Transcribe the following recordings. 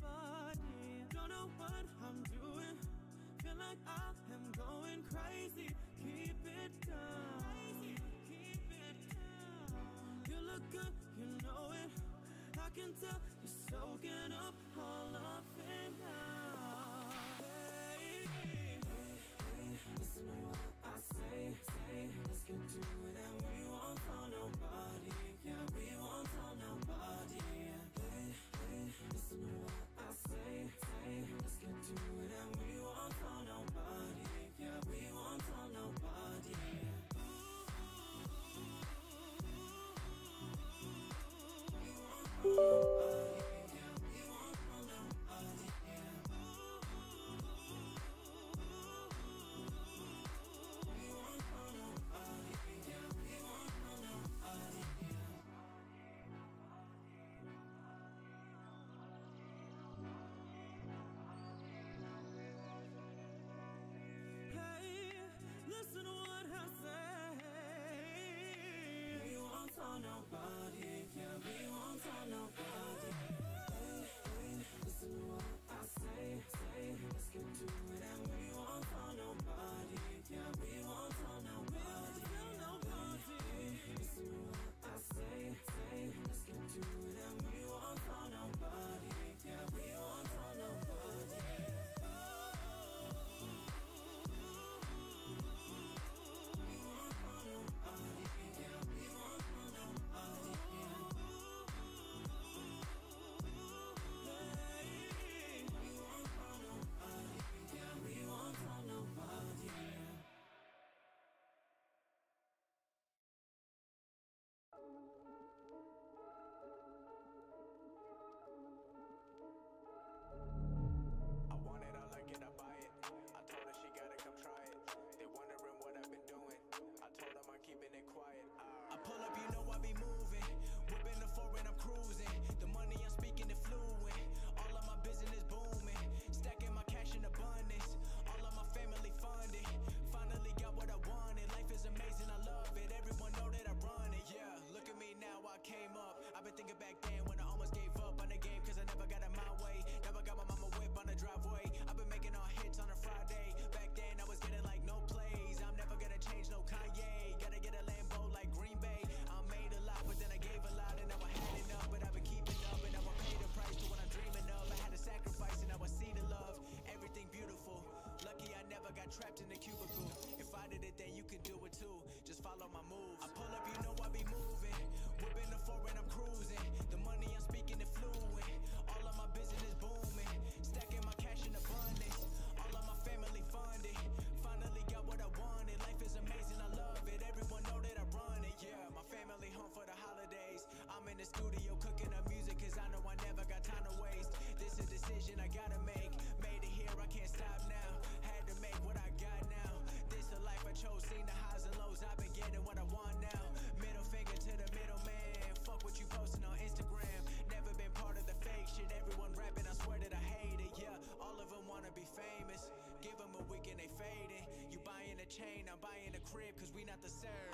body. Don't know what I'm doing. Feel like I am going crazy. Keep it down. Crazy. Keep it down. You look good, you know it. I can tell you're soaking up Be moving. Whipping the foreign, I'm cruising. chain, I'm buying a crib, cause we not the same.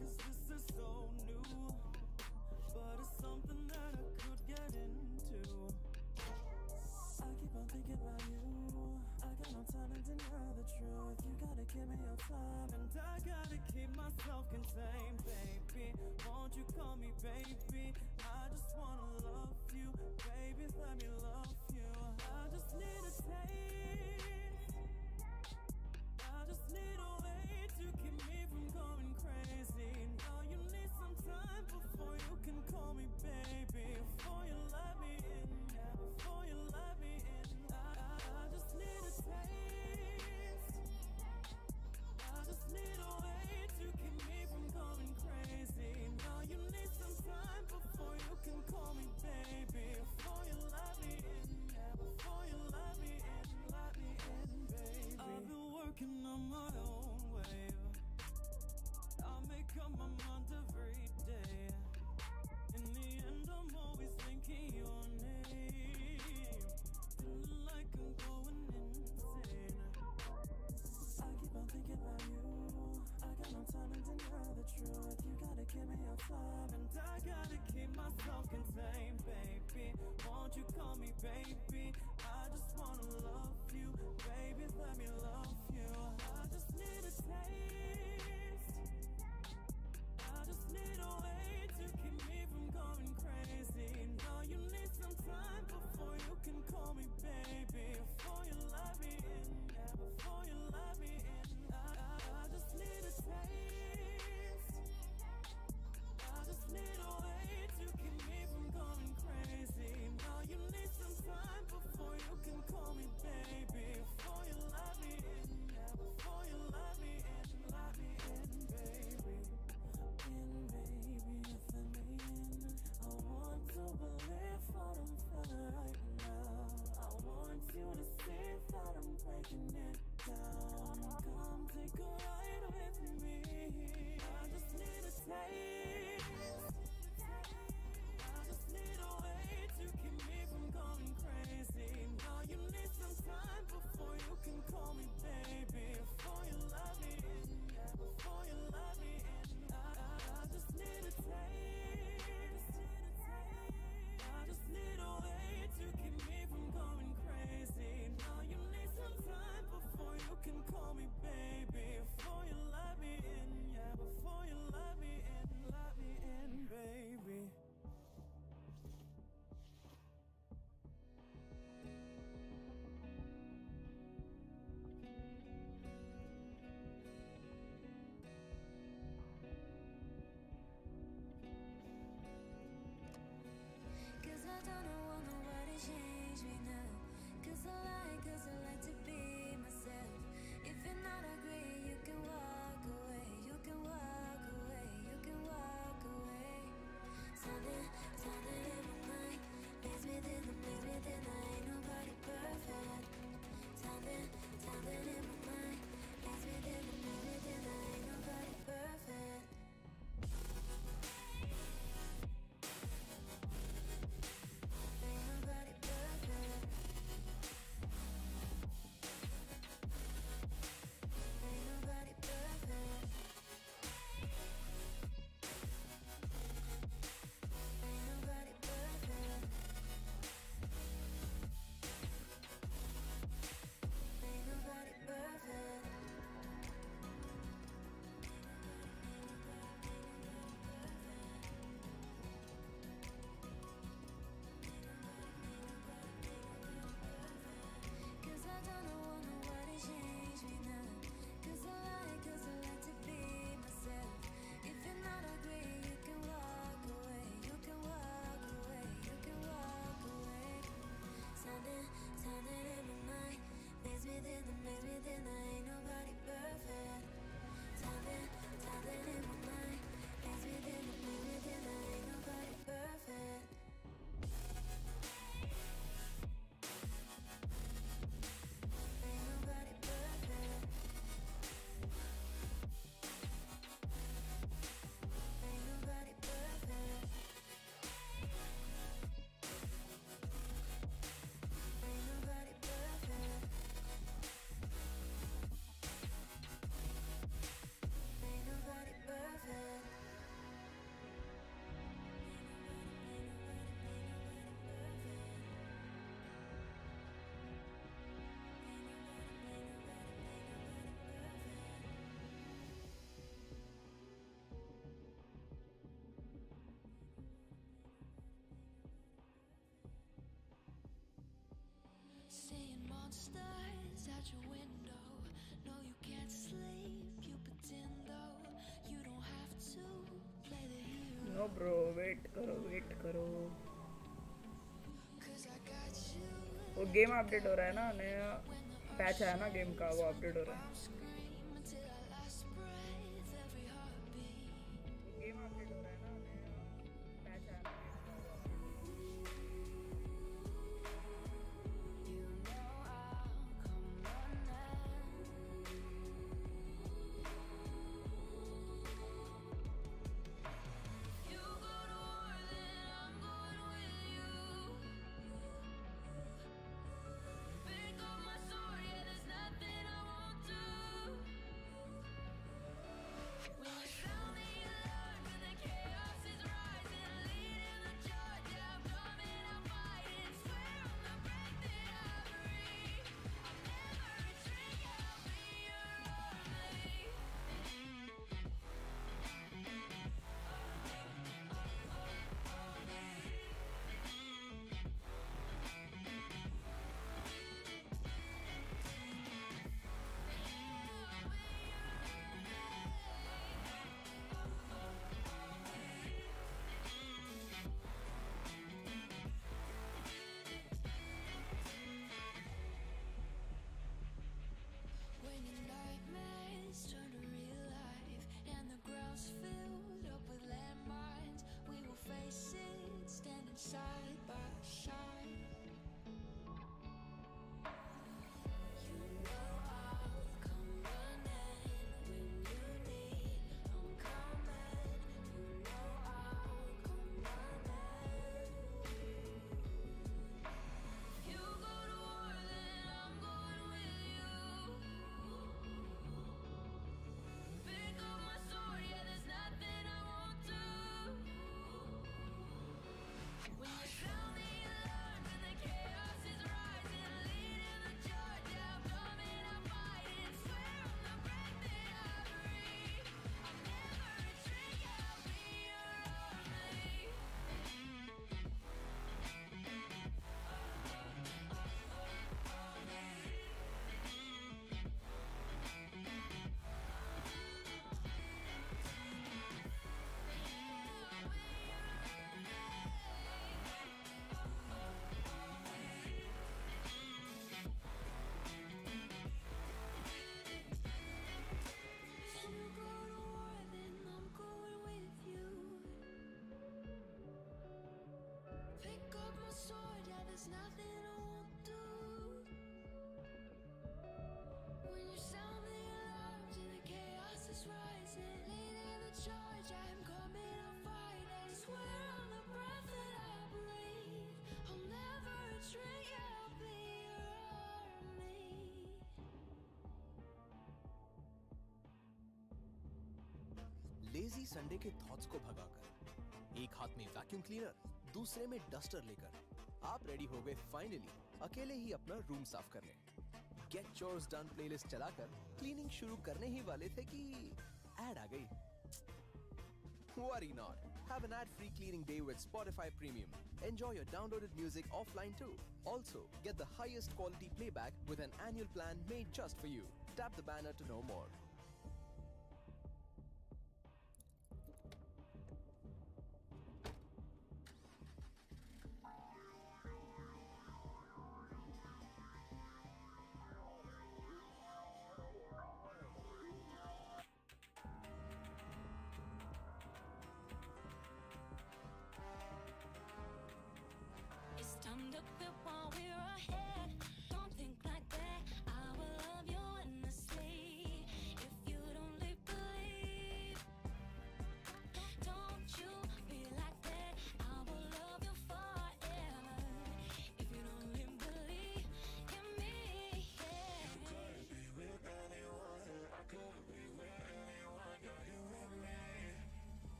Cause this is so new. But it's something that I could get into. I keep on thinking about you. I got no time to deny the truth. You gotta give me your time And I gotta keep myself contained, baby. Won't you call me baby? I just wanna love you Baby, let me love watching. change. No bro, wait, करो, wait करो. Game update हो रहा है ना नया patch आया ना game का वो अपडेट हो रहा है। लेजी संडे के थॉट्स को भगाकर, एक हाथ में वैक्यूम क्लीनर दूसरे में डस्टर लेकर, आप रेडी हो गए फाइनली अकेले ही अपना रूम साफ़ करने। गेट चोर्स डन प्लेलिस्ट चलाकर क्लीनिंग शुरू करने ही वाले थे कि Worry not. Have an ad-free cleaning day with Spotify Premium. Enjoy your downloaded music offline too. Also, get the highest quality playback with an annual plan made just for you. Tap the banner to know more.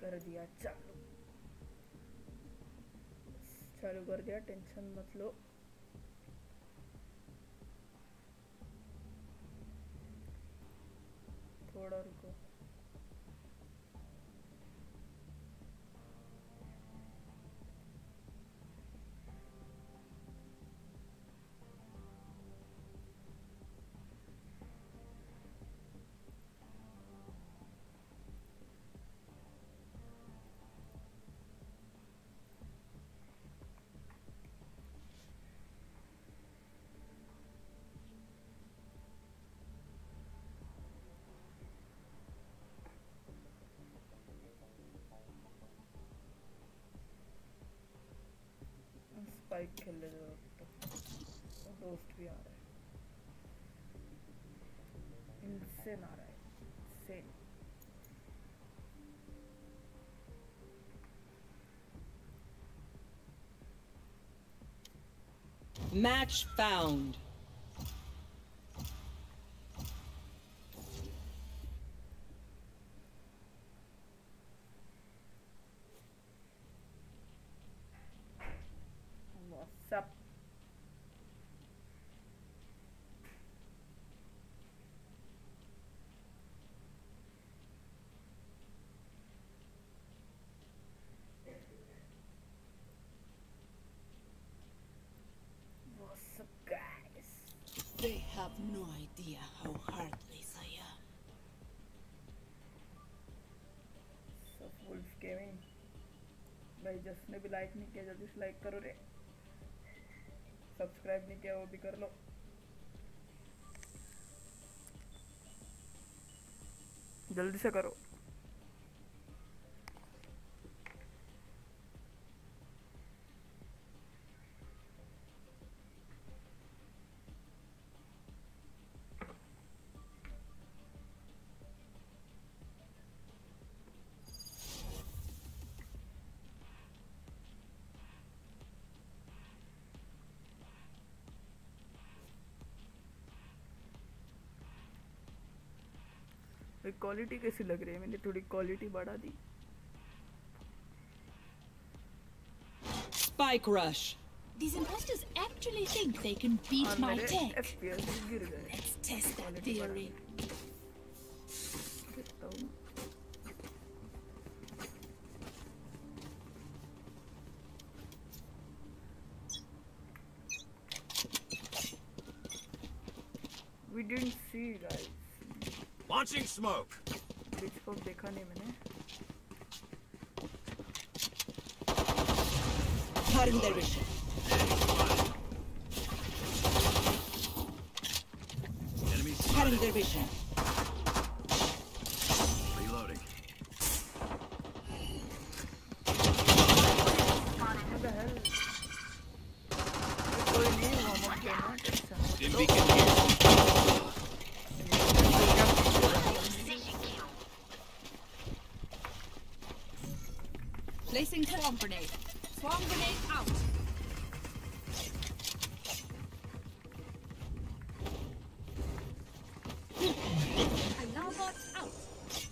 कर दिया। चालू। चालू कर दिया tension मत लो। Spike खेल ले दो तो दोस्त भी आ रहा है इनसे आ रहा है से Match found. What's up? What's up, guys? They have no idea how heartless I am. सब वुल्फ गेमिंग भाई ने भी लाइक नहीं किया जल्दी से लाइक करो रे सब्सक्राइब नहीं किया वो भी कर लो जल्दी से करो क्वालिटी कैसी लग रही है मैंने थोड़ी क्वालिटी बढ़ा दी Spike rush. These imposters actually think they can beat और my मेरे tech. FPS भी गिर गए Let's test that Quality बढ़ा theory. Launching smoke. Bridge को देखा नहीं मैंने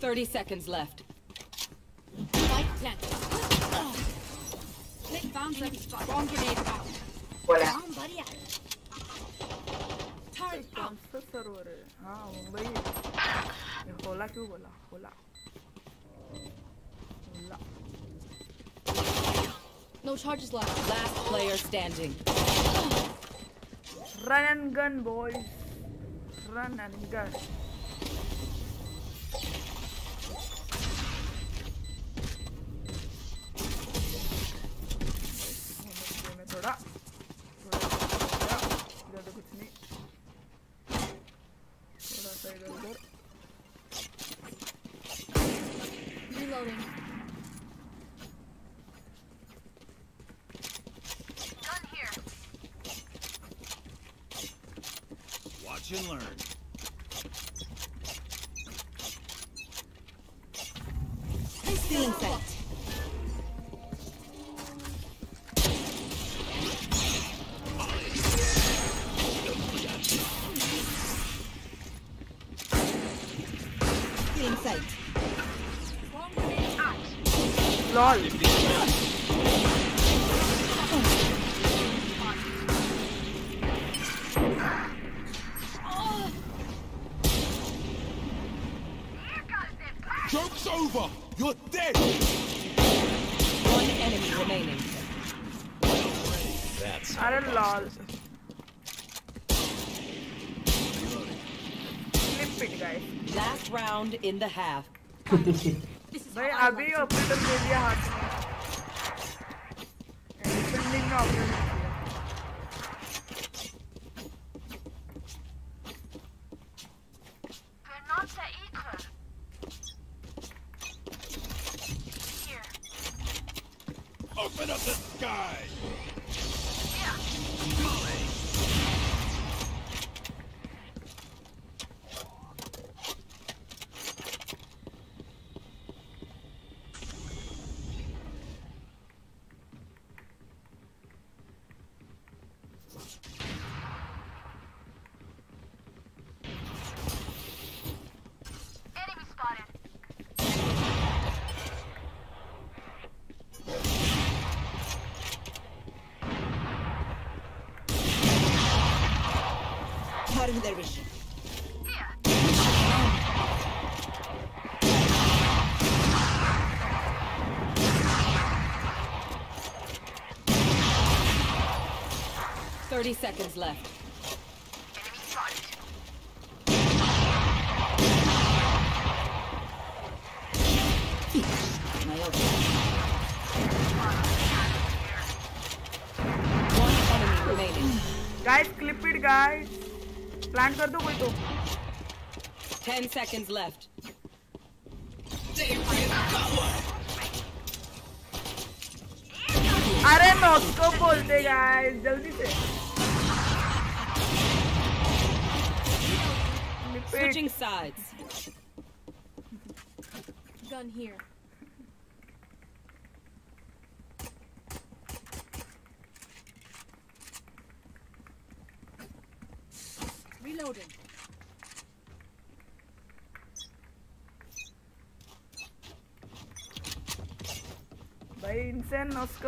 30 seconds left. Spike planted. Click bouncer. Swarm grenade out. Swarm buddy out. Turret out. कौन सा सर्वर है हाँ मुंबई ये होला क्यों बोला होला होला No charges left. Last player standing. Run and gun, boys. Run and gun. In the half. भाई अभी ऑपरेटर दे दिया हाथ Cutting their vision. Thirty seconds left. Plant कर दो कोई तो Ten seconds left. अरे नॉस्को बोलते गाइस जल्दी से. Switching sides. Gun here. Reloading. भाई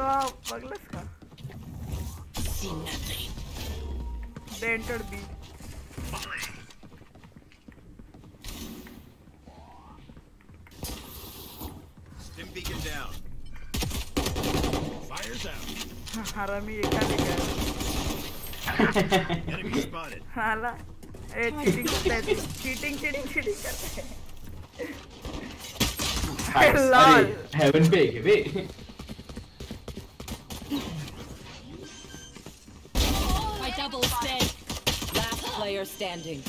इनसे नॉस्को पगलस का See nothing. they entered B Stim beacon down. Fire's out. हरामी ये क्या लेके आया Enemy spotted. हाला ए चीटिंग करते हैं चीटिंग चीटिंग चीटिंग करते हैं. अरे हेवन पे है player standing.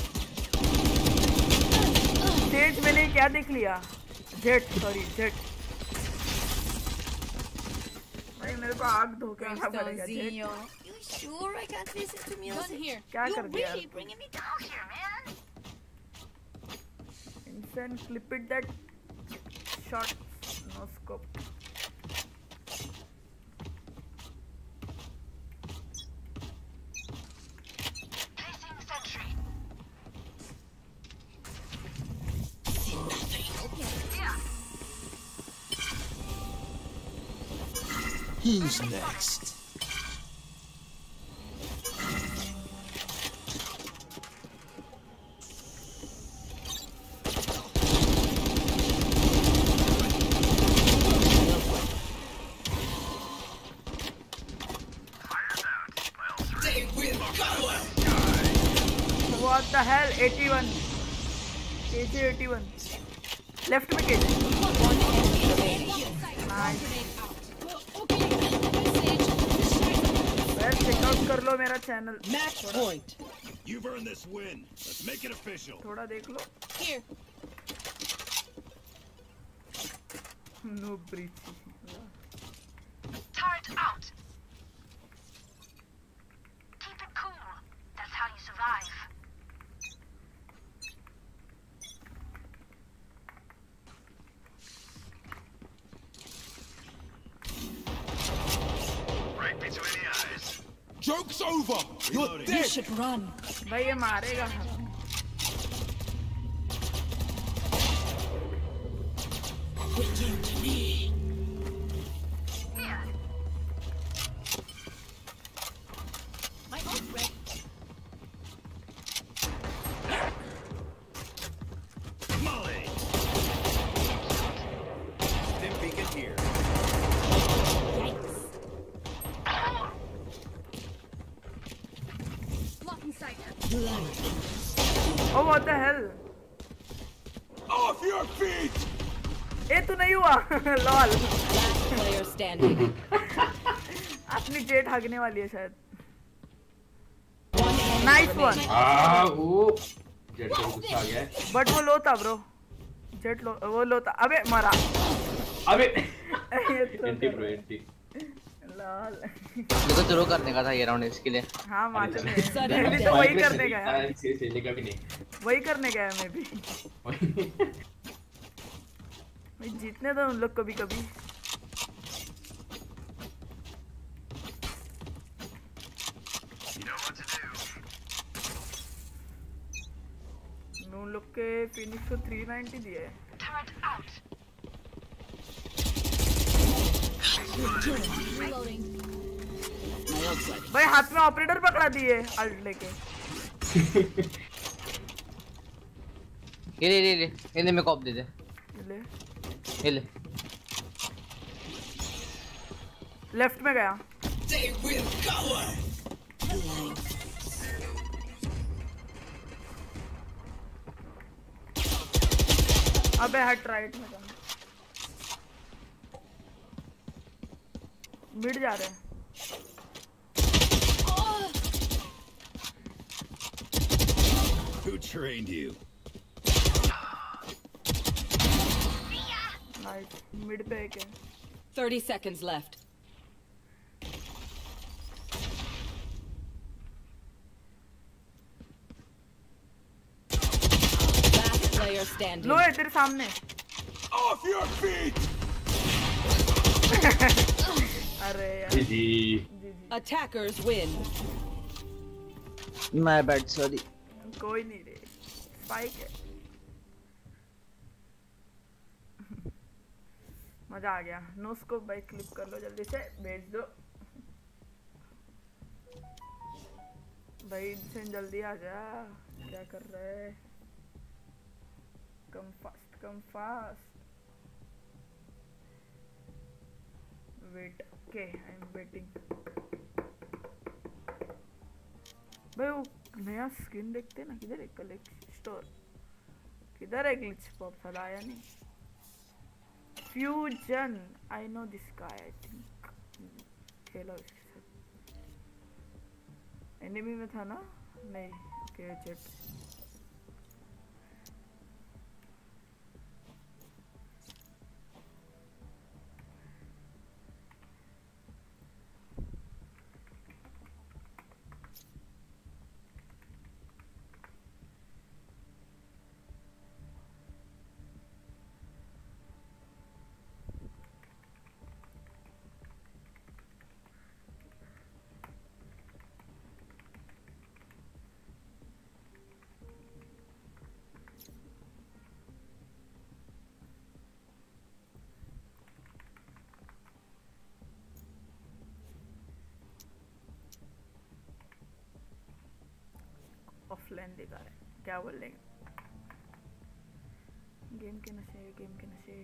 स्टेज मैंने क्या देख लिया जेट सॉरी जेट भाई मेरे को आग धो के आना पड़ेगा Jett You sure I can't listen to music? Gun here. क्या You कर दिया really bringing me down here, man. इंसान clip it that shot no scope Who's next? point. You've earned this win. Let's make it official. थोड़ा देख लो Here. No Breach Turret out. Keep it cool. That's how you survive. Joke's over! You're Reloading. You dead! should run. भाई ये मारेगा हमें They came to me. हगने वाली है शायद। Nice one वो जेट को गुस्सा आ गया बट वो लो था ब्रो जेट लो वो लो था। अबे मरा। अबे। तो एंटी ब्रो एंटी लॉल। देखो शुरू करने का था ये राउंड इसके लिए। हाँ मालूम Sudden है। मैं तो वही करने गया। से से लेगा भी नहीं। वही करने गया मैं भी। भाई जीतने दो उन लोग कभी कभी You know what to do. लोग के फिनिश को 390 दिए है. भाई हाथ में ऑपरेटर पकड़ा दिए अल्ट लेके। ये ले ले ले ये ले मेरे को दे दे। ले। ये ले। लेफ़्ट में गया। अबे हट राइट में जाना मिड जा रहे हैं Who trained you? Nice mid पे एक है 30 seconds left. Last player standing. लो है तेरे सामने। Off your feet! अरे यार। जी Attackers win. My bad sorry कोई नहीं रे। स्पाइक है। मज़ा आ गया। नो स्कोप भाई क्लिप कर लो जल्दी से। भेज दो। भाई इनसे जल्दी आ जा। क्या कर रहे है? Fast come fast wait okay I am waiting भाई वो नया स्किन देखते ना, किधर है? कलेक्ट स्टोर किधर है ग्लिच पॉप साला? आया नहीं. Fusion I know this guy I think खेला उसके साथ. एनिमी में था ना? नहीं. ओके चेक ऑफलाइन दिखा रहे हैं क्या बोल लेंगे गेम के नशे गेम के नशे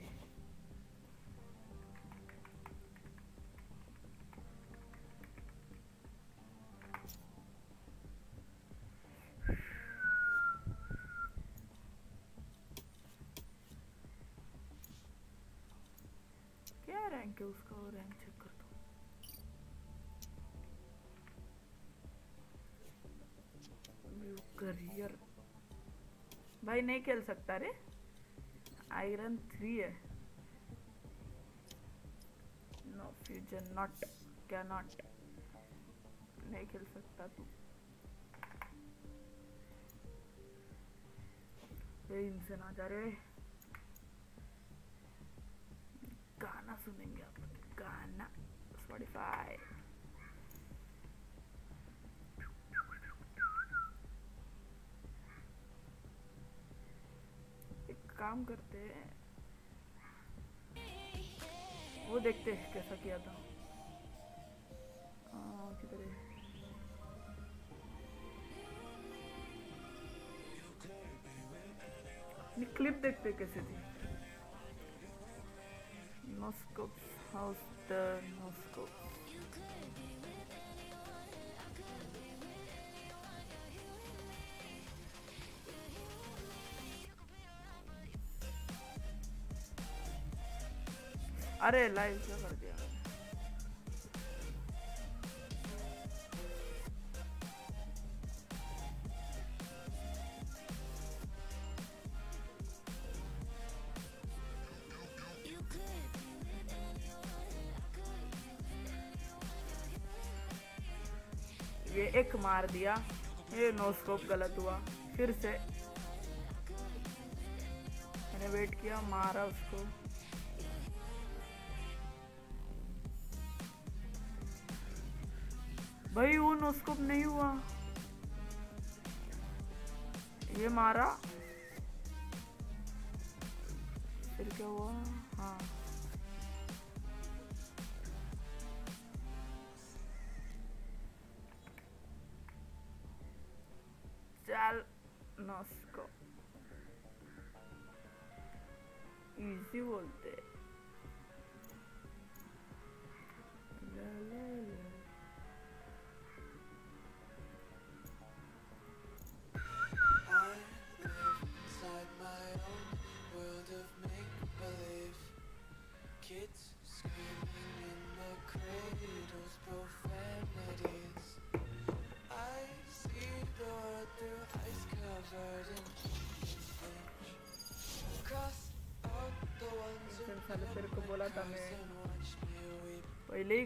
क्या रैंक है उसका वो रैंक भाई नहीं खेल सकता रे। आयरन थ्री है। नो फ्यूजन नॉट क्या नॉट नहीं खेल सकता तू। इनसे ना जा रे गाना सुनेंगे आप लोग। गाना स्पॉटिफाई काम करते हैं। वो देखते हैं कैसा किया था। किधर है क्लिप देखते कैसे थी? नोस्कोप हाउस द नोस्कोप्स अरे लाइव क्या कर दिया? ये एक मार दिया, ये नोस्कोप गलत हुआ, फिर से मैंने वेट किया, मारा उसको। भाई, वो नोस्कोप नहीं हुआ। ये मारा। फिर क्या हुआ? हाँ। चल नोस्कोप इजी बोलते। हैं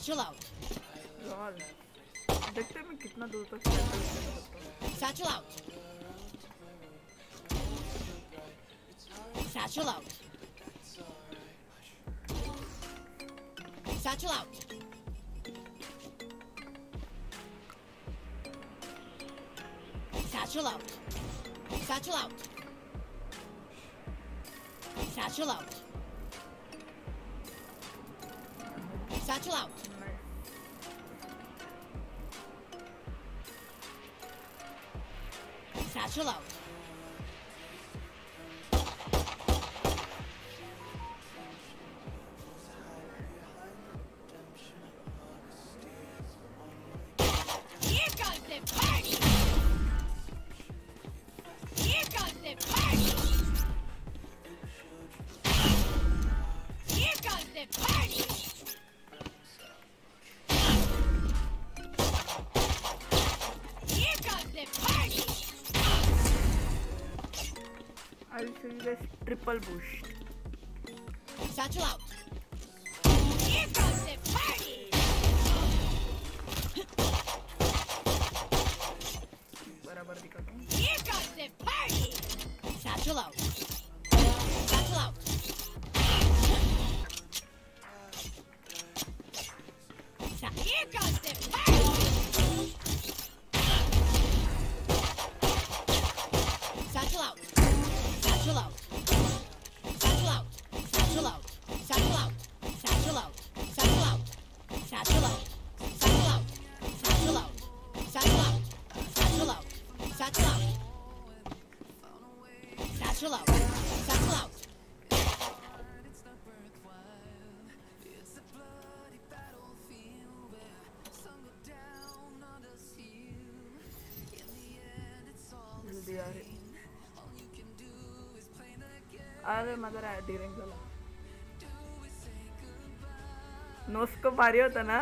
satchel out. देखते मैं कितना दूर तक satchel out. Satchel out. in this triple bush. दे मदर आहे डिरिंग झाला नोस्को भारी होता ना।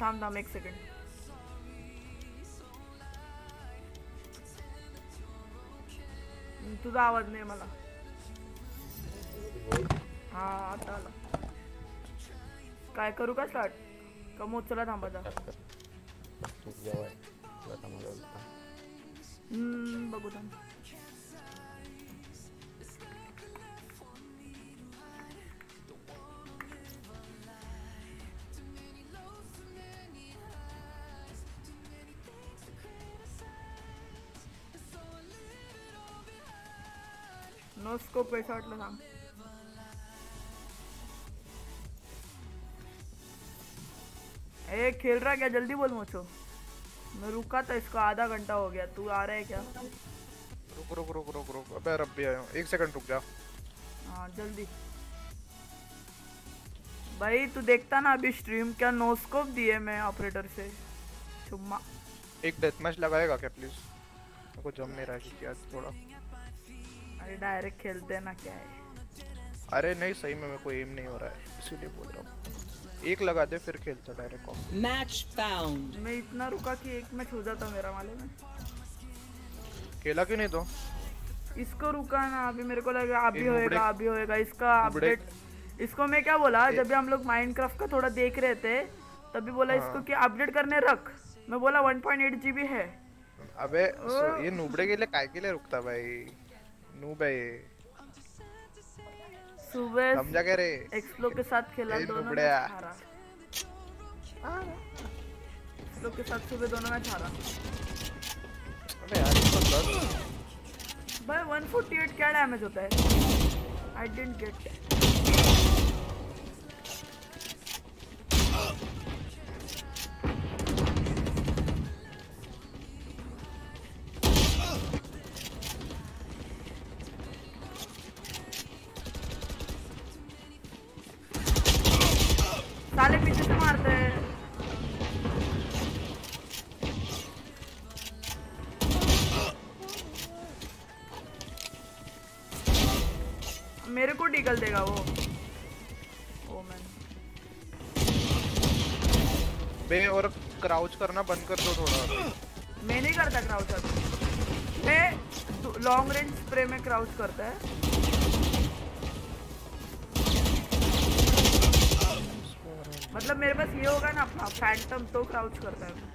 थांब थांब एक सेकंड। तुझा आवाज़ नाही मला। हा, आता आला। काय करू का स्टार्ट का मोचला थांबायचा थांब नो स्कोप पैसा वाटलं सांग ए, खेल रहा क्या? जल्दी बोल मुझको। मैं रुका था, इसको आधा घंटा हो गया। तू आ रहा है क्या? रुक रुक रुक रुक रुक। अबे रब भी आया हूँ। एक सेकंड रुक जा। हाँ जल्दी। भाई तू देखता ना अभी स्ट्रीम क्या नो स्कोप दिए मैं ऑपरेटर से? चुम्मा। एक डेथ मैच लगाएगा क्या प्लीज़ मेरे को जम नहीं रहा है आज थोड़ा। अरे डायरेक्ट खेलते हैं ना क्या है? अरे नहीं सही में मेरे को एम नहीं हो रहा है इसीलिए बोल रहा हूँ। एक लगा दे फिर खेलता डायरेक्ट Match found. मैं इतना रुका कि एक मैच हो जाता मेरा मालूम है खेला क्यों नहीं तो? इसको रुका ना अभी मेरे को लगा अभी होएगा अभी होएगा। इसका अपडेट इसको मैं क्या बोला जब भी हम लोग माइनक्राफ्ट का थोड़ा देख रहे थे तभी बोला हाँ। इसको कि अपडेट करने रख। मैं बोला 1.8 जीबी है। अबे ये नूबड़े के लिए काय के लिए रुकता भाई? नूब है ये। सुबह समझा क्या रे? एक्सप्लो के साथ खेला दोनों मैच। हारा। एक्सप्लो के साथ सुबह दोनों मैच हारा। अबे यार भाई 148 क्या डैमेज होता है? आई डिडंट गेट देगा वो ओ मैन बे और क्राउच करना बंद कर दो थोड़ा। मैं नहीं करता क्राउच अभी मैं लॉन्ग रेंज स्प्रे में क्राउच करता है। मतलब मेरे पास ये होगा ना अपना फैंटम तो क्राउच करता है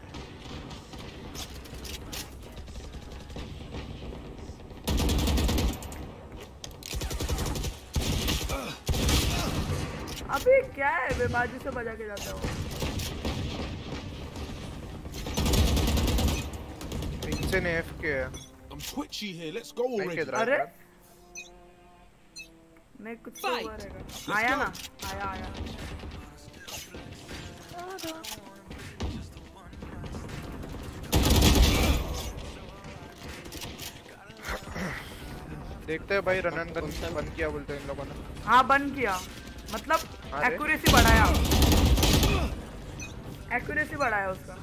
अभी क्या है वे बाजू से बजा के जाता हूँ। ने एफ़ के I'm twitchy here. Let's go already. अरे! मैं कुछ तो हुआ रहेगा आया ना? आया आया। देखते हैं भाई रन एंड गन बंद किया बोलते हैं इन लोगों ने। हाँ बंद किया। मतलब? एक्यूरेसी बढ़ाया। एक्यूरेसी बढ़ाया उसका।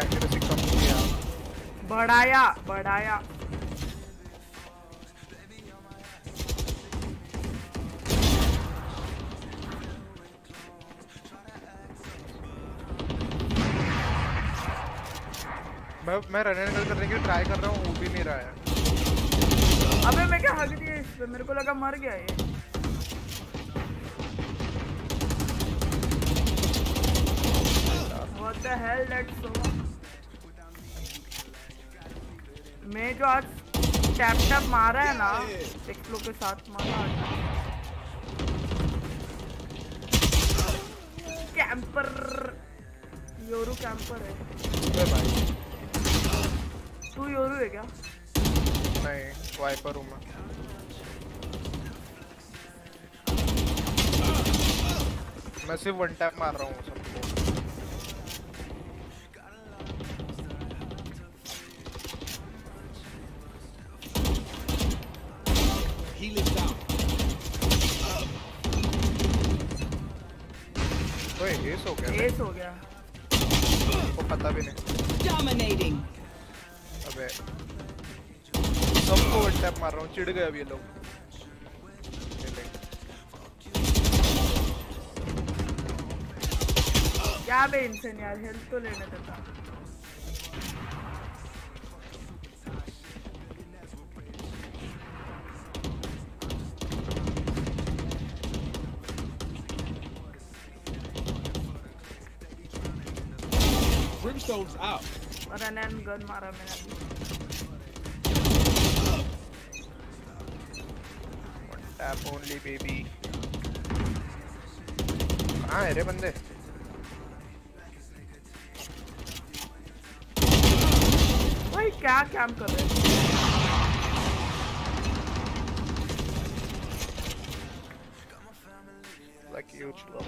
एक्यूरेसी कम किया बढ़ाया बढ़ाया। मैं मैं रन एंड करने की ट्राई कर रहा हूँ हो भी नहीं रहा है। अबे मैं क्या हग दिया इस पे? मेरे को लगा मर गया ये। The hell that's so मैं जो आज टैप टैप मारा है ना एक्सप्लो के साथ मारा कैंपर योरू कैंपर है। भाई तू योरू है क्या? नहीं वाइपर हूँ मैं। मैं सिर्फ़ वन टैप मार रहा हूँ हो गया। वो पता भी नहीं। Dominating. अबे सबको टैप मार रहा हूँ चिढ़ गए अब ये लोग। क्या बे इंसान यार हेल्थ तो लेने देता Brimstone's out. और अनैन गन मारा मैंने अभी टैप ओनली बेबी कहाँ है रे बंदे भाई क्या कैम कर रहे हैं like huge low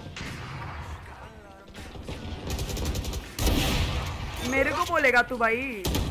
बोलेगा तू भाई।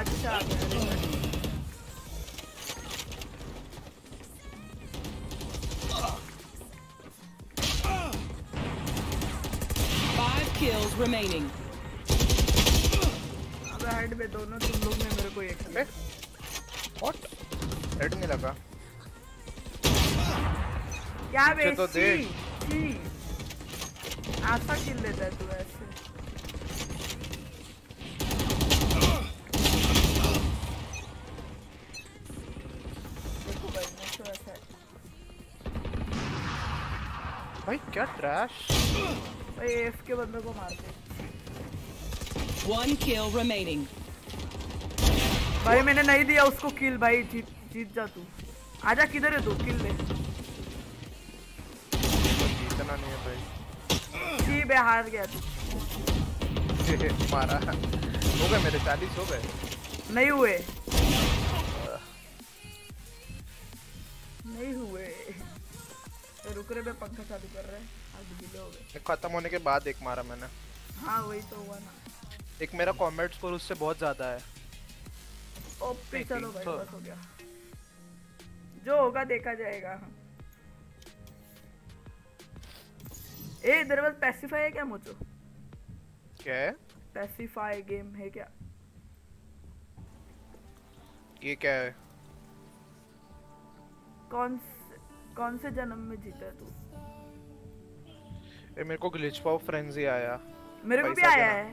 रे Five kills remaining. अबे हाइड में दोनों तुम लोग ने मेरे को एक किया। व्हाट हेड नहीं लगा। क्या पीछे तो देख। किल लेता है तू। बंदे को मारते One kill remaining. भाई मैंने नहीं दिया उसको किल भाई जीत जीत जा तू। आजा किधर है तू? किल ले। इतना नहीं है भाई। छी बे हार गया तू। मारा। हो गए मेरे चालीस हो गए। नहीं हुए। रहे बे पंखा चालू कर रहे हैं। हो खत्म होने के बाद एक मारा मैंने। हाँ वही तो हुआ ना। एक मेरा कॉमेट स्कोर उससे बहुत ज़्यादा है। ओपी चलो भाई बस हो गया। जो होगा देखा जाएगा। ए इधर बस पैसिफाई है क्या मुझे? क्या? है पैसिफाई गेम है क्या? ये क्या है? कौन कौन से जन्म में जीता तू? ये मेरे को ग्लिच पाव फ्रेंजी आया। मेरे को भी आया है।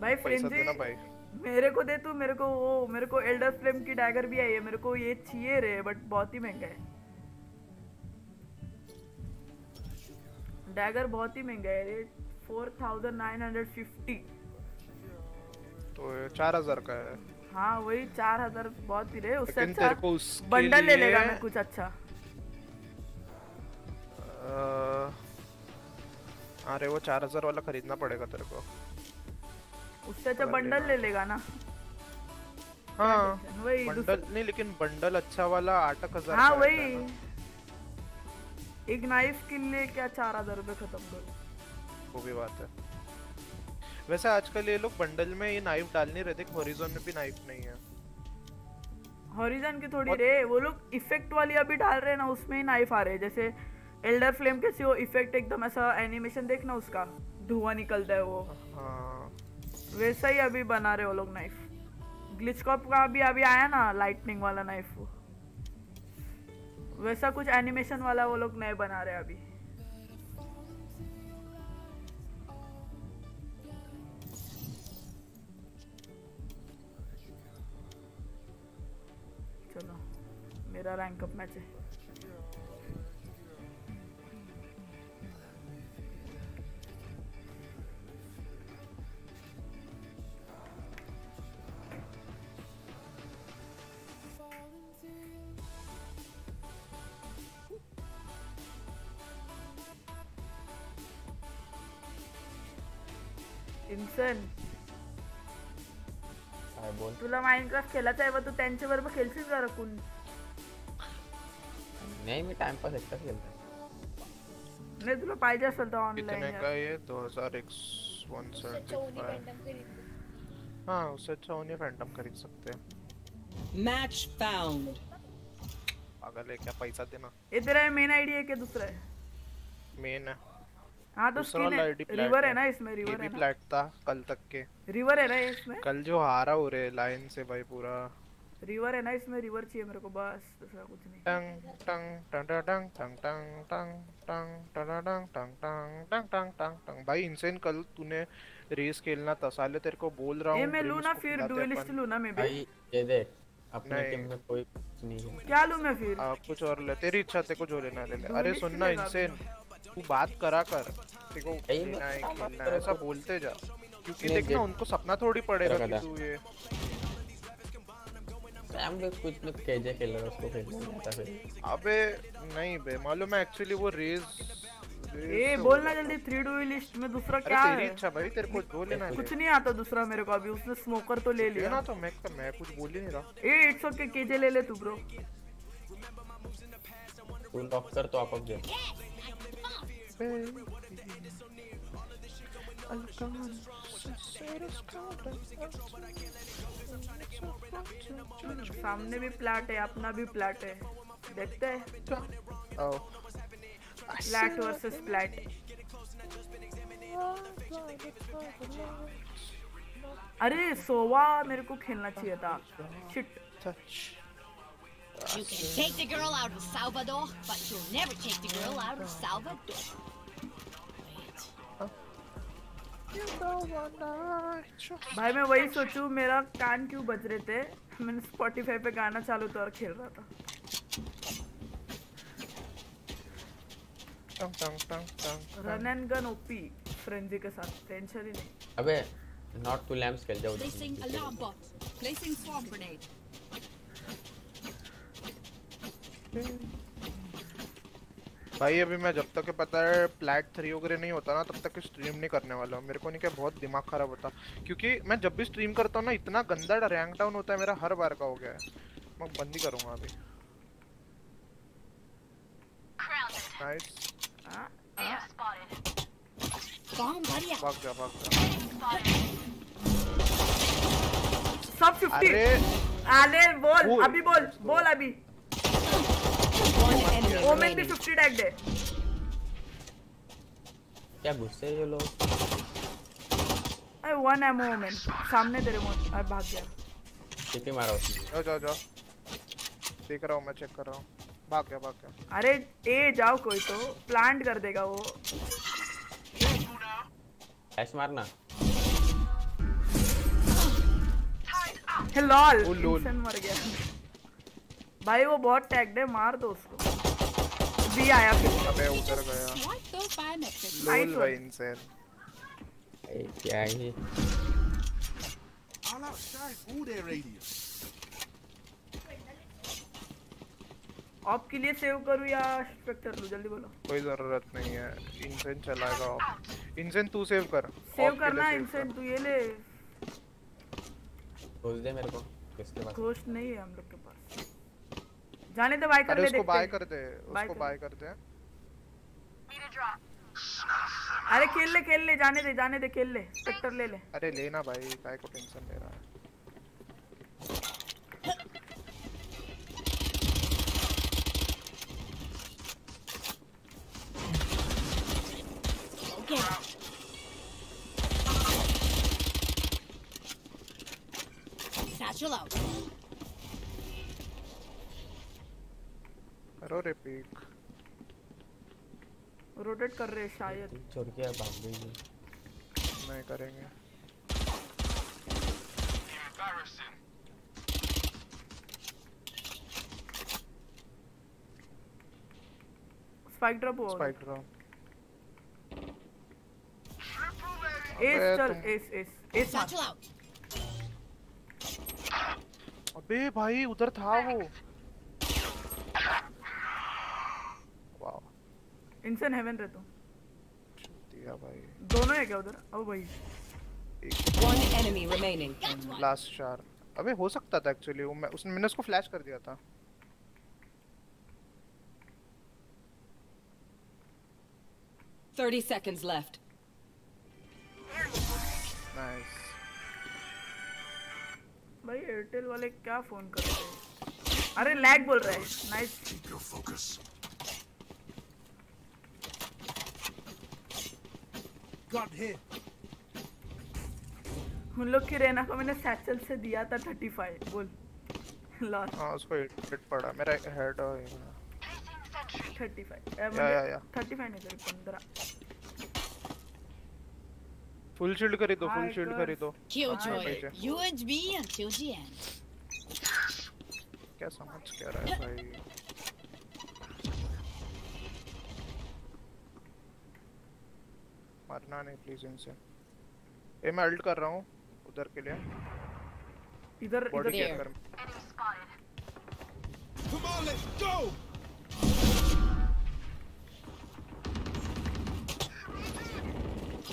भाई फ्रेंजी भाई। मेरे को दे तू मेरे को वो मेरे को एल्डर फ्लेम की डैगर भी आई है। मेरे को ये चाहिए रे बट बहुत ही महँगा है। डैगर बहुत ही महँगा है रे। Four thousand nine hundred fifty ओए, चार हज़ार का है। हाँ वही चार हज़ार बहुत ही रहे। उससे अच्छा बंडल ले लेगा मैं कुछ अच्छा। अरे वो चार हज़ार वाला खरीदना पड़ेगा तेरे को। उससे अच्छा बंडल ले लेगा ना। हाँ। वही बंडल नहीं लेकिन बंडल अच्छा वाला आठ हज़ार हाँ वही। एक नाइफ के लिए क्या चार हज़ार रुपए खत्म कर? वो भी बात है। वैसे आजकल ये लोग बंडल में ये नाइफ डाल नहीं रहे थे हॉरिजॉन में भी नाइफ नहीं है। हॉरिजन की थोड़ी रे वो लोग इफ़ेक्ट वाली अभी डाल रहे हैं ना उसमें ही नाइफ आ रहे हैं जैसे एल्डर फ्लेम कैसे वो इफ़ेक्ट एकदम ऐसा एनिमेशन देखना उसका धुआँ निकलता है वो। हाँ। वैसा ही अभी बना रहे वो लोग नाइफ ग्लिचकॉप का भी अभी आया ना लाइटनिंग वाला नाइफ वैसा कुछ एनिमेशन वाला वो लोग नए बना रहे अभी। तेरा रँकअप मॅच आहे इंसन तुला माइंड क्राफ्ट खेळायचा आहे मग तू त्यांच्या बरोबर खेळशील का रकून नाही मी टाइमपास एकटाच खेळतो नाही तुला पाहिजे असेल तर कितने का ये दो हज़ार एक वन हाँ उससे अच्छा उन्हें फैंटम खरीद सकते हैं। Match found. पागल है क्या? पैसा देना। ये तेरा मेन आईडी है क्या दूसरा है? मेन है। हाँ तो दूसरा स्किन है। रिवर है ना इसमें ये रिवर भी है ना? फ्लैट था कल तक के। रिवर है ना इसमें? कल जो हारा हो रहे लाइन से भाई पूरा। रिवर है ना इसमें रिवर चाहिए मेरे को बस दूसरा कुछ नहीं टंग टंग टंग टंग टंग टंग टंग टंग टंग टंग टंग टंग टंग टंग टंग टंग भाई इनसेन कल तूने रेस खेलना था साले तेरे को बोल रहा ये हूँ मैं लूँ ना फिर डुएलिस्ट। लूँ ना मैं भी भाई ये देख अपनी नहीं। टीम में कोई कुछ नहीं है क्या लूँ मैं फिर आ, कुछ और ले तेरी इच्छा तेरे को जो लेना ले ले अरे सुनना इनसेन तू बात करा कर तेरे को लेना है खेलना है ऐसा तो। बोलते जा क्योंकि ये देख ना उनको सपना थोड़ी पड़ेगा कि तू ये हम लोग कुछ लोग केजे खेल रहे उसको खेलने फिर। अबे नहीं बे मालूम है एक्चुअली वो रेस ए बोलना जल्दी थ्री डुएलिस्ट में दूसरा अरे क्या तेरी है? इच्छा भाई तेरे को जो लेना है। कुछ ले। नहीं आता दूसरा मेरे को अभी उसने स्मोकर तो ले लिया। ना तो मैं मैं कुछ बोल ही नहीं रहा। ए इट्स ओके केजे ले ले तू ब्रो तू लॉक कर तो आप अब दे सामने भी प्लाट है अपना भी प्लाट है देखते हैं प्लाट वर्सेस प्लाट अरे सोवा मेरे को खेलना चाहिए था shit You can take the girl out of Salvador, but you'll never take the girl out of Salvador. भाई मैं वही सोचूं मेरा कान क्यों बज रहे थे? मैंने स्पॉटिफाई पे गाना चालू तो और खेल रहा था। टंग टंग टंग टंग run and gun OP frenzy के साथ। टेंशन ही नहीं। अबे नॉट टू लैम्प्स खेल जाओ। Placing alarm bot. Placing swarm grenade. भाई अभी मैं जब तक पता है प्लेट थ्री वगैरह नहीं होता ना तब तक स्ट्रीम नहीं करने वाला हूँ। मेरे को नहीं क्या बहुत दिमाग खराब होता। क्योंकि मैं जब भी स्ट्रीम करता हूँ ना इतना गंदा रैंक डाउन होता है मेरा हर बार का हो गया है। मैं बंद ही करूँगा अभी. भाग जा भाग जा। सब 50 अरे। बोल बोल। अभी बोल बोल अभी। ओमेन भी 50 टैग दे क्या गुस्से है ये लोग? अरे वन एमो ओमेन सामने तेरे मुँह अरे भाग गया। कितनी मारा उसने जाओ जाओ जाओ। देख रहा हूँ मैं चेक कर रहा हूँ। भाग गया भाग गया। अरे ए जाओ कोई तो। प्लांट कर देगा वो। ऐश मारना। Hey lol. इंसान मर गया। भाई वो बहुत टैग्ड है मार दो उसको। बी आया फिर। अबे उधर गया। Those भाई इनसे ए, क्या ही Y'all outside all their radius. Op के लिए सेव करूँ या स्पेक्टर लूँ? जल्दी बोलो। कोई ज़रूरत नहीं है। इंसेन चलाएगा इंसेन तू सेव कर। सेव करना है इनसे तू ये ले। रोज दे मेरे को किसके पास। घोस्ट नहीं है हम लोग के जाने दे बाय कर ले उसको देखते बाय हैं। कर दे उसको। बाय कर दे अरे खेल ले खेल ले जाने दे जाने दे खेल ले स्पेक्टर ले ले अरे लेना भाई काय को टेंशन ले रहा है Okay. Satchel out. करो रे पीक रोटेट कर रहे शायद. छोड़ के भाग गई है। नहीं करेंगे. स्पाइक ड्रॉप हुआ स्पाइक ड्रॉप एस चल एस एस एस मार. अबे भाई उधर था वो वाह इंसन हेवन रहे तुम दिया भाई। दोनों है क्या उधर? ओ भाई। One enemy remaining. लास्ट चार। अबे हो सकता था एक्चुअली वो मैं उसने मैंने उसको फ्लैश कर दिया था। Thirty seconds left. नाइस भाई एयरटेल वाले क्या फ़ोन कर रहे हैं? अरे लैग बोल रहा है। नाइस. Gun here. उन लोग की रेना को मैंने सैचल से दिया था 35 बोल लॉस हाँ उसको हिट पड़ा मेरा हेड और 35 या, या, या। 35 नहीं सर 15 फुल शील्ड करी दो फुल शील्ड. करी दो Killjoy. नीचे। UHB until the end. क्या समझ क्या रहा है भाई मरना नहीं प्लीज़ इनसे ए मैं अल्ट कर रहा हूँ उधर के लिए इधर इधर के. अंदर Come on, let's go.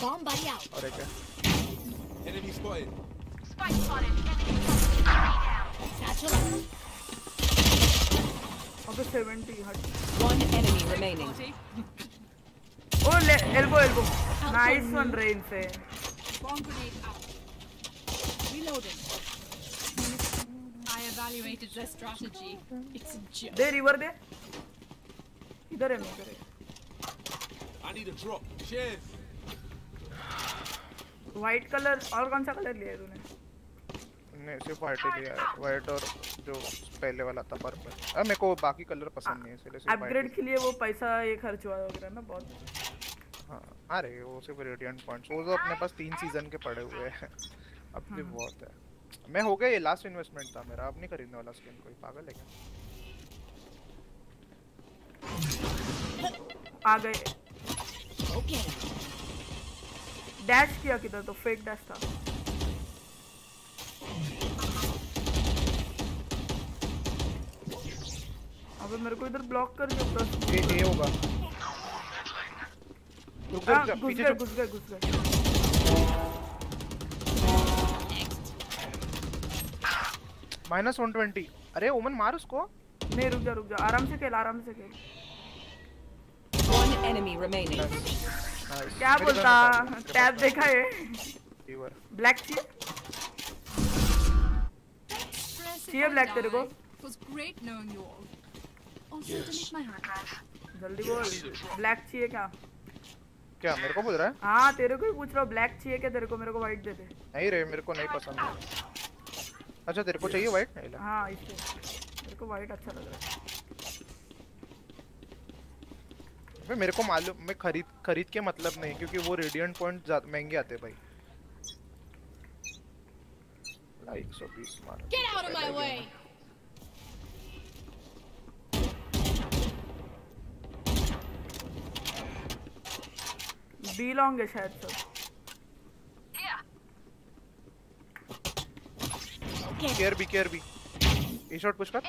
Bomb buddy out. और एक है Enemy spotted. Spike spotted. Enemy spotted. Satchel out. अबे 70 हट One enemy remaining. ओ एल्बो एल्बो नाइस वन रे इनसे Bomb grenade out. Reloading. I evaluated their strategy. It's a joke. दे river दे इधर है मैं इधर I need a drop. Cheers. White colour और कौन सा कलर लिया है तूने नहीं सिर्फ़ व्हाइट ही लिया है व्हाइट और जो पहले वाला था पर्पल अब मेरे को बाकी कलर पसंद नहीं है इसलिए सिर्फ़ अपग्रेड के लिए वो पैसा ये खर्च हुआ वगैरह ना बहुत ही- हाँ अरे वो सिर्फ़ रेडिएंट पॉइंट्स वो तो अपने पास तीन सीज़न के पड़े हुए हैं। अब भी हाँ। बहुत है। मैं हो गया ये लास्ट इन्वेस्टमेंट था मेरा। अब नहीं खरीदने वाला स्किन कोई। पागल है क्या? आ गए। Okay. डैश किया किधर? तो फेक डैश था। अबे मेरे को इधर ब्लॉक कर दिया प्लस ये ये होगा। रुक जा रुक जा घुस पीछे गए घुस गए घुस गए माइनस वन ट्वेंटी अरे ओमन मार उसको। नहीं रुक जा रुक जा। आराम से खेल आराम से खेल। Enemy remaining. Nice. क्या बोलता? है, टैब देखा है। ब्लैक चाहिए चाहिए ब्लैक तेरे को. जल्दी बोल। ब्लैक चाहिए क्या? क्या मेरे को बोल रहा है? हाँ तेरे को ही पूछ रहा हूँ ब्लैक चाहिए क्या तेरे को? मेरे को व्हाइट दे दे। नहीं रे मेरे को नहीं पसंद। है अच्छा तेरे को चाहिए व्हाइट नहीं ला। हाँ इससे मेरे को व्हाइट अच्छा लग रहा है। भाई मेरे को मालूम मैं खरीद खरीद के मतलब नहीं क्योंकि वो रेडिएंट पॉइंट ज़्यादा महँगे आते हैं भाई। लाइक 120 मार Get out of my way. B long है शायद सब। Care B care B A shot push कर।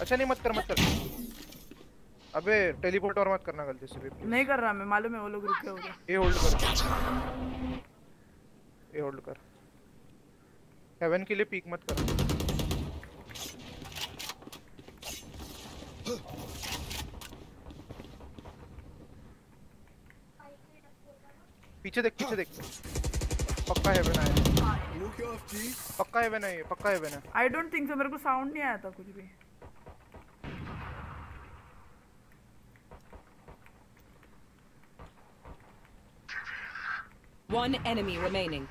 अच्छा नहीं मत कर मत कर। अबे टेलीपोर्ट और मत करना गलती से नहीं कर रहा मैं मालूम है वो लोग रुके हो गए ए होल्ड कर। ए होल्ड कर। हेवन के लिए पीक मत कर। पीछे देख पीछे देख। पक्का हेवन आया पक्का हेवन है पक्का हेवन है। आई डोंट थिंक सो मेरे को साउंड नहीं आया था कुछ भी। One enemy remaining.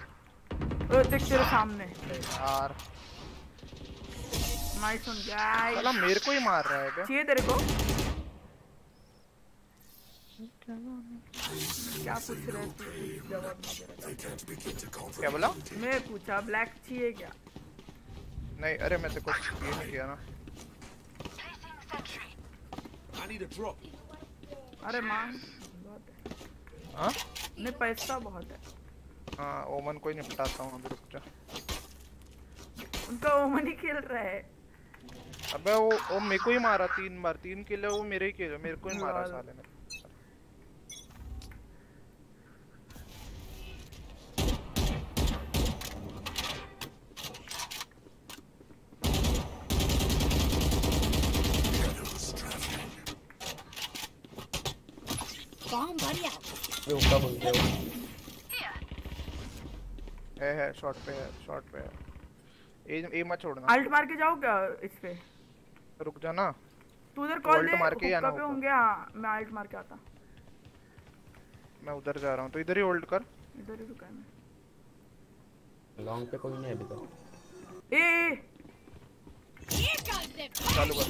ओ देख तेरे सामने। यार। नाइस वन गाइस साला मेरे को ही मार रहा है बे चाहिए तेरे को? क्या पूछ रहे थे कुछ जवाब नहीं दे रहा क्या बोला? मैं पूछा ब्लैक चाहिए क्या? नहीं अरे मैं तेरे को ये नहीं किया ना. अरे मांग हाँ? नहीं पैसा बहुत है। हाँ ओमन को ही निपटाता हूँ अभी रुक जा। उनका ओमन ही खेल रहा है। अबे वो वो मेरे को ही मारा तीन बार तीन किले वो मेरे ही किले मेरे को ही मारा साले ने। Bomb buddy out. ये ऊपर बोल रहे है है शॉट पे है शॉट पे है। ए ए मत छोड़ना। अल्ट मार के जाओ क्या इस पे? रुक जा ना। तू उधर कॉल दे मार के आना हुक्का पे होंगे हाँ मैं अल्ट मार के आता। मैं उधर जा रहा हूँ तो इधर ही होल्ड कर। इधर ही रुका मैं। लॉन्ग पे कोई नहीं है अभी तक ए ए, चालू कर।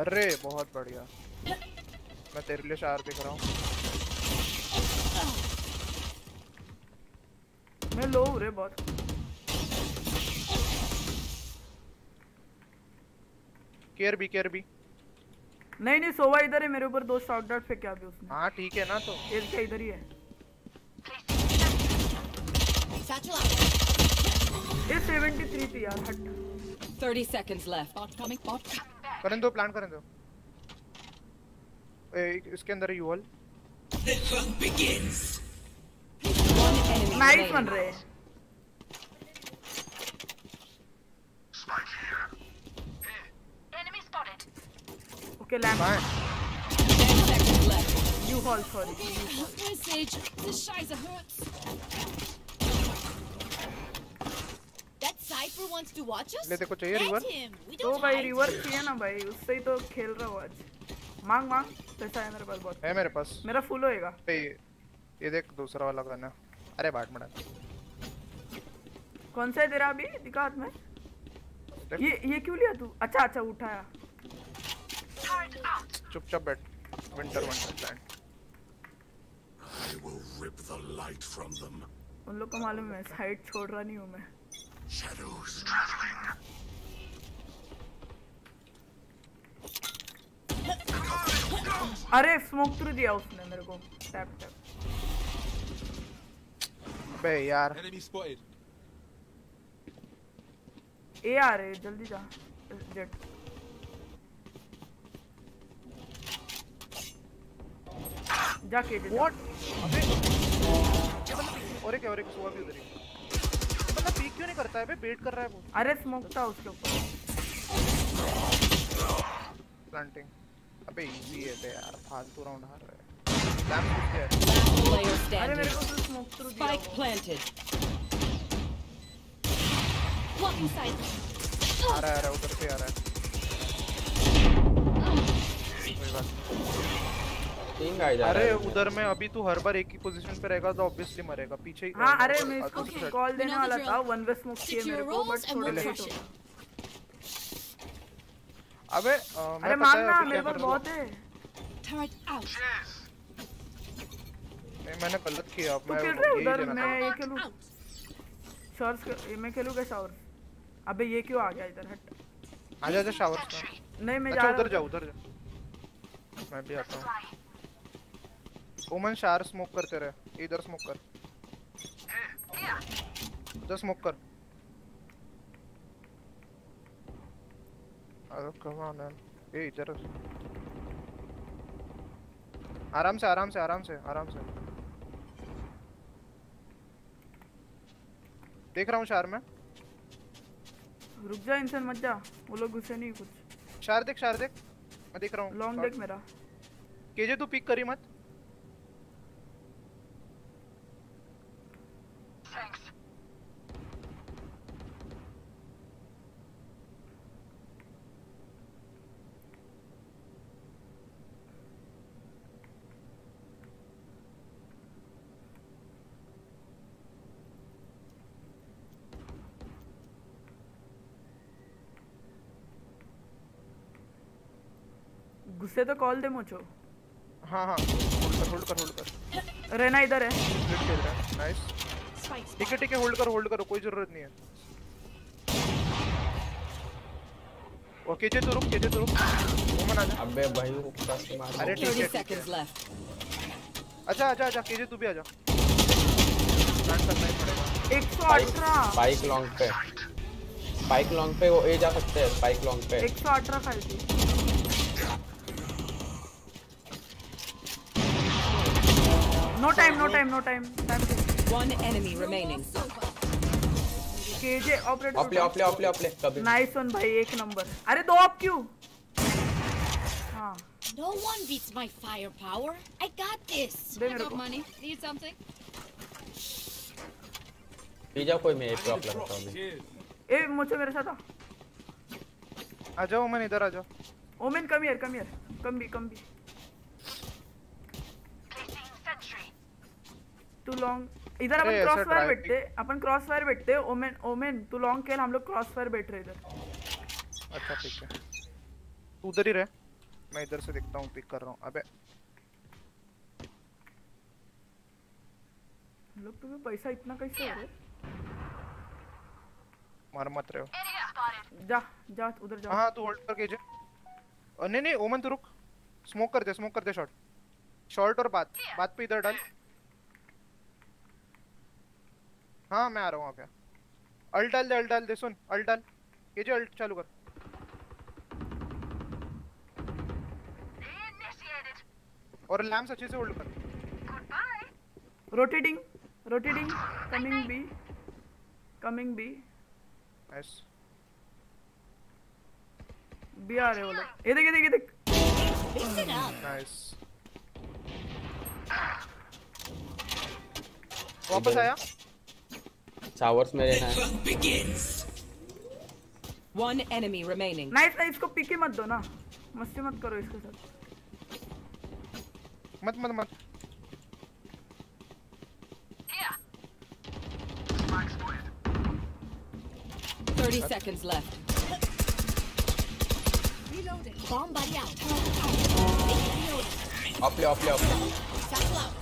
अरे बहुत बढ़िया। मैं तेरे लिए शार दिख रहा हूँ मैं लो रे बहुत केयर बी केयर बी नहीं नहीं सोवा इधर है मेरे ऊपर दो शॉट डॉट फेंके अभी उसने हाँ ठीक है ना तो ये क्या इधर ही है. ये 73 थी यार हट 30 seconds left. Bot coming. Bot. करने दो प्लान करने दो इसके अंदर ही One enemy नाइस बन. रहे. ओके लैंड कहाँ है 10 seconds left. You fall sorry Message. This Shiza hurts. ले देखो चाहिए रिवर तो भाई. रिवर्स चाहिए ना भाई उससे ही तो खेल रहा हूँ आज मांग मांग। पैसा है मेरे पास बहुत। है मेरे पास। मेरा फुल होएगा। ए, ये देख दूसरा वाला गन है। अरे बाट मड़ा कौन सा है तेरा अभी? दिखा हाथ में। ये ये क्यों लिया तू? अच्छा अच्छा उठाया। चुपचाप बैठ। Winter wonderland I will rip the light from them. उन लोग को मालूम है साइड छोड़ रहा नहीं हूँ मैं। Shadows traveling. अरे स्मोक थ्रू दिया उसने मेरे को। टैप टैप अबे यार। ए आ रहे जल्दी जा। जेट जाके जे व्हाट अबे। और एक और एक सुआ भी उधर ही। बंदा पीक क्यों नहीं करता है बे? वेट कर रहा है वो। अरे स्मोक था उसके ऊपर। प्लांटिंग अबे इजी है बे यार फालतू राउंड हार रहा है। अरे मेरे को तो स्मोक थ्रू दिया। Spike वो। planted. Blocking आ रहा है आ रहा है उधर से आ रहा है। कोई बात तीन गाइस अरे उधर में अभी तू हर बार एक ही पोजीशन पे रहेगा तो ऑब्वियसली मरेगा। पीछे ही हाँ अरे मैं इसको कॉल देने वाला था? वन वे स्मोक to मेरे को बट थोड़ा लेट हो it. अबे अ, अरे है मेरे पास। बहुत है नहीं मैंने गलत किया अब मैं खेल उधर मैं ये खेलूं. शॉर्ट्स मैं खेलूँगा शावर अबे ये क्यों आ गया इधर? हट। आजा आजा शावर में नहीं मैं अच्छा जा उधर जा उधर जा मैं भी आता हूँ। ओमन शार स्मोक करते रहे। इधर स्मोक कर। जा स्मोक कर। अरे कम ऑन ये इधर आराम से आराम से आराम से आराम से। देख रहा हूँ शार में। रुक जा इंसान मत जा। वो लोग घुसे नहीं कुछ। शार देख शार देख। मैं देख रहा हूँ। लॉन्ग डेक मेरा। केजे तू पिक करी मत। गुस्से तो कॉल दे मुझो। हाँ हाँ। होल्ड कर होल्ड कर होल्ड कर। रहना इधर है। स्प्लिट खेल रहा है। नाइस ठीक है ठीक है होल्ड करो होल्ड करो कोई ज़रूरत नहीं है। और केजे तो रुक केजे तो रुक। ओमन आजा अबे भाई वो कस मार अरे ठीक है 30 ठीक है। seconds left. अच्छा आजा आजा केजे तू भी आजा प्लान करना ही पड़ेगा। 118 स्पाइक लॉन्ग पे। स्पाइक लॉन्ग पे वो ए जा सकते हैं स्पाइक लॉन्ग पे। 118 खाई थी no time no time no time time One enemy remaining. KJ operator ऑपले ऑपले ऑपले ऑपले कभी नाइस वन भाई एक नंबर अरे दो आप क्यों? हाँ। No one beats my firepower. I got this. दे मेरे को। money. Need something? पिज्जा कोई मैं एक ड्रॉप लगाता हूँ ए मुझे मेरे साथ आ। आ जाओ ओमन इधर आ जाओ। Omen come here come here come भी कम भी तू लॉन्ग इधर अपन क्रॉस फायर बैठते अपन क्रॉस फायर बैठते ओमेन ओमेन तू लॉन्ग खेल हम लोग क्रॉस फायर बैठ रहे इधर। अच्छा ठीक है। तू उधर ही रह। मैं इधर से देखता हूँ पिक कर रहा हूँ। अबे। लोग पे भी पैसा इतना कैसे हो रहा मार मत रहे हो। जा जा उधर जा। हाँ तू होल्ड कर केजे और नहीं नहीं ओमन तू रुक। स्मोक कर दे स्मोक कर दे शॉट शॉर्ट और बात। बात पे इधर डाल। हाँ मैं आ रहा हूँ वहाँ पे। अल्ट डाल दे अल्ट डाल दे सुन अल्ट डाल केजे अल्ट चालू कर। और लैम्स अच्छे से होल्ड कर। Rotating rotating coming B coming B nice B आ रहे वो लोग। ये देख ये देख ये देख. नाइस वापस आया? शावर्स में रहना है One enemy remaining. Nice nice इसको पीके मत दो ना मस्ती मत करो इसके साथ मत मत मत 30 seconds left. Reloading. Bomb buddy out. ऑपले ऑपले ऑपले Satchel out.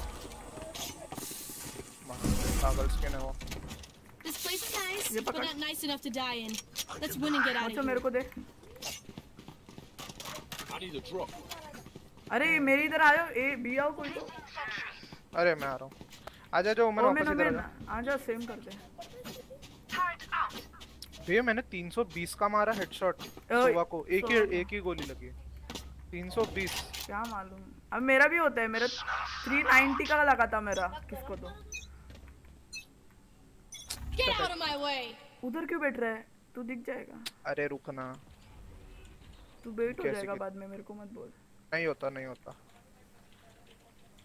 पागल स्किन है वो This place is nice, ये but not nice enough to die in. Let's win and get out of मेरे here. को दे। I need a drop. अरे मेरे इधर आयो। ए बी आओ कोई तो। अरे मैं आ रहा हूँ। आजा जो ओमेन वापस इधर आजा आजा सेम कर दे भैया मैंने 320 का मारा हेडशॉट सुबह को। एक ही। एक ही गोली लगी। 320 क्या मालूम। अब मेरा भी होता है। मेरा 390 का लगा था मेरा किसको तो। Get out of my way. उधर क्यों बैठ रहा है? तू दिख जाएगा। अरे रुकना। तू वेट हो जाएगा बाद में मेरे को मत बोल। नहीं होता नहीं होता।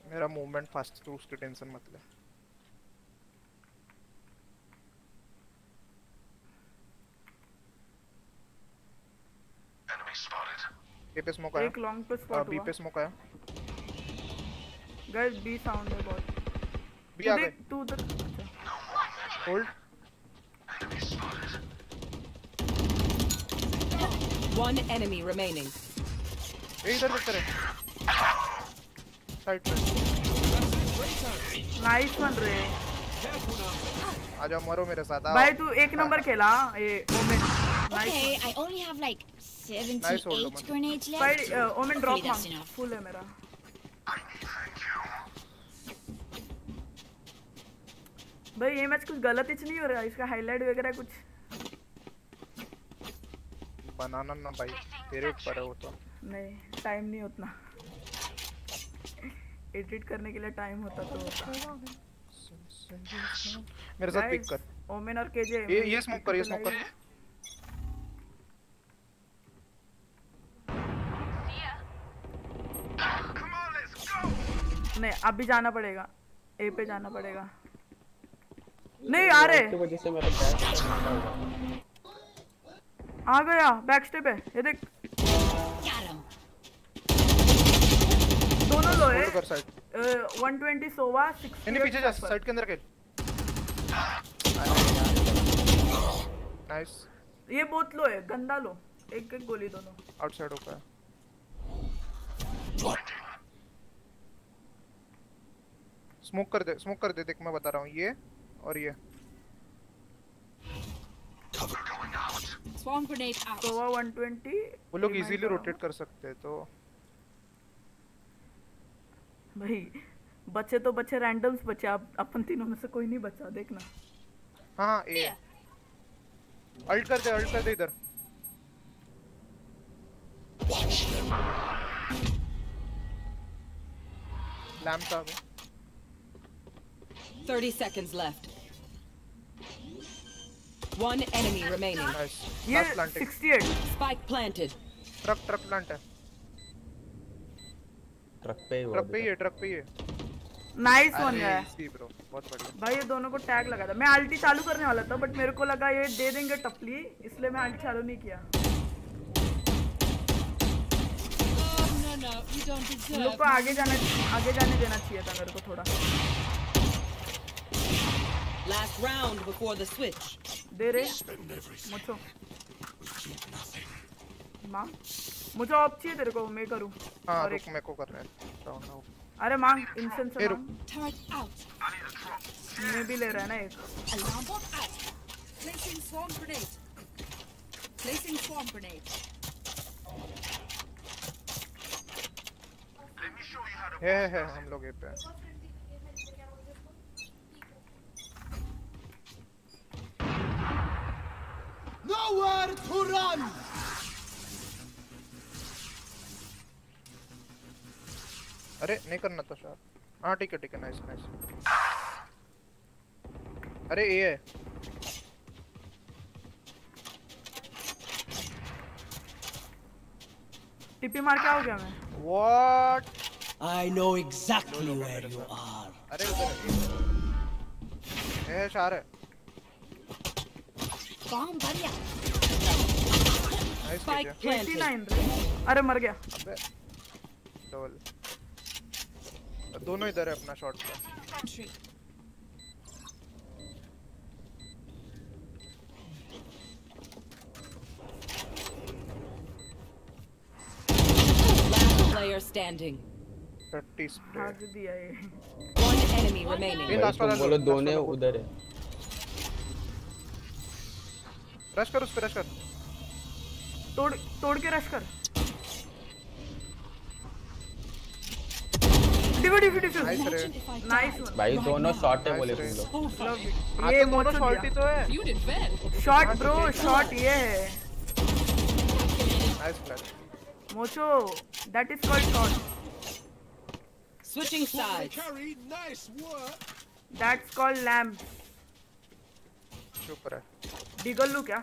मेरा मूवमेंट फास्ट तो उसकी टेंशन मत ले। ए पे स्मोक आया। एक लॉन्ग पे हाँ, स्पॉट बी पे स्मोक आया। गाइस बी साउंड है बहुत। बी आ गए। तू उधर होल्ड One enemy remaining. इधर देख करे साइड पे नाइस वन रे आजा मरो मेरे साथ आओ भाई तू एक नंबर खेला ये Omen Okay, I only have like 78 Nice hold, Oman. grenades left. भाई ओमेन ड्रॉप enough. फुल है मेरा भाई ये मैच कुछ गलत ही नहीं हो रहा? इसका हाईलाइट वगैरह कुछ? बनाना ना भाई तेरे ऊपर है वो तो। नहीं टाइम नहीं उतना एडिट करने के लिए टाइम होता तो होता। मेरे साथ पिक कर। ओमेन और केजे ये ये स्मोक कर ये स्मोक कर नहीं अभी जाना पड़ेगा। ए पे जाना पड़ेगा। नहीं आ रहे। की वजह से मेरा बैक आ गया बैक स्टेप है। ये देख। दोनों लो है साइड 120 सोवा 60 नहीं पीछे जा साइड के अंदर खेल नाइस ये बहुत लो है गंदा लो। एक एक गोली दोनों। आउटसाइड होकर स्मोक कर दे स्मोक कर दे देख मैं बता रहा हूँ ये और ये। Swarm grenade out. सोवा 120 वो लोग इजीली रोटेट कर। सकते हैं तो। भाई बचे तो बचे रैंडम्स बचे। अब अपन तीनों में से कोई नहीं बचा देखना। हाँ हाँ ए अल्ट कर दे अल्ट कर दे इधर। लैम्प आ गया। 30 seconds left. One enemy remaining. Nice. ये Last planting. 68 Spike planted. Truck truck plant है ट्रक पे ही हुआ ट्रक पे अभी ही है ट्रक पे ही नाइस वन है easy बहुत बढ़िया भाई ये दोनों को टैग लगा था मैं अल्टी चालू करने वाला था बट मेरे को लगा ये दे देंगे टपली इसलिए मैं अल्टी चालू नहीं किया Oh no no. लोग को आगे जाना आगे जाने देना चाहिए था मेरे को थोड़ा Last round before the switch. दे रे मुझो मांग मुझे ऑफ़ चाहिए तेरे को मैं करूँ हाँ और रुक एक मेरे को कर रहा है Down now. अरे मांग इंसेंस ए, से रुक। मांग Turret out. मैं भी ले रहा है ना एक Alarm bot out. Placing swarm grenade. Placing swarm grenade. है है है हम लोग ये पे हैं। Nowhere to run! अरे नहीं करना था शायद। हाँ ठीक है ठीक है नाइस नाइस अरे ये। है टिप्पी मार के आओ क्या मैं। What I know exactly where you are. अरे उधर है। है शार है। Buddy out. Nice Spike nine अरे मर गया। अबे डबल दोनों इधर है अपना शॉट का। Player standing. 30 स्प्रे भाग दिया ये। One enemy remaining. ये भाई लास्ट वाला तुम बोलो दोनों उधर है। रश कर उस पे रश कर। तोड़ तोड़ के रश कर। भाई दोनों शॉट है बोले तुम लोग ये तो दोनों शॉट ही तो है. शॉट ब्रो शॉट ये है। Nice flash मोचो that is called shot nice work! That's called lamp ऊपर है। डिगल लू क्या?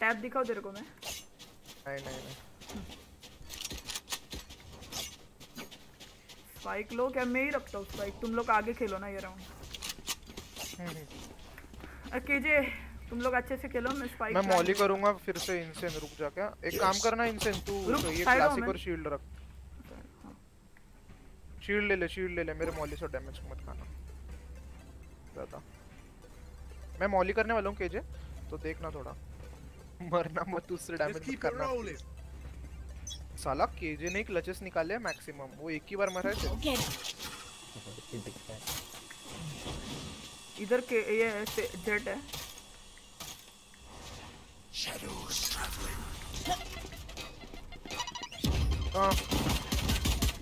टैब दिखाओ तेरे को मैं। नहीं नहीं नहीं। स्पाइक लो क्या मैं ही रखता हूँ स्पाइक? तुम लोग आगे खेलो ना ये राउंड। केजे तुम लोग अच्छे से खेलो मैं स्पाइक मैं मॉली करूँगा फिर से इनसेन रुक जा क्या एक काम करना इनसेन तू ये क्लासिक और शील्ड रख। शील्ड ले ले शील्ड ले ले मेरे मॉली से डैमेज मत खाना। ज़्यादा। मैं मॉली करने वाला हूँ केजे। तो देखना थोड़ा। मरना मत दूसरे डैमेज मत करना साला केजे ने क्लचेस निकाले मैक्सिमम वो एक ही बार मरा है इधर के ये है, से- जेट है traveling. हाँ।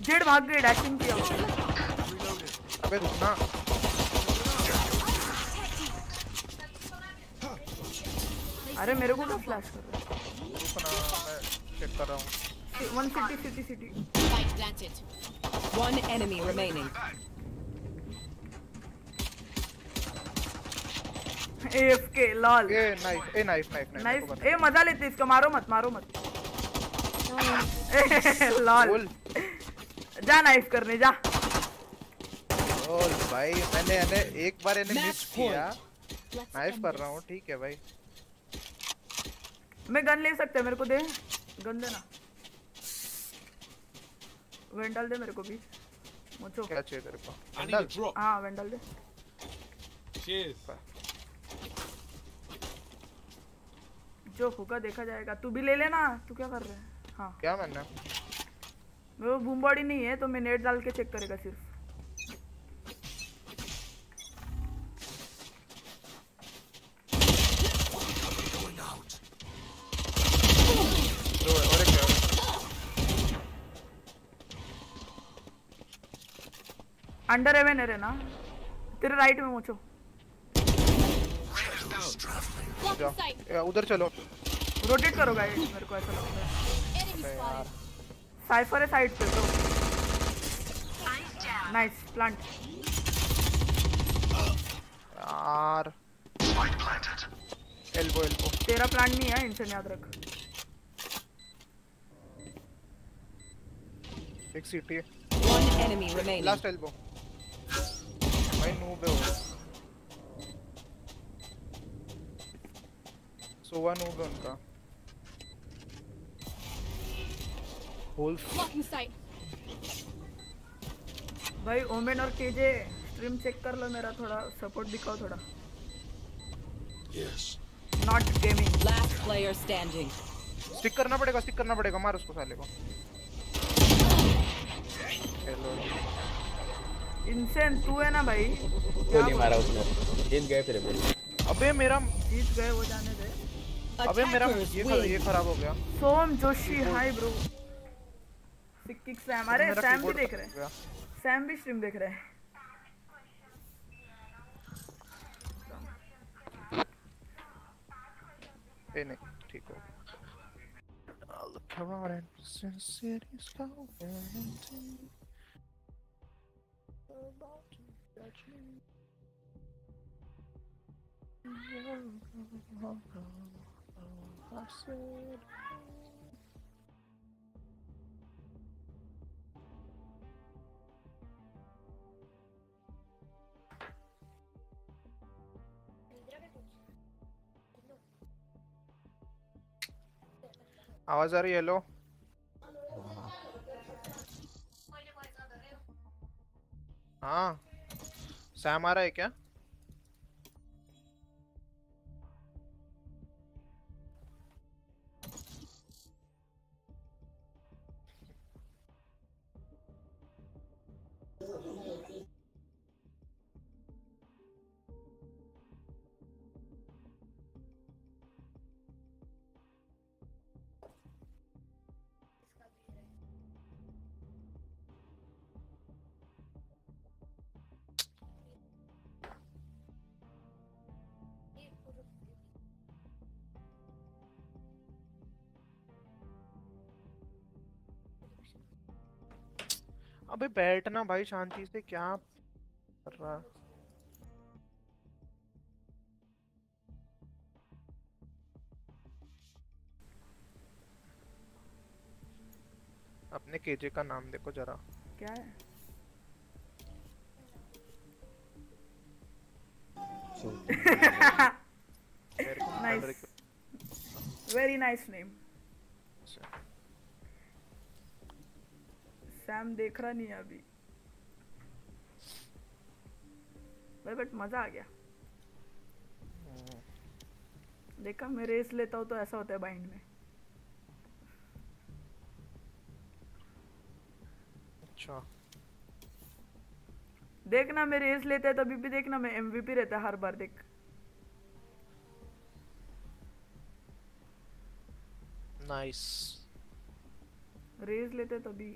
जेट भाग गई डैशिंग किया। अबे रुकना। अरे मेरे को क्या फ्लैश कर रहा रुक ना मैं चेक कर रहा हूँ है। One city city Spike planted. One enemy AFK lol a knife a knife knife nice ए मज़ा लेते इसका मारो मत मारो मत। लॉल जा नाइफ करने जा। ओल भाई मैंने मैंने एक बार इन्हें मिस किया। नाइफ कर रहा हूँ ठीक है भाई। मैं गन ले सकते मेरे को दे। गन देना वेंडल दे मेरे को भी। मुझो क्या चाहिए तेरे को? Drop. हाँ वेंडल दे। Cheers. जो होगा देखा जाएगा। तू भी ले लेना। तू क्या कर रहा है? हाँ। क्या मैंने? वो बूम बॉडी नहीं है तो मैं नेट डाल के चेक करेगा सिर्फ़। अंडर एवन है ना तेरे राइट में ए, उधर चलो। रोटेट करो गाइस मेरे को ऐसा लगता है। साइफर है साइड पे तो। नाइस प्लांट यार। एल्बो एल्बो तेरा प्लांट नहीं है इंसान याद रख। एक सीटी remaining. लास्ट एल्बो भाई नूब है वो सोवा नूब है उनका होल Blocking sight. भाई ओमेन और केजे स्ट्रीम चेक कर लो मेरा थोड़ा सपोर्ट दिखाओ थोड़ा Yes. Not gaming Last player standing. Stick करना पड़ेगा स्टिक करना पड़ेगा मार उसको साले को इंसेन तू है ना भाई? गोली मारा उसने। जीत गए फिर भी अबे मेरा जीत गए वो जाने दे। अबे मेरा ये खर, ये खराब हो गया। सोम जोशी हाय ब्रो सिक्किक सैम अरे सैम भी देख रहे हैं। सैम भी स्ट्रीम देख रहे हैं। ए नहीं ठीक हो I'll look around and see the city's going empty. आवाज़ आ रही है हेलो हाँ। सैम आ रहा है क्या? अबे बैठना भाई शांति से क्या कर रहा अपने केजे का नाम देखो जरा। क्या है? मेरे को Nice. मेरे वेरी नाइस नेम सैम देख रहा नहीं है अभी। भाई बट मज़ा आ गया। देखा मैं रेस लेता हूँ तो ऐसा होता है बाइंड में। अच्छा। देखना मैं रेस लेते हैं तभी भी देखना मैं एमवीपी रहता है हर बार देख। नाइस रेस लेते तभी।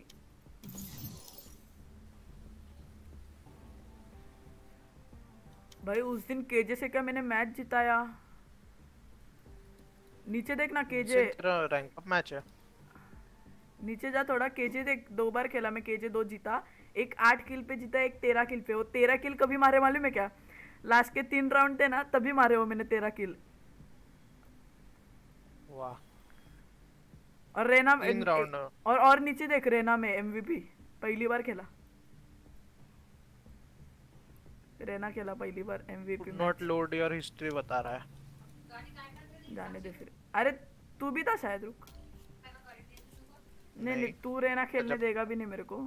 भाई उस दिन केजे से क्या मैंने मैच जिताया? नीचे देखना केजे। रैंक अप मैच है। नीचे जा थोड़ा केजे देख दो बार खेला मैं केजे दो जीता। एक आठ किल पे जीता एक तेरह किल पे। वो तेरह किल कभी मारे मालूम है क्या? लास्ट के तीन राउंड थे ना तभी मारे हो मैंने तेरह किल वाह। और रेना round। और और नीचे देख रेना में एमवीपी पहली बार खेला। रेना खेला पहली बार MVP not load your history बता रहा है। जाने दे फिर अरे तू भी था शायद रुक। नहीं नहीं तू रहना खेलने देगा भी नहीं मेरे को।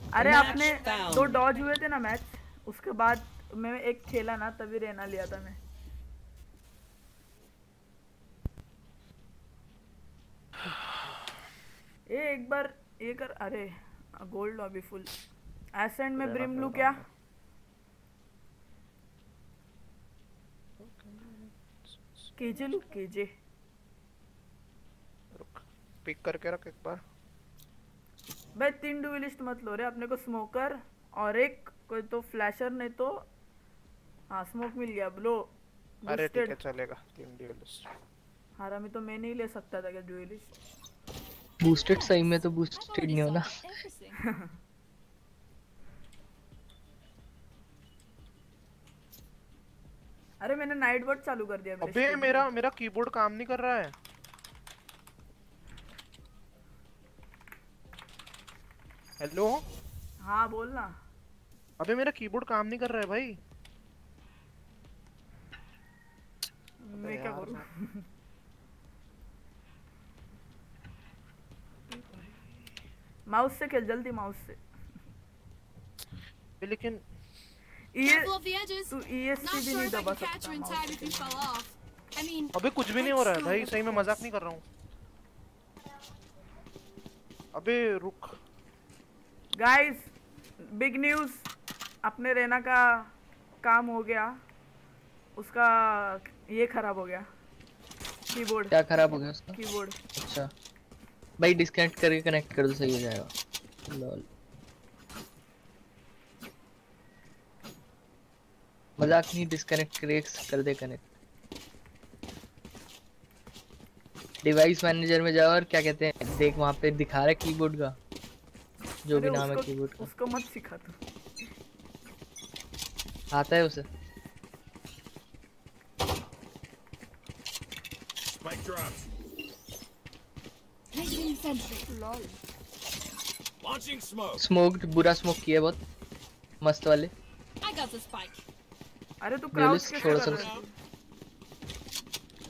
अरे आपने दो डॉज हुए थे ना मैच। उसके बाद मैं एक खेला ना तभी रहना लिया था मैं। ये एक बार ये कर। अरे गोल्ड लॉबी फुल। एसेंट में ब्रिम लू क्या? केजे लू केजे पिक करके रख एक बार। भाई तीन डुअलिस्ट मत लो रे अपने को स्मोकर और एक कोई तो फ्लैशर नहीं तो हाँ स्मोक मिल गया ब्लो अरे ठीक है चलेगा तीन ड्यूलिस्ट हारा में तो मैं नहीं ले सकता था क्या डुअलिस्ट बूस्टेड सही में तो बूस्टेड नहीं होना। अरे मैंने नाइट बोर्ड चालू कर दिया अबे मेरा मेरा कीबोर्ड काम नहीं कर रहा है। हेलो हाँ बोल ना। अबे मेरा कीबोर्ड काम नहीं कर रहा है भाई। मैं क्या करूँ? माउस से खेल जल्दी माउस से। लेकिन ये. तू ESC Not भी नहीं दबा सकता. I mean, अबे कुछ भी नहीं हो रहा है भाई सही में मज़ाक नहीं कर रहा हूँ। अबे रुक। गाइस बिग न्यूज़ अपने रेना का काम हो गया। उसका ये खराब हो गया। कीबोर्ड क्या खराब हो गया उसका? कीबोर्ड अच्छा। भाई डिस्कनेक्ट करके कनेक्ट कर दो सही हो जाएगा। लॉल मज़ाक नहीं डिस्कनेक्ट करे कर दे कनेक्ट डिवाइस मैनेजर में जाओ और क्या कहते हैं देख वहाँ पे दिखा रहा है कीबोर्ड का जो भी नाम है कीबोर्ड का। उसको मत सिखा तू। आता है उसे। Spike dropped. placing sentry. Lol. Launching smoke. Smoked बुरा स्मोक किया बहुत मस्त वाले. अरे तू क्राउच कैसे थोड़ा कर सा रहा है?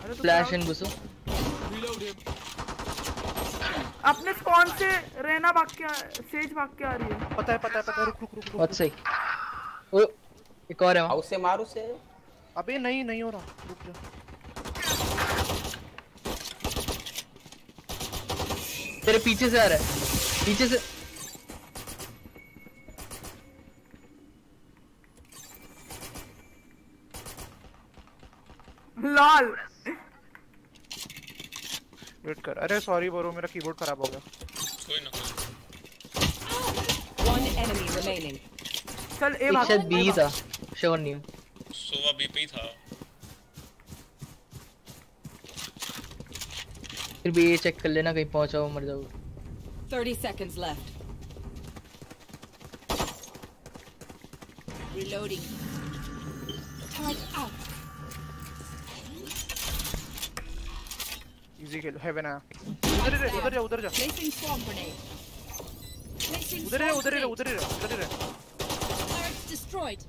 अरे तू फ्लैश एंड घुसो। अपने स्पॉन से रेना भाग के सेज भाग के आ रही है। पता है पता है पता है रुक रुक रुक बहुत सही। ओ एक और है वहाँ। हाउस से मार उसे। अबे नहीं नहीं हो रहा। रुक जा। तेरे पीछे से आ रहा है। पीछे से लॉल। वेट कर। अरे सॉरी ब्रो मेरा कीबोर्ड खराब हो गया। कोई ना One enemy remaining. चल ए भाग। शायद बी था श्योर नहीं हूँ सोवा बी पे ही था। फिर भी ये चेक कर लेना कहीं पहुँचा हो मर जाओ 30 seconds left. Reloading. Turret out. Easy खेल हेवन आया उधर ही रह उधर जा उधर जा Placing swarm grenade. Placing उधर ही swarm उधर ही grenade. उधर ही उधर ही रह Turrets destroyed.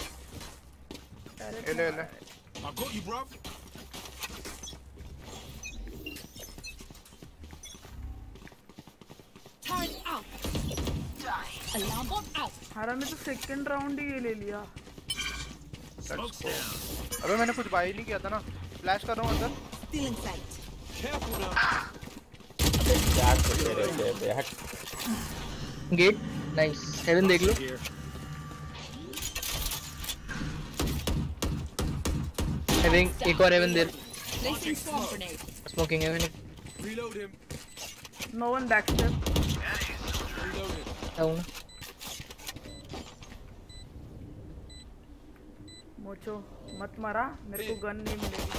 ने ले ले I got you, bro. Turret out. Alarm bot out. हारा में तो सेकंड राउंड ही ये ले लिया। अबे मैंने कुछ बाई नहीं किया था ना। फ्लैश कर रहा हूँ अंदर। In. Careful now. क्या करते रहते हैं हट गेट नाइस हेवन देख लो। हेविंग एक और Placing swarm smoking heaven Reload him. No one back step Reloaded. Down मोचो मत मारा मेरे को गन नहीं मिलेगी.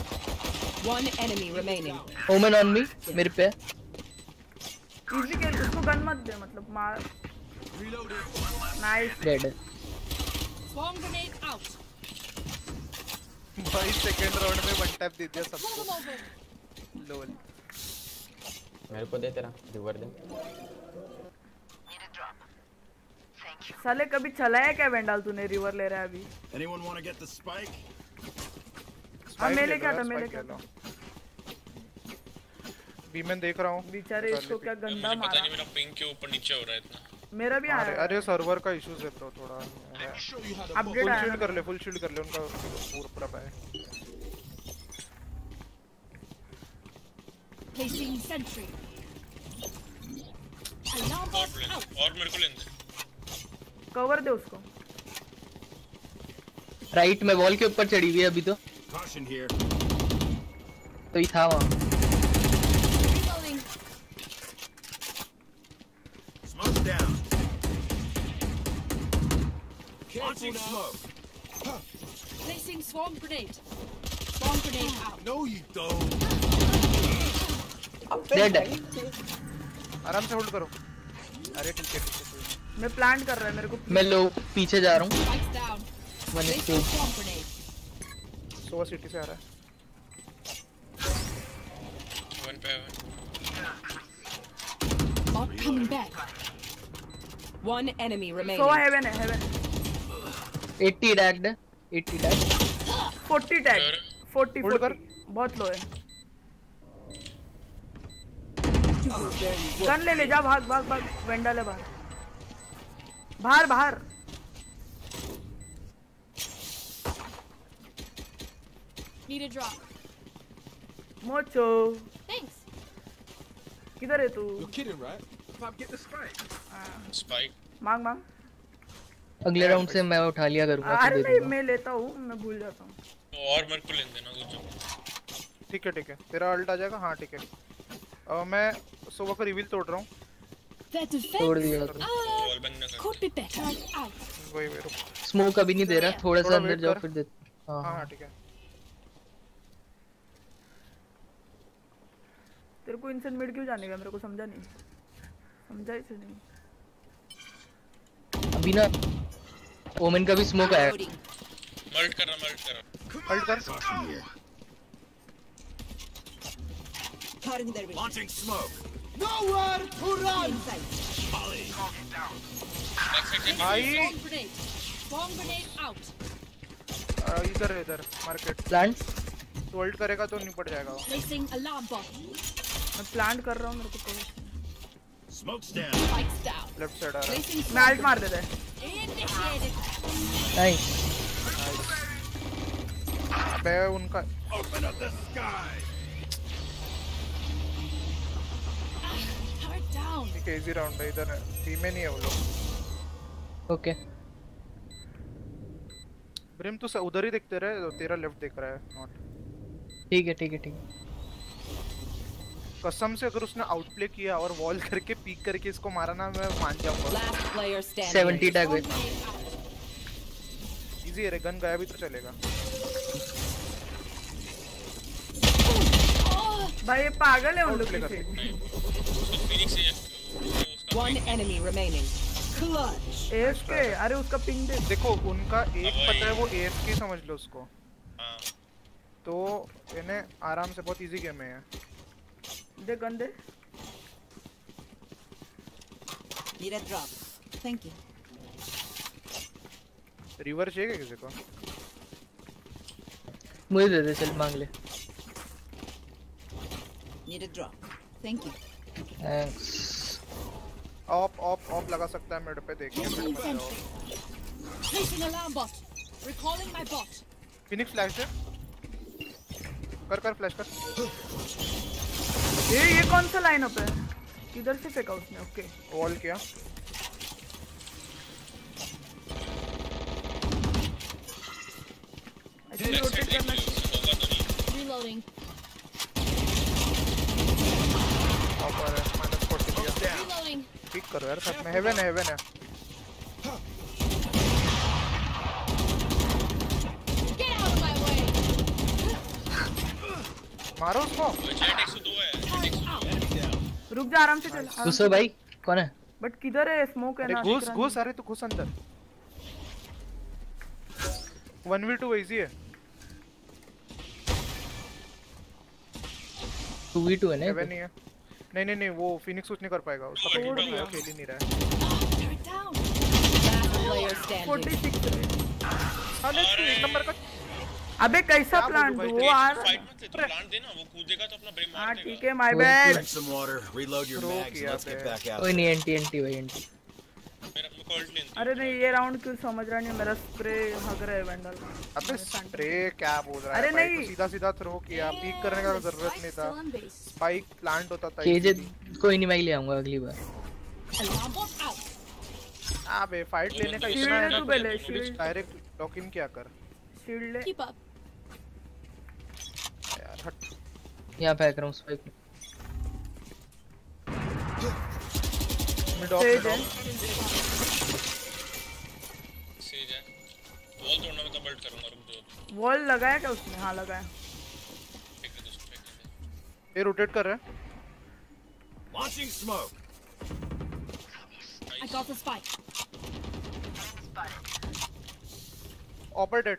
One enemy remaining. Omen on me मेरे पे. इजी खेल उसको गन मत दे मतलब मार. Nice dead Swarm grenade out. भाई सेकंड राउंड में वन टैप दे दिया सबको। लोल मेरे को दे तेरा रिवर दे। साले कभी चलाया क्या वेंडाल तूने रिवर ले रहा है अभी? Anyone want to get the spike? हाँ मेले क्या था मेले क्या था? बीमन देख रहा हूँ। बेचारे इसको क्या गंदा मुझे पता नहीं मेरा पिंग क्यों ऊपर नीचे हो रहा है इतना? मेरा भी अरे आया अरे सर्वर का इश्यूज़ है ब्रो थोड़ा अपडेट फुल शील्ड कर ले फुल शील्ड कर ले उनका पूरा पूरा है Placing sentry. Alarm और bot out. मेरे को दे कवर दे उसको। राइट में वॉल के ऊपर चढ़ी हुई है अभी तो। तो ही था वहाँ। Launching smoke. Placing swarm grenade. Swarm grenade out. No, you don't. है आराम से होल्ड करो अरे ठीक है है। मैं प्लांट कर रहा है मेरे को मैं लो पीछे जा रहा हूँ Placing swarm grenade. Sova city से आ रहा है वन पे one Bot coming back. One enemy remaining. Heaven है हेवन 80 डैग्ड है 80 डैग्ड। 40 टैग 40 Hold कर। 40 बहुत लो है। गन ले ले जा भाग भाग भाग। वेंडल है बाहर बाहर बाहर Need a drop. मोचो। Thanks. किधर है तू? You're kidding, right? Pop, get the spike. Spike मांग मांग। अगले राउंड से मैं उठा लिया करूँगा तो अरे नहीं मैं लेता हूँ मैं भूल जाता हूँ। और मेरे को लेने देना कुछ ठीक है ठीक है। तेरा अल्ट आ जाएगा? हाँ ठीक है। अब मैं सोवा का रिवील तोड़ रहा हूँ। तोड़ दिया कर। could be better. Out. वही वही स्मोक अभी नहीं दे रहा थोड़ा सा अंदर जाओ फिर दे हाँ हाँ हाँ। हाँ ठीक है। तेरे को इनसे मिड क्यों जाने का? मेरे को समझा नहीं। समझा इसे नहीं। अभी ना ओमेन का भी स्मोक आया। मल्ट कर रहा मल्ट कर रहा। मल्ट कर लॉन्चिंग स्मोक इधर इधर मार्केट प्लांट प्लांट करेगा तो निपट जाएगा। मैं कर रहा हूँ मेरे को तो Smoke's down. Spikes down. Left side आ रहा है मैं swarm मार देता है Initiated. अबे उनका Open up the sky. एक इजी राउंड है इधर टीम में नहीं है वो लोग ओके ब्रिम तू उधर ही देखते रहे तेरा लेफ़्ट देख रहा है नॉट ठीक है ठीक है ठीक है। कसम से अगर उसने आउटप्ले किया और वॉल करके पीक करके इसको मारा ना मैं मान जाऊँगा Last player standing. 70 tag. Easy है गन गया भी तो चलेगा भाई ये पागल है उन लोग One enemy remaining. Clutch. F अरे उसका पिंग दे देखो उनका एक पता है वो एएफके समझ लो उसको हाँ तो इन्हें आराम से बहुत इजी गेम है। दे गन दे Need a drop. Thank you. River चाहिए क्या किसी को मुझे दे दे चल मांग ले Need a drop. Thank you. Thanks op op op लगा सकता है मिड पे देखिए Placing जाओ sentry. Placing alarm bot. Recalling my bot. Phoenix flash है कर कर फ्लैश कर ये ये कौन सा लाइनअप है? किधर से फेंका उसने ओके वॉल किया। ऐसे रोटेट करना Reloading. ऑफ़र है माइनस 40 दिया Reloading. पिक करो यार साथ में। हेवन है हेवन है। मारो उसको। रुक जा आराम से चल दूसरा भाई कौन है? बट किधर है? स्मोक है ना घुस घुस अरे तू घुस अंदर। 1v2 इजी है। टू वी टू है ना हेवन तो? नहीं है। नहीं नहीं नहीं वो फिनिक्स कुछ नहीं कर पाएगा उसका पेट दिया। खेल ही नहीं रहा है। 46 अरे तू एक नंबर का अबे कैसा बोलूँ वो भाई, फाइट मत ले तू प्लान देना वो कूदेगा तो अपना ब्रेम हाँ मार देगा। ठीक है माय बैड. कोई नहीं एंटी एंटी भाई एंटी मेरा लेन अरे नहीं ये राउंड क्यों समझ रहा नहीं मेरा स्प्रे हग रहा है वेंडल अबे स्प्रे क्या बोल रहा है अरे नहीं। सीधा सीधा थ्रो किया। पीक करने का ज़रूरत नहीं था. स्पाइक प्लांट होता था केजे कोई नहीं मैं ले आऊँगा अगली बार। अबे फाइट लेने का इतना है ना तू पहले, डायरेक्ट लॉक इन क्या कर? शील्ड ले। Keep up. यहाँ फेंक रहा हूँ स्पाइक मिड ऑफ़ Sage है। सेज है। वॉल तोड़ना मैं कबल्ट करूँगा रुक जाओ। वॉल लगाया क्या उसने? हाँ लगाया। फेंक दे उसको फेंक दे। ये रोटेट कर रहा है। Launching smoke. I got the spike. ऑपर डेड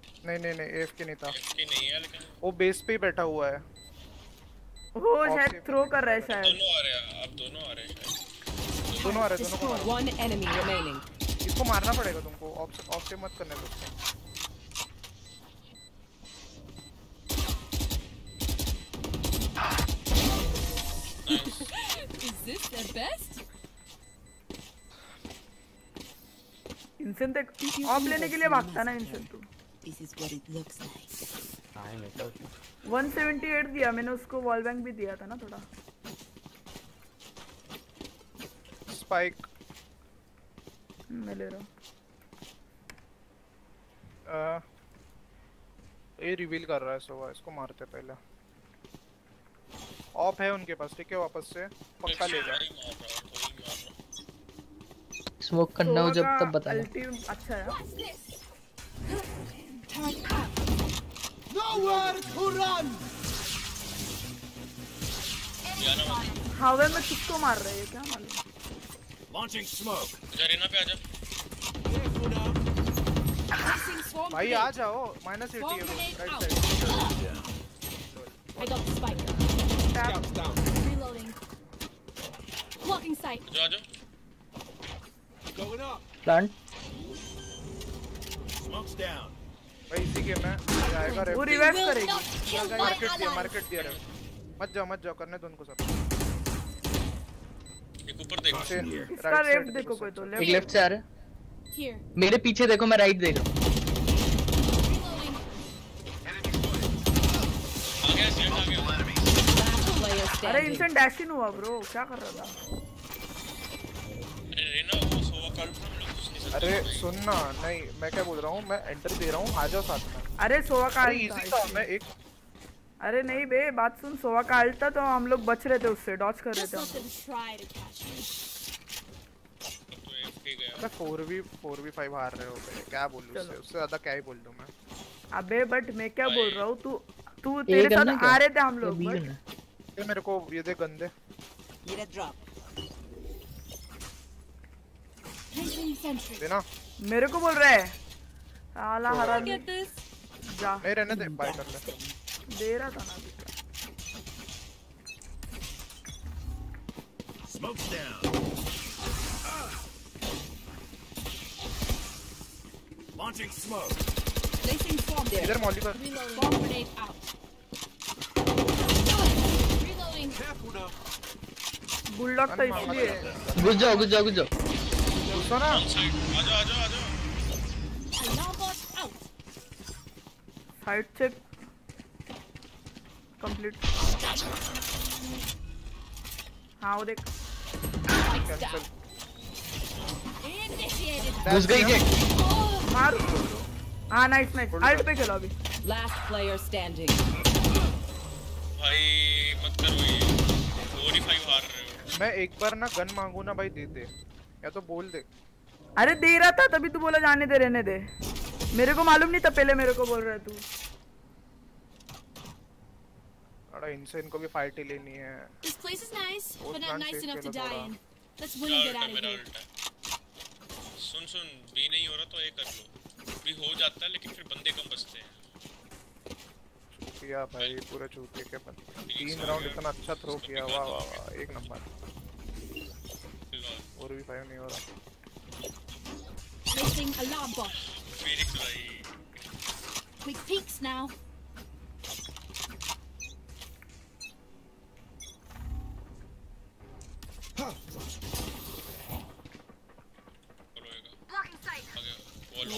नहीं नहीं नहीं एफ़ के नहीं था। इसकी नहीं है लेकिन वो बेस पे ही बैठा हुआ है। वो शायद थ्रो कर रहा है शायद। दोनों आ रहे हैं अब दोनों आ रहे हैं दोनों आ रहे हैं दोनों को मारो। One enemy इसको मारना पड़ेगा तुमको ऑफ़ ऑफ़ से मत करने दो। Is this the best? इंसेंट ऑफ़ लेने के लिए भागता ना इंसेंट तू This is what it looks like. हाँ मैं तो 178 दिया मैंने उसको वॉल बैंक भी दिया था ना थोड़ा। स्पाइक हम्म, मैं ले रहा हूँ। ये रिवील कर रहा है सोवा इसको मारते पहले। ऑफ़ है उनके पास ठीक है वापस से। पक्का ले जा स्मोक करना हो जब तब बताना। ulti अच्छा है। Nowhere to run! जाना मत हवा में किसको मार रहे हैं क्या मालूम Launching smoke. जा रेना पे आजा Placing swarm भाई grenade. आ जाओ माइनस एटी है Bomb grenade right out. Side I got the spike. Scouts down. Reloading. Blocking sight. जो आजा Going up. Plant Smoke's down. भाई इसी गेम में आएगा वो रिवाइव करेगी। मार्केट दिया मार्केट दिया। मत जाओ मत जाओ करने दो उनको सब। एक ऊपर देख। से इसका साइड देखो कोई तो एक लेफ़्ट लेफ़्ट से आ रहा है। मेरे पीछे देखो मैं राइट देख रहा हूँ। Reloading. आ गया सेट आ गया Player अरे. इंसेंट डैशिंग हुआ ब्रो क्या कर रहा था? अरे रेना वो सोवा हम अरे भाई। सुनना नहीं मैं क्या बोल रहा हूँ? मैं एंटर दे रहा हूँ आ जाओ साथ में। अरे सोवा का अरे था इजी था मैं एक अरे नहीं बे बात सुन सोवा का अल्ट था तो हम लोग बच रहे थे उससे डॉच कर रहे थे. तो four v four v five हार रहे हो बे क्या बोलूँ उससे? उससे ज़्यादा क्या ही बोल दूँ मैं? अबे बट मैं क्या बोल रहा हूँ तू तू तेरे साथ आ रहे थे हम लोग? ये मेरे को ये दे गंदे। Need a drop. Placing sentry. देना। मेरे को बोल रहा है। आला तो- हरा जा। नहीं रहने दे बाय कर ले। दे रहा था ना smokes down launching smoke placing swarm there इधर मॉली पर। बॉम्ब टाइप ही है good job good job good ना. साइड कंप्लीट हाँ वो देख। कैंसिल घुस गई मार। हाँ नाइस नाइस अल्ट पे खेलो अभी। Last player standing. भाई मत करो ये। फोर ही फाइव हार रहे हो। मैं एक बार ना गन मांगू ना भाई दे दे। या तो बोल दे। अरे दे रहा था तभी तू बोला जाने दे रहने दे। मेरे को मालूम नहीं था पहले मेरे को बोल रहा है तू। अरे इनसे इनको भी फाइट ही लेनी है। This place is nice, Both but not front nice face enough to die थोड़ा। in. Let's win and get out of here. सुन सुन बी नहीं हो रहा तो ए कर लो। बी हो जाता है लेकिन फिर बंदे कम बचते हैं। किया भाई पूरे चूतिए के बन तीन राउंड इतना अच्छा थ्रो किया वाह वाह वाह एक नंबर। और भी फाइव नहीं हो रहा Placing alarm bot. फीनिक्स भाई Quick peeks now. Blocking sight.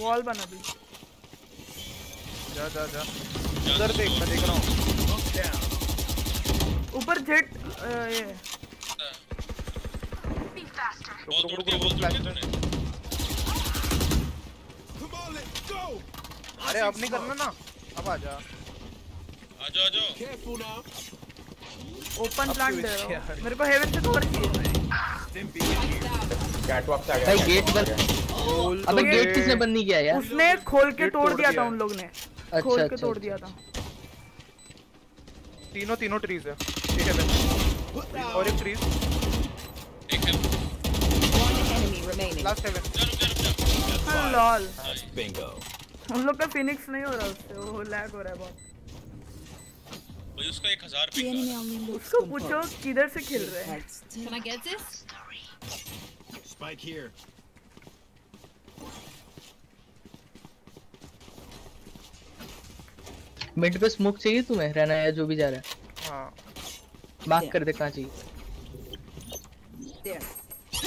Wall बना दी जा जा जा उधर देख मैं देख रहा हूँ ऊपर जेट ये अरे अब नहीं करना ना। अब आ जा। आ जाओ आ जाओ। ओपन प्लांट दे रहा इसके मेरे को हेवन से कवर चाहिए Then be here. कैटवॉक से आ गया। भाई गेट बंद अबे तो गेट किसने बंद नहीं किया यार? उसने खोल के तोड़ दिया था उन लोग ने। अच्छा, खोल के अच्छा, तोड़ अच्छा। दिया था। तीनों तीनों ट्रीज है। ठीक है और एक ट्रीज एक है। Remaining. जा हाँ लॉल Bingo. उन लोग का फिनिक्स नहीं हो रहा उससे वो लैग हो रहा है बहुत। भाई उसका एक हज़ार The पिक enemy उसको पूछो किधर से खेल रहे हैं। Can I get this? Spike here. Mid पे स्मोक चाहिए तुम्हें रहना या जो भी जा रहा है। हाँ। मार्क कर दे कहाँ चाहिए.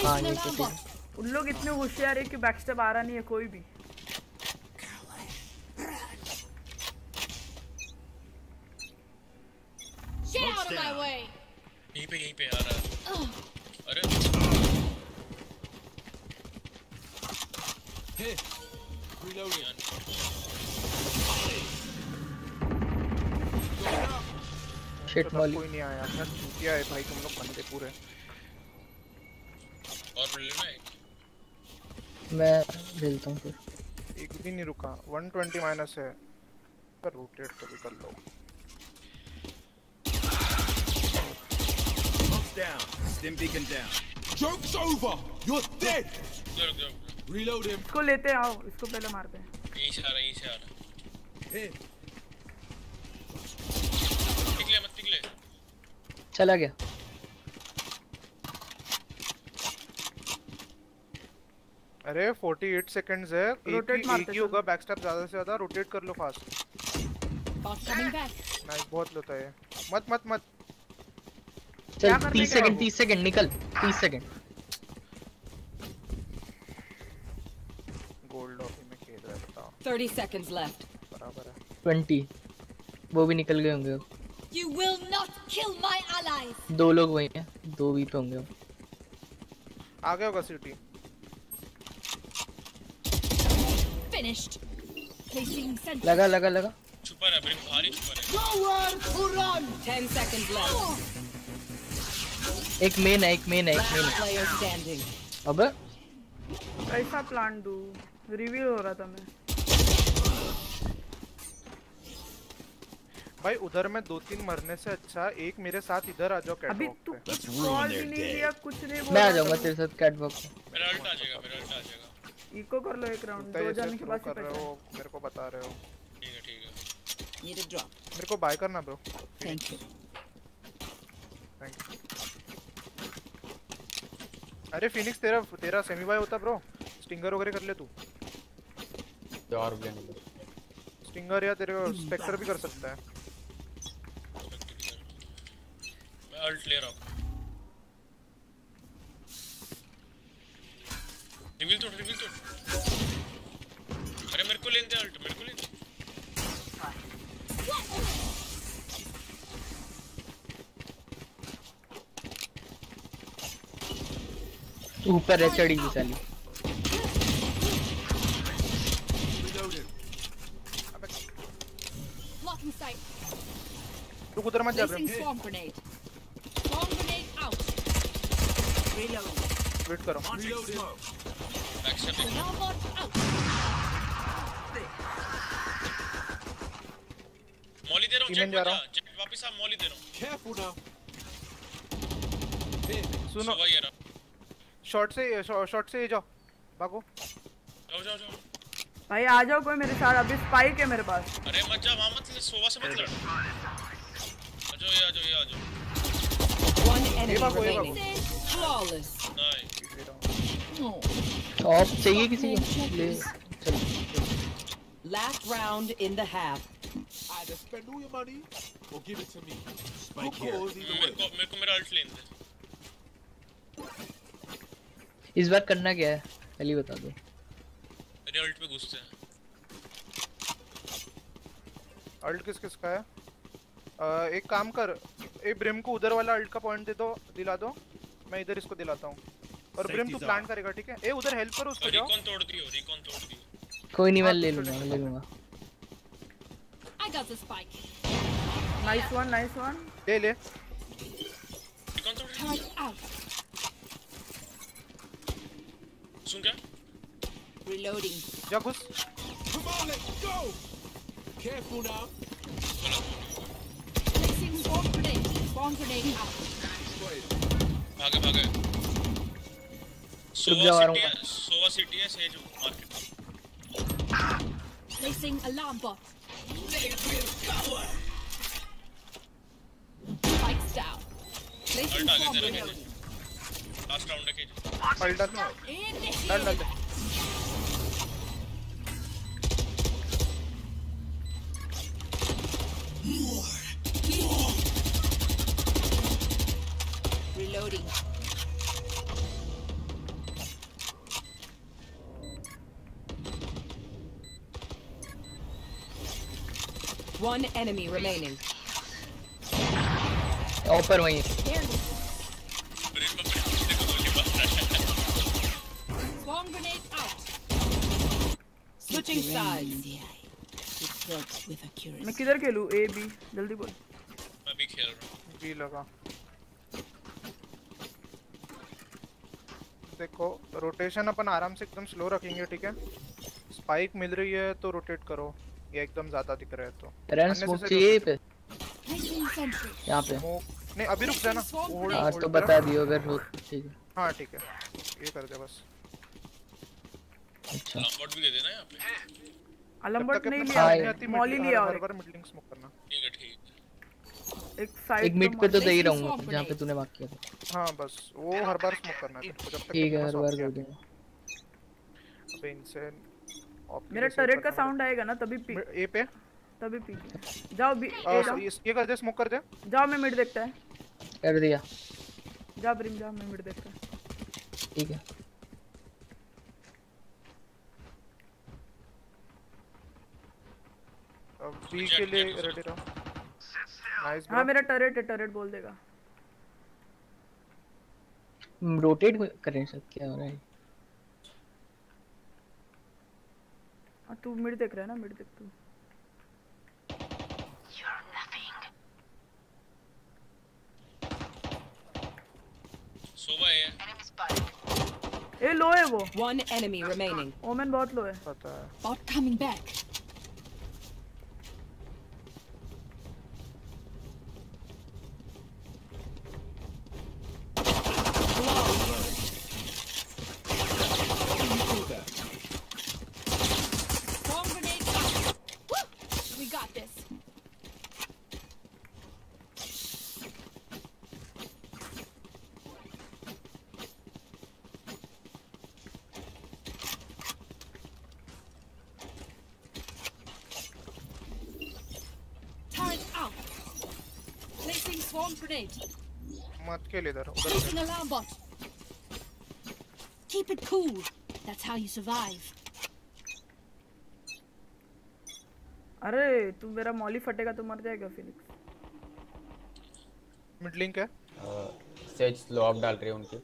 हाँ ये तो उन लोग इतने होशियार है कि बैकस्टेप आ रहा नहीं है कोई भी. यहीं पे यहीं पे आ रहा है। अरे. शिट कोई नहीं आया। यार चूतिया है भाई तुम लोग बंदे पूरे और लेना एक मैं भेजता हूँ फिर एक भी नहीं रुका 120 माइनस है पर रोटेट तो भी कर लो down. Stim beacon down. Joke's over. You're dead. रुक जा Reload him. इसको लेते आओ इसको पहले मारते हैं यहीं से आ रहा है यहीं से आ रहा है. निकले मत निकले चला गया अरे 48 सेकंड्स है ही मारते ही चलो। होगा बैक स्टेप ज़्यादा से ज़्यादा रोटेट कर लो फास्ट coming back. नाइस बहुत लेता है मत मत मत चल 30 सेकंड वो? 30 सेकंड निकल 30 सेकंड गोल्ड ऑफ़ में खेल रहा बताओ 30 seconds left. बराबर है 20 वो भी निकल गए होंगे अब। You will not kill my allies. दो लोग वही हैं दो भी पे होंगे अब। आ गया होगा सिटी Finished. Placing sentry. लगा लगा लगा। छुपा रहा है ब्रिम ही छुपा रहा Nowhere to run! 10 seconds left. एक मेन है एक मेन है एक मेन है। अबे? कैसा प्लान दूँ। रिव्यू हो रहा था मैं। भाई उधर में दो तीन मरने से अच्छा एक मेरे साथ इधर आ जाओ अभी कैटवॉक तू पे। कुछ कॉल भी नहीं किया कुछ नहीं मैं आ जाऊँगा तेरे साथ कैटवॉक पे। मेरा अल्ट आ जाएगा मेरा अल्ट आ जाएगा। इको कर लो एक राउंड दो जन के पास कर रहे हो मेरे को बता रहे हो। ठीक है ठीक है। Need a drop. मेरे को बाय करना bro Thank you. Thank you अरे फिनिक्स तेरा तेरा सेमी बाय होता ब्रो स्टिंगर वगैरह कर ले तू। भी नहीं? स्टिंगर या तेरे को स्पेक्टर भी कर सकता है। मैं अल्ट ले रहा हूँ। रिवील तोड़ रिवील तोड़ अरे मेरे को लेने दे अल्ट मेरे को लेने ऊपर है चढ़ी भी साली। तू कुदर मत जा Reloading. Wait, Alarm मॉली दे रहा हूँ जेट जा रहा हूँ। जेट वापस आ मॉली दे रहा हूँ। Careful now. सुनो। शॉट से शॉट से जाओ। भागो। जाओ जाओ जाओ। भाई आ जाओ कोई मेरे साथ। अभी स्पाइक है मेरे पास। अरे मत जा वहाँ मत सोवा से मत लड़। आ जाओ ये आ जाओ ये आ जाओ। को, Eva remaining. Flawless. Nice top चाहिए किसी को? ले चल Last round in the half. Either spend all your money. Or give it to me. Spike here. मेरे को मेरे को मेरा अल्ट लेने दे। इस बार करना क्या है? पहले बता दो। मेरे अल्ट पे घुसते हैं। अल्ट किस किस का है? अ, एक काम कर। ए ब्रिम को उधर वाला अल्ट का पॉइंट दे दो दिला दो। मैं इधर इसको दिलाता हूँ। और ब्रिम तू out. करेगा ठीक है ए उधर हेल्प करो उसको जाओ रिकॉन तोड़ दियो रिकॉन तोड़ दियो कोई नहीं मैं हाँ, ले तो लूँगा मैं ले लूँगा I got the spike. Nice one nice one ले ले रिकॉन तोड़. सुन क्या Reloading. जा घुस Come on, let's go. Careful now. Placing swarm grenade. Swarm grenade out. भागे भागे रुक जा, सोवा आ रहा सिटी हूँ। है सोवा सिटी है Sage market Placing alarm bot. Spikes down. Placing ult आ swarm गया तेरा grenade. केज लास्ट राउंड है केज अल्ट डाल डाल डाल दे Reloading. One enemy remaining. Open wing. Bomb grenade out. Switching sides. मैं किधर खेलूँ? A, B. जल्दी बोल. मैं भी खेल रहा हूँ. B लगा. देखो रोटेशन अपन आराम से एकदम स्लो रखेंगे ठीक है स्पाइक मिल रही है तो रोटेट करो ये एकदम ज़्यादा दिख रहा है तो। रन स्मोक चाहिए पे. यहाँ पे। नहीं अभी रुक जा ना Hold- हाँ hold तो बता दियो अगर हो ठीक है। हाँ ठीक है। ये कर दे बस। अच्छा। लंबॉट भी दे देना यहाँ पे। जब नहीं लिया मॉली लिया और हर बार मिडलिंग स्मोक करना। ठीक है ठीक एक साइड एक मिड पे तो दे ही रहूँगा जहाँ पे तूने मार्क किया था। हाँ बस। वो हर बार स्मोक करना है ठीक है हर बार कर है। दूँगा। अबे इनसे मेरा टरेट का साउंड आएगा ना तभी पी ए पे? तभी पी जाओ बी ये कर दे स्मोक कर दे। जाओ मैं मिड देखता है। कर दिया। जा ब्रिम जा मैं मिड देखता है। ठीक है। अब बी के लिए रेडी रहो। नाइस हाँ मेरा टरेट है टरेट बोल देगा। रोटेट करें सब क्या हो रहा है? हाँ तू मिड देख रहा है ना मिड देख तू। है। ए लो है वो। वन एनिमी रिमेनिंग ओमन बहुत लो है। पता है। Bot coming back. Swarm grenade out. Woo! We got this. swarm grenade. खेल इधर उधर alarm bot. Keep it cool. That's how you survive. अरे तू मेरा मॉली फटेगा तो मर जाएगा फिनिक्स मिड लिंक है? सेज स्लो अप डाल रही है उनकी।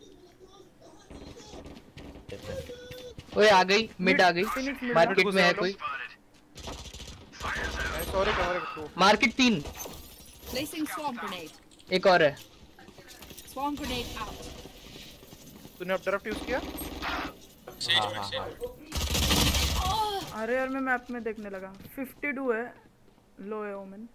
ओए आ गई मिड आ गई। मार्केट में है कोई? सॉरी कवर मार्केट तीन। Placing swarm grenade. एक और है। Swarm grenade out. तूने अपड्राफ्ट यूज़ किया हाँ हाँ हाँ अरे यार मैं मैप में देखने लगा 52 है लो है ओमन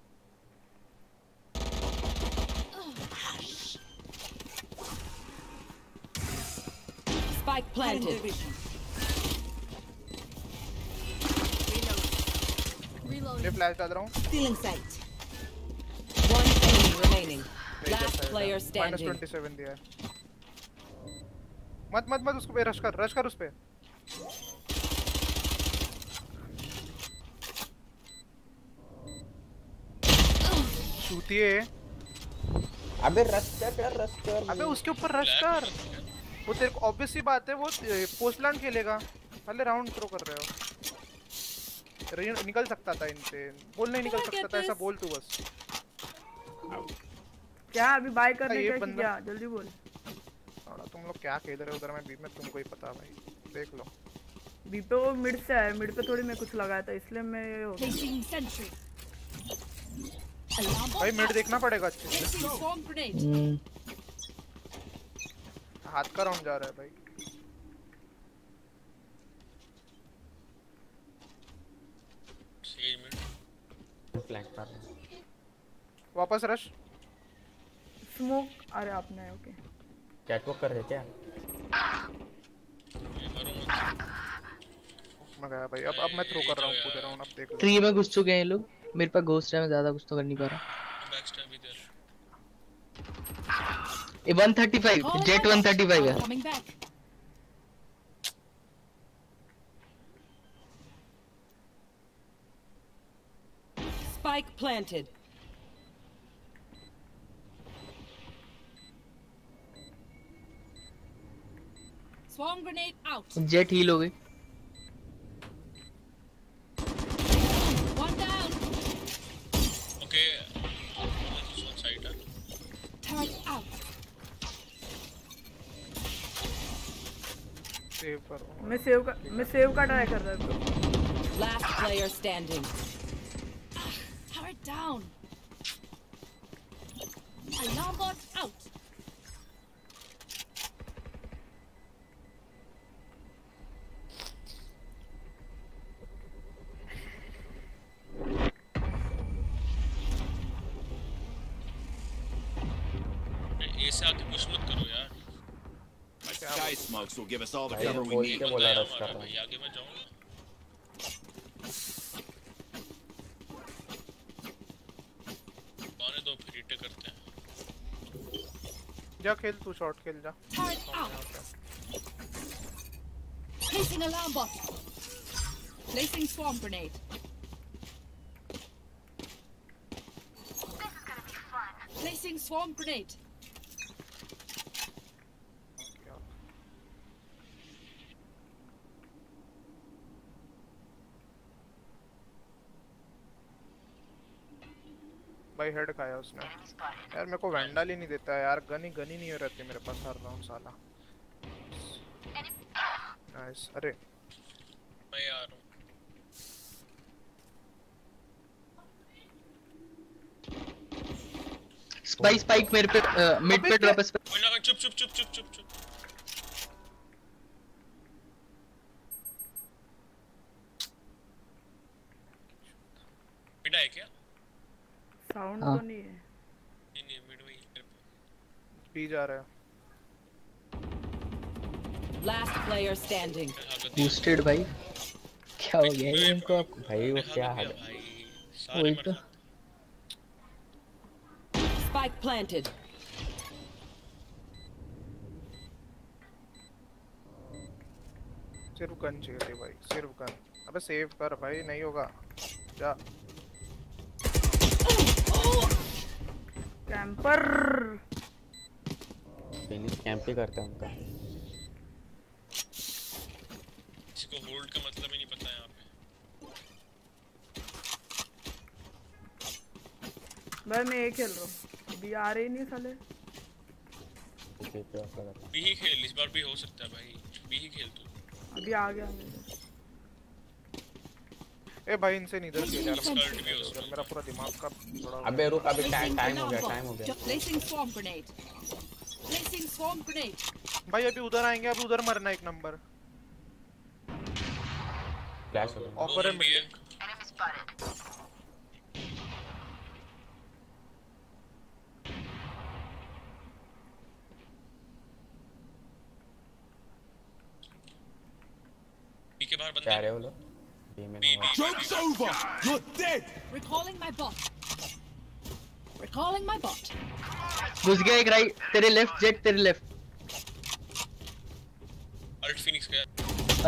Spike planted. मैं फ्लैश डाल रहा हूँ Stealing sight. One enemy remaining. Last player standing. 27 दिया है। मत मत मत उसको पे रश कर रश कर उस पे। चूतिए अबे रश कर यार रश कर। अबे उसके ऊपर रश कर। वो तेरे को ऑब्वियस सी बात है वो पोस्ट प्लांट खेलेगा। पहले राउंड थ्रो कर रहे हो। निकल सकता था इनसे। बोल नहीं निकल सकता था ऐसा बोल तू बस। क्या अभी बाय करने ये का कि क्या? जल्दी बोल। साला, तुम लोग क्या खेल रहे हो उधर? मैं बीच में तुमको ही पता भाई। देख लो। बी पे वो मिड से है मिड पे थोड़ी मैं कुछ लगाया था इसलिए मैं ये हो भाई मिड देखना पड़ेगा अच्छे से. हम्म, हाथ का राउंड जा रहा है भाई। फ्लैंक हैं। वापस रश स्मोक अरे आपने है ओके कैटवॉक कर रहे क्या? मैं गया भाई अब अब मैं थ्रो कर रहा हूँ कूद रहा हूँ अब देख लो। ट्री में घुस चुके हैं ये लोग। मेरे पास घोस्ट है मैं ज़्यादा कुछ तो कर नहीं पा रहा। बैक स्टैब इधर ये 135 जेट 135 है. Spike planted. Swarm grenade out. Jett heal हो गई One down. है Turret out. सेव करो मैं सेव का मैं सेव का ट्राई कर रहा था Last player standing. Turret down. Alarm bot out. Sky smokes will give us all the भाई cover we बोल need. के बोला रश कर हमारा रहा भाई हूँ आगे मैं जाऊंगा आने दो फिर हिट करते हैं जा खेल तू शॉट खेल जा Turret out. Placing alarm bot. Placing swarm grenade. Placing swarm grenade. भाई हेड खाया उसने। यार मेरे को वैंडल ही नहीं देता यार गन ही गन ही नहीं रहती मेरे पास हर राउंड साला। नाइस अरे। मैं आ रहा हूँ। स्पाइक स्पाइक मेरे पे मिड पे ड्रॉप है चुप चुप चुप चुप चुप चुप मिडा है क्या साउंड हाँ। तो नहीं है। नहीं नहीं मिड में ही। पे बी जा रहा है। Last player standing. बूस्टेड भाई। क्या हो गया? ये इनको भाई वो क्या हाल है वही मर तो। Spike planted. सिर्फ़ गन चाहिए भाई सिर्फ़ गन। अबे सेव कर भाई नहीं होगा। जा। कैंपर फिनिश कैंप ही करते हैं उनका। इसको होल्ड का मतलब ही नहीं पता यहाँ पे। भाई मैं ये खेल रहा हूँ। अभी आ रहे ही नहीं साले। लगा बी ही खेल इस बार भी हो सकता है भाई। बी ही खेल तू। अभी आ गया मेरे ए भाई इनसे नहीं से यार हो। मेरा पूरा दिमाग का थोड़ा अबे रुक अभी टाइम टाइम हो गया टाइम हो गया। Placing swarm grenade. Placing swarm grenade. भाई अभी उधर आएँगे अभी उधर मरना एक नंबर। फ्लैश हो गया। ऑफ़र है है Enemy के बाहर क्या बंदे रहे हो लोग? B Joke's over! You're dead! Recalling my bot. Recalling my bot. घुस गया एक राइट। तेरे लेफ़्ट जेट तेरे लेफ़्ट अल्ट फिनिक्स गया।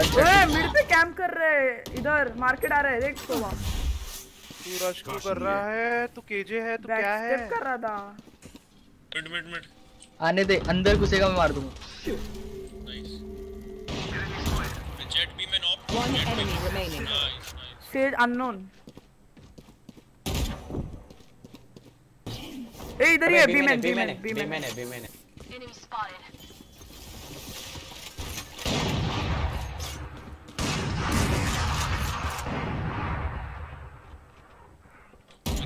अच्छा। ओए मिड पे कैंप कर रहे हैं। इधर मार्केट आ रहा है देख तो वहाँ। तू रश क्यों कर रहा है? तू केजे है तू क्या है? स्टेप कर रहा था। मिड मिड मिड आने दे अंदर घुसेगा मैं मार दूँगा। One enemy remaining. Nice nice stage unknown A इधर ही है B main B main B B main main है बी मैन है Enemy spotted.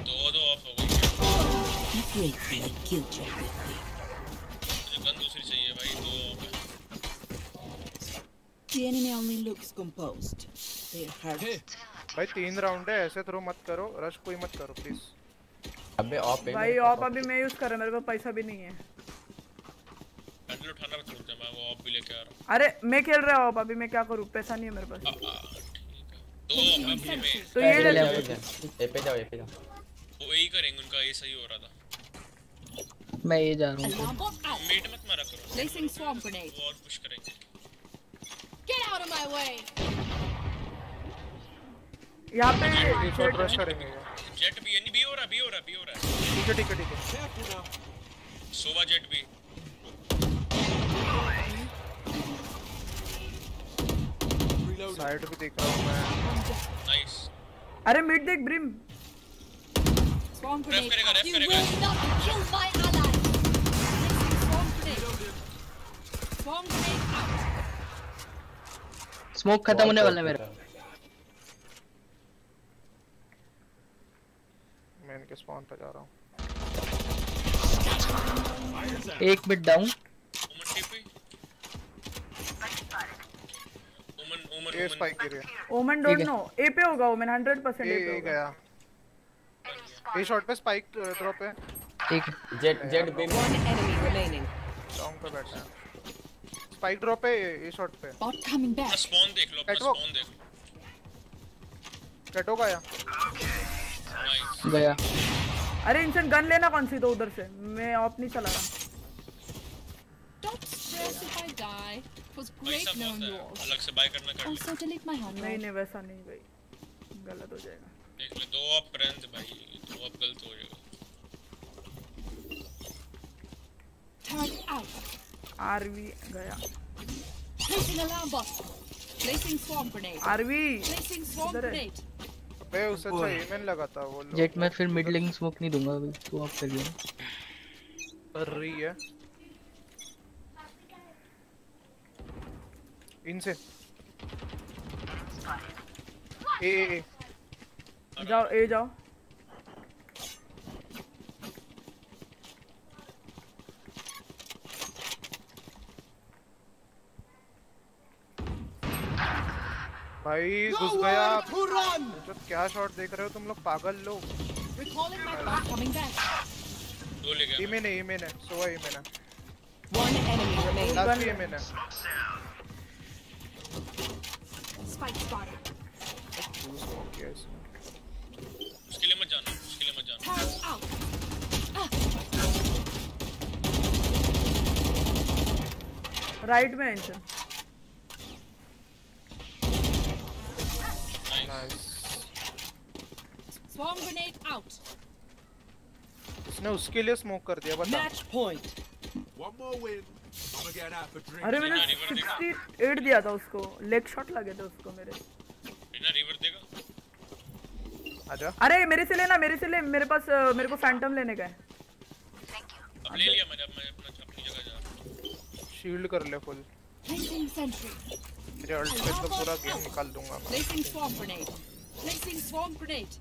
दो दो ऑफ़ हो गई Not wait for a kill check with me. मुझे गन दूसरी चाहिए भाई दो ऑफ़ है The enemy only looks composed. They're hurt. भाई तीन राउंड है ऐसे थ्रो मत करो रश कोई मत करो प्लीज़ अबे ऑफ़ है भाई ऑफ़ अभी मैं यूज़ कर रहा हूँ मेरे पास पैसा भी नहीं है। हैंडल उठाना जा मैं वो ऑफ़ भी लेके आ रहा अरे मैं खेल रहा हूँ अभी मैं क्या करूँ? पैसा नहीं है मेरे पास। हूँ है है में तो ये ले ले। जाओ ए पे जाओ ए पे जाओ। वो यही करेंगे उनका ये सही हो रहा था। मैं ये जा रहा हूँ। मिड मत मारा करो। Swarm grenade. वो और पुश करेंगे। Get out of my way. यहाँ पे रश करेंगे। जेट बी यानी बी हो रहा बी हो रहा बी हो रहा। ठीक है ठीक है ठीक है। सोवा जेट बी साइड भी देख रहा हूँ मैं। नाइस अरे मिड देख ब्रिम करेगा रेफ करेगा। will not kill my ally. Placing swarm grenade. Swarm grenade out. Smoke खत्म होने वाला है मेरा। मैं इनके स्पॉन पे जा रहा हूँ। एक मिनट डाउन टीपी उमन उमन स्पाइक गिर गया ओमन डोंट नो ए पे होगा ओमन 100% ए पे गया। ये शॉट पे स्पाइक ड्रॉप है। ठीक जेट जेट बी में One enemy remaining. लॉन्ग पे बैठा है। स्पाइक ड्रॉप है ये शॉट पे। Coming back. अपना स्पॉन देख लो स्पॉन देख लो। कट होगा या नाइस गया। अरे इंसान गन लेना कौन सी तो उधर से? मैं ऑफ़ नहीं चला रहा। Don't stress if I die. It was great knowing you all. अलग से बाय करना कर ले Also delete my hand. नहीं नहीं वैसा नहीं भाई। गलत हो जाएगा। देख ले दो ऑफ़ रेंज भाई दो ऑफ़ गलत हो जाएगा। Turret out. आरवी गया। Placing alarm bot. Placing swarm grenade. RV Placing swarm grenade. अबे उससे अच्छा एमएन लगा था वो जेट मैं फिर मिड लिंग स्मोक नहीं दूँगा अभी तू ऑफ़ कर लिया कर रही है। इनसे। ए ए ए। जाओ ए जाओ। भाई घुस गया तो क्या शॉट देख रहे हो तुम लोग पागल लोग। राइट में एंशन Nice. Swarm grenade out. उसने उसके लिए स्मोक कर दिया बता Match point. One more win. I'ma get out for drink. अरे मैंने 68 दिया था उसको लेग शॉट लगे थे उसको मेरे बिना रिवर देगा आजा अरे मेरे से लेना मेरे से ले मेरे पास मेरे को फैंटम लेने का है अब ले लिया मैंने अब मैं अपना अपनी जगह जा शील्ड कर ले फुल. तेरे अल्ट पे तो पूरा गेम निकाल दूँगा मैं Placing swarm grenade. Placing swarm grenade.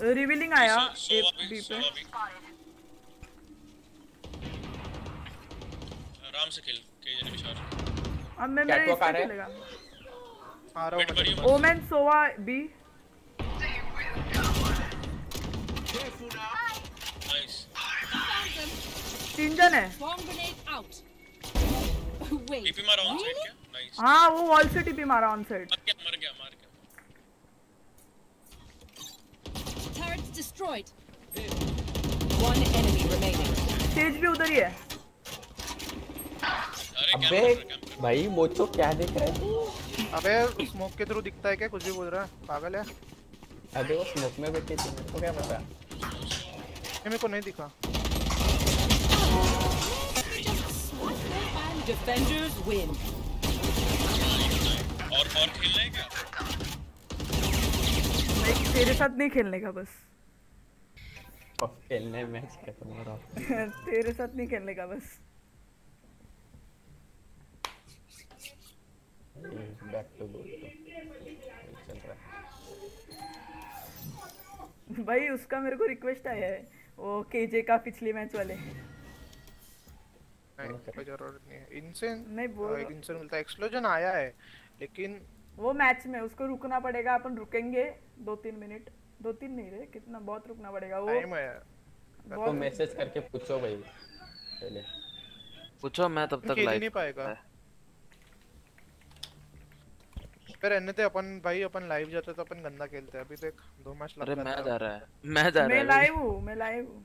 Revealing आया सो ए अभी बी पे आराम से खेल के जने विचार अब मैं मेरे इससे रहा है? खेलेगा आ रहा हूँ। ओमेन सोवा बी तीन जन है. टीपी मारा ऑन साइड क्या? नाइस हाँ वो वॉल से टीपी मारा ऑन साइड मर गया मर गया मार गया। Turrets destroyed. One enemy remaining. Stage भी उधर ही है. अबे भाई मोचो क्या देख रहा है? अबे स्मोक के थ्रू दिखता है क्या? कुछ भी बोल रहा है? पागल है? अबे वो स्मोक में बैठे थे मेरे को क्या पता? मेरे को नहीं दिखा। Defenders win. और और खेलना है क्या नहीं तेरे साथ नहीं खेलने का बस। और खेलने मैच खत्म हो रहा तेरे साथ नहीं खेलने का बस। बैक टू गोल चल रहा है। भाई उसका मेरे को रिक्वेस्ट आया है वो केजे का पिछले मैच वाले। नहीं कोई ज़रूरत नहीं है। इनसे नहीं बोल इनसे मिलता है। एक्सप्लोजन आया है लेकिन वो मैच में उसको रुकना पड़ेगा अपन रुकेंगे दो तीन मिनट दो तीन नहीं रे कितना बहुत रुकना पड़ेगा वो। टाइम है तो मैसेज करके पूछो भाई पहले। पूछो मैं तब तक लाइव नहीं पाएगा। फिर रहने थे अपन भाई अपन लाइव जाते तो अपन गंदा खेलते हैं। अभी देख दो मैच लग अरे मैं जा रहा है। मैं जा रहा मैं है। भाई। लाइव हूँ मैं लाइव हूँ।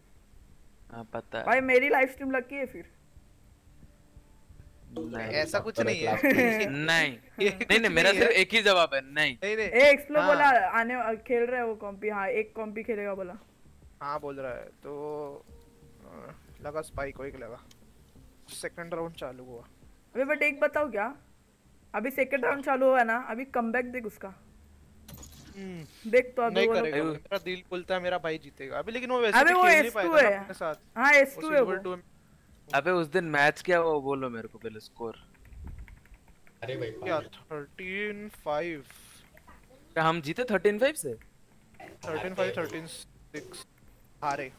हाँ पता है। भाई मेरी लाइव स्ट्रीम लगी है फिर। ऐसा कुछ नहीं है। नहीं। नहीं नहीं मेरा सिर्फ़ एक ही जवाब है नहीं। नहीं नहीं। ए एक्सप्लो हाँ। बोला आने खेल रहा है वो कॉम्पी हाँ एक कॉम्पी खेलेगा बोला। हाँ बोल रहा है तो लगा स्पाइक को एक लगा सेकंड राउंड चालू हुआ। अबे बट एक बताओ क्या? अभी सेकंड राउंड चालू हुआ है ना अभी कमबैक देख उसका। देख तो अभी नहीं वो करेगा मेरा दिल बोलता है मेरा भाई जीतेगा। अभी लेकिन वो वैसे अबे वो खेल नहीं S2 पाएगा है। अपने साथ। हाँ, S2 है वो। अबे उस दिन मैच क्या वो बोलो मेरे को पहले स्कोर अरे भाई क्या 13 5 क्या हम जीते 13 5 से? 13 5 13 6 हारे।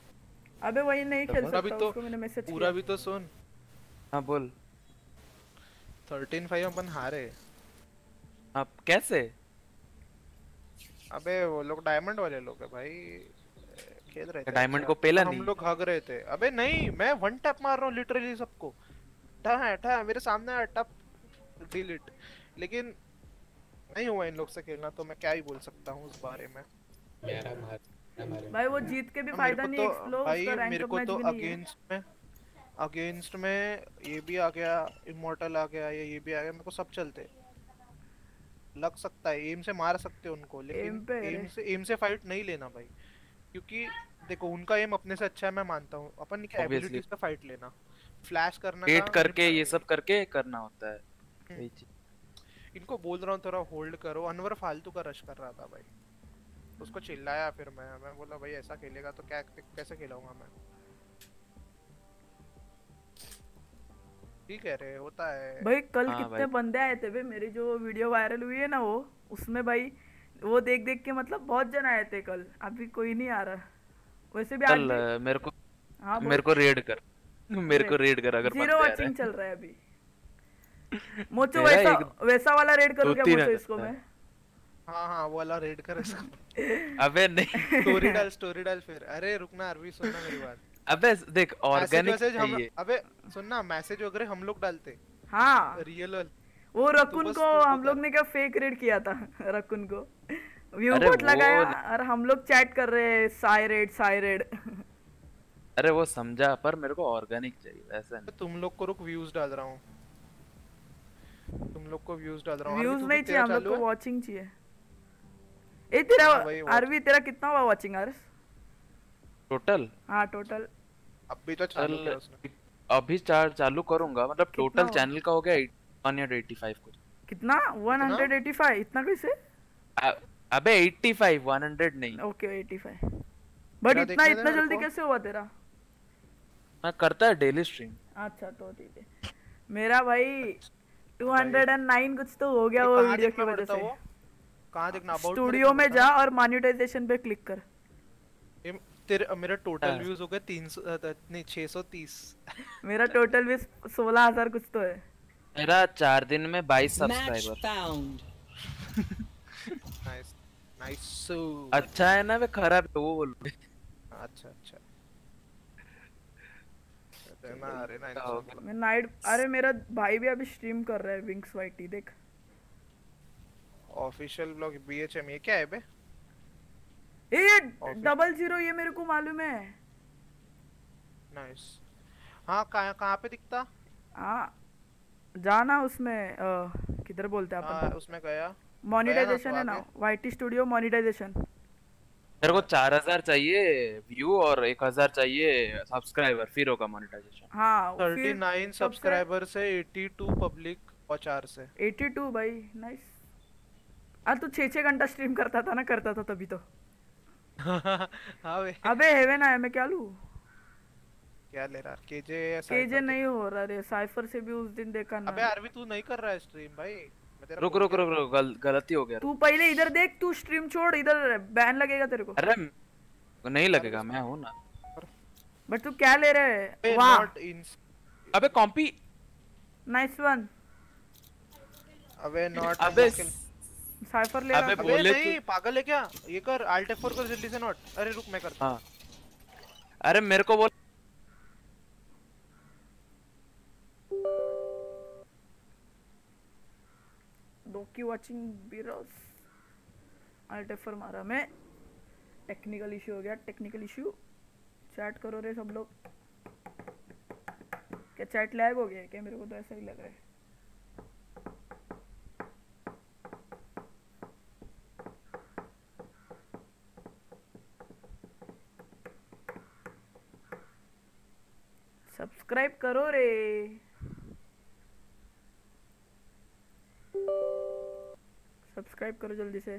अबे वही नहीं खेल सकता तो उसको मैंने मैसेज पूरा भी तो सुन। हाँ बोल। 13 5 अपन हारे। आप कैसे? अबे वो लोग डायमंड वाले लोग है भाई। खेल रहे थे। डायमंड। को पेला हम लोग हग रहे थे। अबे नहीं मैं वन टैप मार रहा हूँ लिटरली सबको। ठा ठा मेरे सामने है टप डिलीट लेकिन नहीं हुआ इन लोग से खेलना तो मैं क्या ही बोल सकता हूँ उस बारे में। मेरा मार भाई वो जीत के भी फ़ायदा नहीं को तो- एक्सप्लो भाई मेरे को तो नहीं अगेंस्ट में अगेंस्ट में ये भी आ गया इमोर्टल आ गया या ये भी आ गया मेरे को सब चलते। लग सकता है एम से मार सकते हो उनको लेकिन है एम से एम से फाइट नहीं लेना भाई। क्योंकि देखो उनका एम अपने से अच्छा है मैं मानता हूँ। अपन क्या Obviously. एबिलिटी से फाइट लेना। फ्लैश करना वेट करके ये सब करके करना होता है। हम्म। चीज़। इनको बोल रहा हूँ थोड़ा होल्ड करो। अनवर फालतू का रश कर रहा था भाई। उसको चिल्लाया फिर मैं। मैं बोला भाई ऐसा खेलेगा तो क्या कैसे खिलाऊँगा मैं? ठीक है रे होता है। भाई कल हाँ कितने भाई। बंदे आए थे भाई मेरी जो वीडियो वायरल हुई है ना वो उसमें भाई वो देख देख के मतलब बहुत जन आए थे कल अभी कोई नहीं आ रहा। वैसे भी आज चल मेरे को हाँ, मेरे को रेड कर। मेरे को रेड कर अगर ज़ीरो वॉचिंग। चल रहा है अभी। मोचो वैसा एक- वैसा वाला रेड करूँ क्या मोचो इसको मैं? हाँ हाँ वो वाला रेड कर इसको। अबे नहीं। स्टोरी डाल स्टोरी डाल फिर। अरे रुकना अरवी सुनना मेरी बात। अबे देख ऑर्गेनिक हम अबे सुनना मैसेज वगैरह हम लोग डालते। हाँ। रियल वो रकुन बस को हम लोग ने क्या फेक रेड किया था? रकुन को। व्यू अरे बहुत लगाया और हम लोग चैट कर रहे हैं साई रेड साई रेड अरे वो समझा पर मेरे को ऑर्गेनिक चाहिए ऐसा नहीं। तुम लोग को रुक व्यूज़ डाल रहा हूँ। तुम लोग को व्यूज़ डाल रहा हूँ। व्यूज़ नहीं भी चाहिए हम लोग को है? वॉचिंग चाहिए। ए तेरा हाँ, आरवी तेरा कितना हुआ वॉचिंग आरस टोटल हाँ टोटल अब भी तो चालू किया उसने। अभी चार चालू करूँगा मतलब टोटल चैनल का हो गया 185 कुछ कितना? 185 इतना कैसे अबे 85 100 नहीं। ओके 85 बट इतना इतना जल्दी कैसे हुआ तेरा? मैं करता है डेली स्ट्रीम अच्छा तो ठीक है। मेरा भाई 209 कुछ तो हो गया वो वीडियो की वजह से? कहाँ देखना? अबाउट स्टूडियो में जा और मॉनेटाइजेशन पे क्लिक कर। तेरे मेरा टोटल हाँ। व्यूज़ हो गए 300 नहीं 630 मेरा टोटल भी 16000 कुछ तो है। मेरा चार दिन में 22 सब्सक्राइबर नाइस नाइस अच्छा है ना वे खराब है वो बोल अच्छा अच्छा। मैं नाइट अरे मेरा भाई भी अभी स्ट्रीम कर रहा है विंग्स वाइटी देख। ऑफिशियल ब्लॉग बीएचएम ये क्या है बे? ए डबल ज़ीरो ये मेरे को मालूम है। नाइस हाँ कहाँ कहाँ पे दिखता? हाँ जाना उसमें किधर बोलते हैं हाँ अपन? उसमें गया। मोनेटाइजेशन है ना वाईटी स्टूडियो मोनेटाइजेशन मेरे को 4000 चाहिए व्यू और 1000 चाहिए सब्सक्राइबर फिर होगा मोनेटाइजेशन हाँ फिर 39 सब्सक्राइबर से 82 पब्लिक और 4 से। 82 भाई नाइस अरे तू छः छः घंटा स्ट्रीम करता था ना करता था तभी तो। हाँ अबे हेवन आया मैं क्या लूँ? क्या ले रहा केजे केजे नहीं हो रहा रे साइफर से भी उस दिन देखा ना। अबे आरवी तू नहीं कर रहा है स्ट्रीम भाई। रुक रुक रुक रुक गल, गलती हो गया। तू पहले इधर देख तू स्ट्रीम छोड़ इधर बैन लगेगा तेरे को। अरे नहीं लगेगा मैं हूँ ना। बट तू क्या ले रहा है? वाह। अबे कॉम्पी। नाइस वन अबे नॉट अबे साइफर ले अबे रहा। अबे बोले नहीं पागल है क्या? ये कर अल्ट F4 कर जल्दी से नॉट अरे रुक मैं करता हाँ। अरे मेरे को बोल डोकी वाचिंग बीरस अल्ट मारा मैं। टेक्निकल इशू हो गया टेक्निकल इशू चैट करो रे सब लोग। क्या चैट लैग हो गया क्या? मेरे को तो ऐसा ही लग रहा है। सब्सक्राइब करो रे। सब्सक्राइब करो जल्दी से।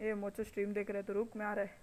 ये मोचो स्ट्रीम देख रहे तो रुक, में आ रहा है।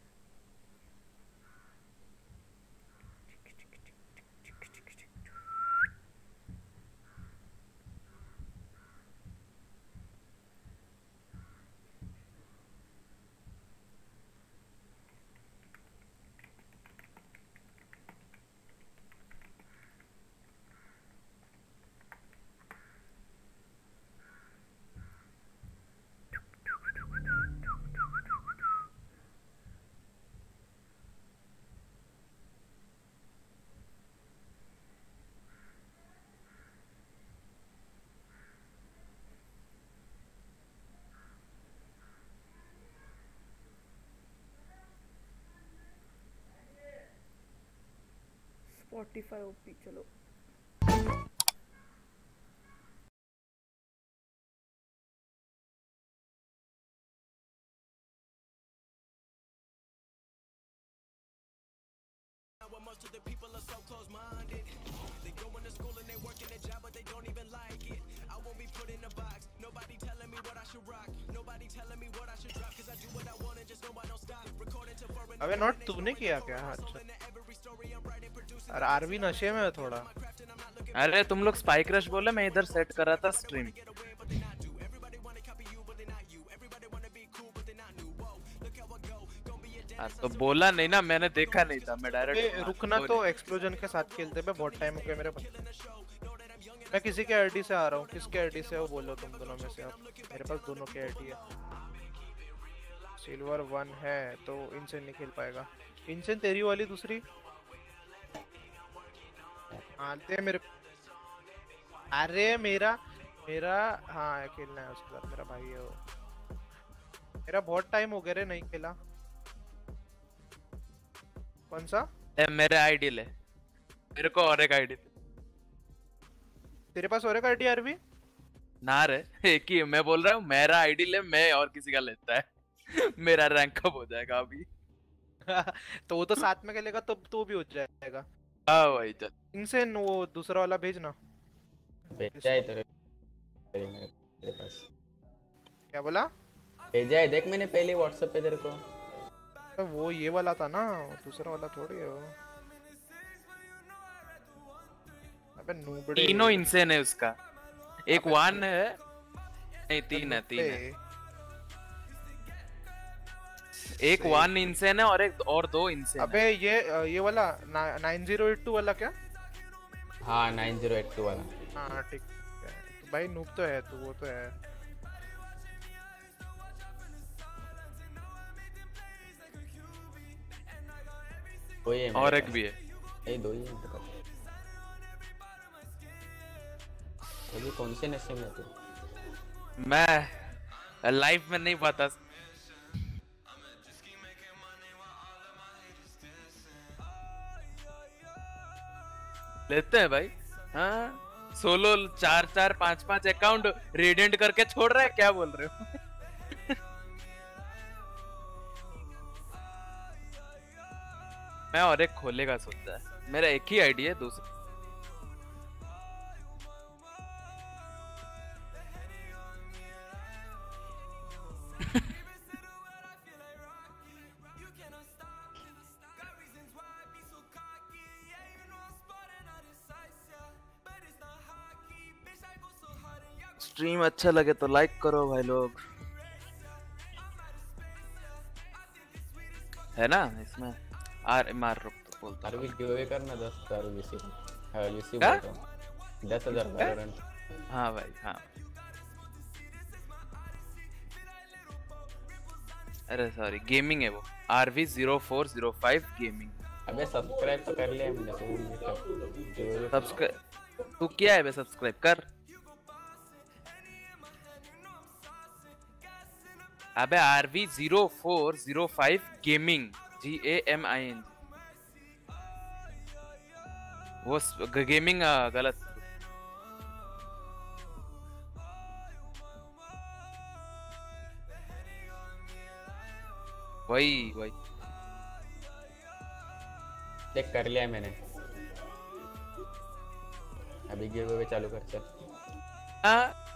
स्पॉटिफाई ओपी चलो Most of the people are so close-minded. They go into school and they work in a job, but they don't even like it. I won't be put in a box. Nobody telling me what I should rock. Nobody telling me what I should drop. Cause I do what I want and just know I don't stop. Recording to foreign. अबे not तूने किया क्या हाँ, अच्छा अरे RV नशे में है थोड़ा। अरे तुम लोग स्पाइक रश बोले मैं इधर सेट कर रहा था स्ट्रीम हाँ, तो बोला नहीं ना मैंने देखा नहीं था मैं डायरेक्ट रुकना तो एक्सप्लोजन के साथ खेलते पे बहुत टाइम हो गया मेरे पास। मैं किसी के आईडी से आ रहा हूँ किसके आईडी से हो बोलो तुम दोनों में से आप। मेरे पास दोनों के आईडी है। सिल्वर वन है तो इनसे नहीं खेल पाएगा। इनसे तेरी वाली दूसरी? हाँ दे मेरे अरे मेरा मेरा हाँ खेलना है उसके साथ मेरा भाई है वो। मेरा बहुत टाइम हो गया रे नहीं खेला। कौन सा? ए, मेरे आईडी ले। मेरे को और एक आईडी तेरे पास और एक आईडी आरवी ना रे एक ही मैं बोल रहा हूँ मेरा आईडी ले मैं और किसी का लेता है। मेरा रैंक कब हो जाएगा अभी। तो वो तो साथ में खेलेगा तो तो भी हो जाएगा। हाँ भाई चल इनसे वो दूसरा वाला भेजना। भेजा है तेरे मेरे पास। क्या बोला? भेजा है देख मैंने पहले व्हाट्सएप पे तेरे को। तो वो ये वाला था ना दूसरा वाला थोड़ी है वो। अबे नूबड़े। तीनों इंसेन है उसका। एक वन है नहीं तीन है तीन है। एक वन इंसेन है। और एक और दो इंसेन अबे ये ये वाला नाइन ज़ीरो एट टू वाला क्या? हाँ नाइन ज़ीरो एट टू वाला। हाँ ठीक तो भाई नूब तो है तो वो तो है। है और एक भी है। ये दो ही है पास। अभी कौन से नशे में तू? मैं लाइफ में नहीं पाता। लेते हैं भाई। हाँ। सोलो, चार चार, पाँच पाँच अकाउंट रेडियंट करके छोड़ रहे हैं, क्या बोल रहे हो? मैं और एक खोलेगा सोचा है। मेरा एक ही आईडी है, दूसरा। स्ट्रीम अच्छा लगे तो लाइक करो भाई लोग। है ना? इसमें आर एम आर बोलता अरे भी गिव करना दस हज़ार वीसी हाँ वीसी क्या? बोल रहा हूँ। दस हज़ार वैलोरेंट हाँ भाई हाँ। अरे सॉरी गेमिंग है वो। R V zero four zero five gaming अबे सब्सक्राइब तो कर लिया हमने तो सब्सक्राइब तू क्या है बे सब्सक्राइब कर। अबे R V zero four zero five gaming G A M I N वो गेमिंग गलत। वही वही। चेक कर लिया मैंने। अभी गिव चालू कर चल हाँ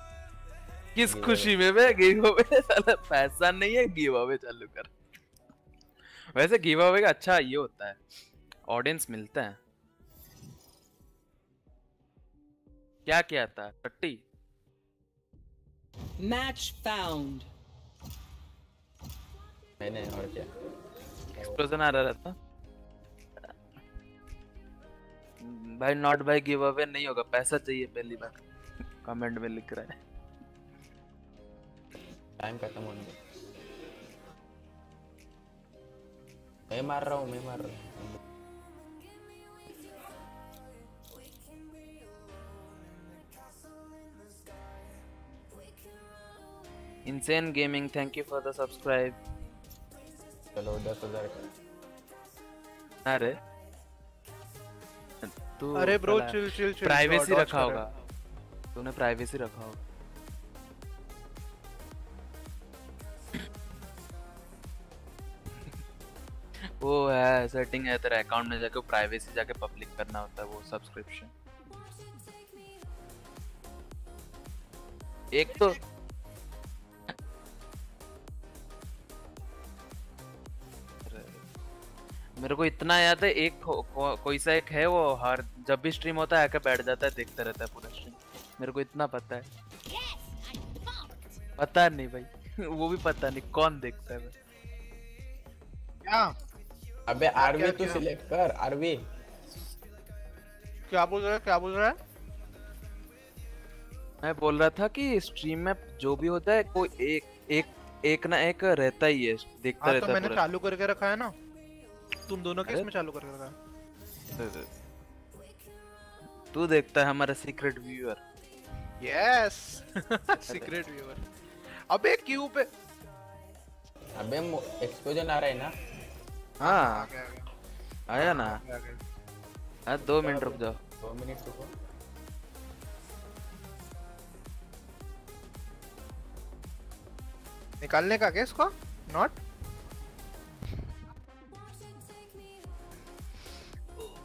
किस खुशी में बे गिव अवे साला पैसा नहीं है गिव अवे चालू कर। वैसे गिव अवे का अच्छा ये होता है ऑडियंस मिलता है। क्या क्या था? टट्टी Match found. मैंने और क्या? एक्सप्लोजन आ रहा था भाई नॉट भाई गिव अवे नहीं होगा पैसा चाहिए पहली बार। कमेंट में लिख रहा है। टाइम खत्म होने दे मैं मार रहा हूँ मैं मार रहा हूँ insane gaming thank you for the subscribe चलो दस हज़ार अरे? तू अरे bro, chill, chill, chill, privacy रखा होगा। तूने प्राइवेसी रखा होगा। वो है सेटिंग है तेरा अकाउंट में जाके प्राइवेसी जाके पब्लिक करना होता है वो सब्सक्रिप्शन एक तो मेरे को इतना याद है एक को, को, कोई सा एक है वो हर जब भी स्ट्रीम होता है आके बैठ जाता है देखता रहता है पूरा स्ट्रीम मेरे को इतना पता है। पता नहीं भाई वो भी पता नहीं कौन देखता है भाई? क्या? अबे आरवी क्या? तू सिलेक्ट कर आरवी। क्या बोल रहा है क्या बोल रहा है? मैं बोल रहा था कि स्ट्रीम में जो भी होता है कोई एक एक एक ना एक रहता ही है देखता हाँ रहता तो मैंने चालू करके रखा है ना? तुम दोनों के इसमें चालू करके रखा है? तू देखता है हमारा secret viewer yes secret viewer अबे क्यू पे अबे एक्सप्लोजन आ रहा है ना? हाँ आया ना? आ हाँ, दो मिनट रुक जाओ। दो मिनट रुको। निकालने का क्या इसको? नॉट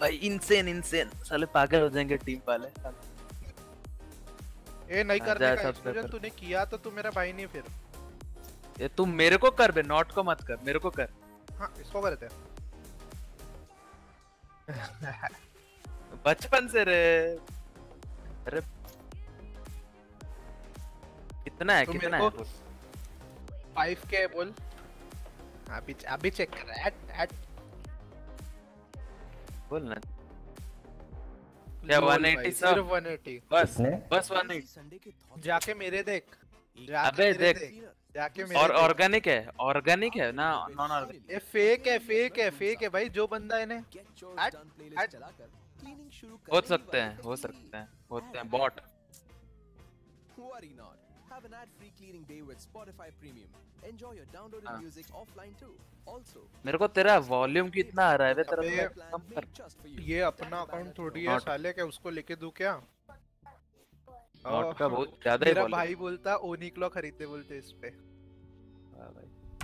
भाई इंसेन इंसेन साले पागल हो जाएँगे टीम वाले। ए नहीं करने का एक्सप्लोजन तूने किया तो तू मेरा भाई नहीं फिर। ये तू मेरे को कर बे नॉट को मत कर मेरे को कर। हाँ इसको करते हैं बचपन से रे अरे कितना है कितना है को- 5k बोल अभी अभी चेक कर एट एट बोल ना क्या 180 सब सिर्फ़ 180 बस बस 180 जाके मेरे देख अबे देख और ऑर्गेनिक है ऑर्गेनिक है ना नॉन ऑर्गेनिक ये फेक है फेक है फेक है भाई जो बंदा इन्हें हो सकते हैं हो सकते हैं होते हैं bot Worry not. Have an ad-free cleaning day with Spotify Premium. Enjoy your downloaded हाँ. music offline too. Also, मेरे को तेरा वॉल्यूम कितना आ रहा है? बे तेरा कम कर ये अपना अकाउंट थोड़ी है साले क्या उसको लेके दूँ क्या? Not का बहुत ज़्यादा ही मेरा भाई बोलता ओनिक्लो खरीदते बोलते इस पे।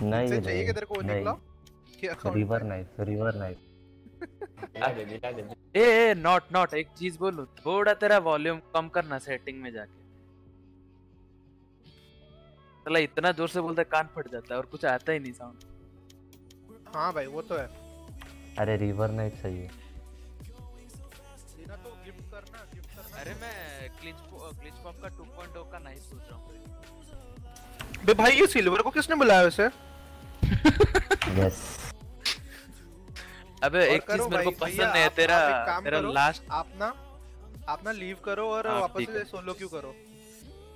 नहीं इनसे चाहिए कि तेरे को ओनिक्लो नहीं। River knife river knife A A not not एक चीज़ बोलूँ थोड़ा तेरा वॉल्यूम कम करना सेटिंग में जाके। चला इतना ज़ोर से बोलता है कान फट जाता है और कुछ आता ही नहीं साउंड हाँ भाई वो तो है। अरे रिवर नाइफ सही है। अरे मैं ग्लिच ग्लिच पॉप का 2.0 का नहीं सोच रहा हूँ। बे भाई ये सिल्वर को किसने बुलाया वैसे यस अबे एक चीज़ मेरे को पसंद नहीं है तेरा तेरा लास्ट आप ना आप ना लीव करो और हाँ, वापस से सोलो क्यों करो।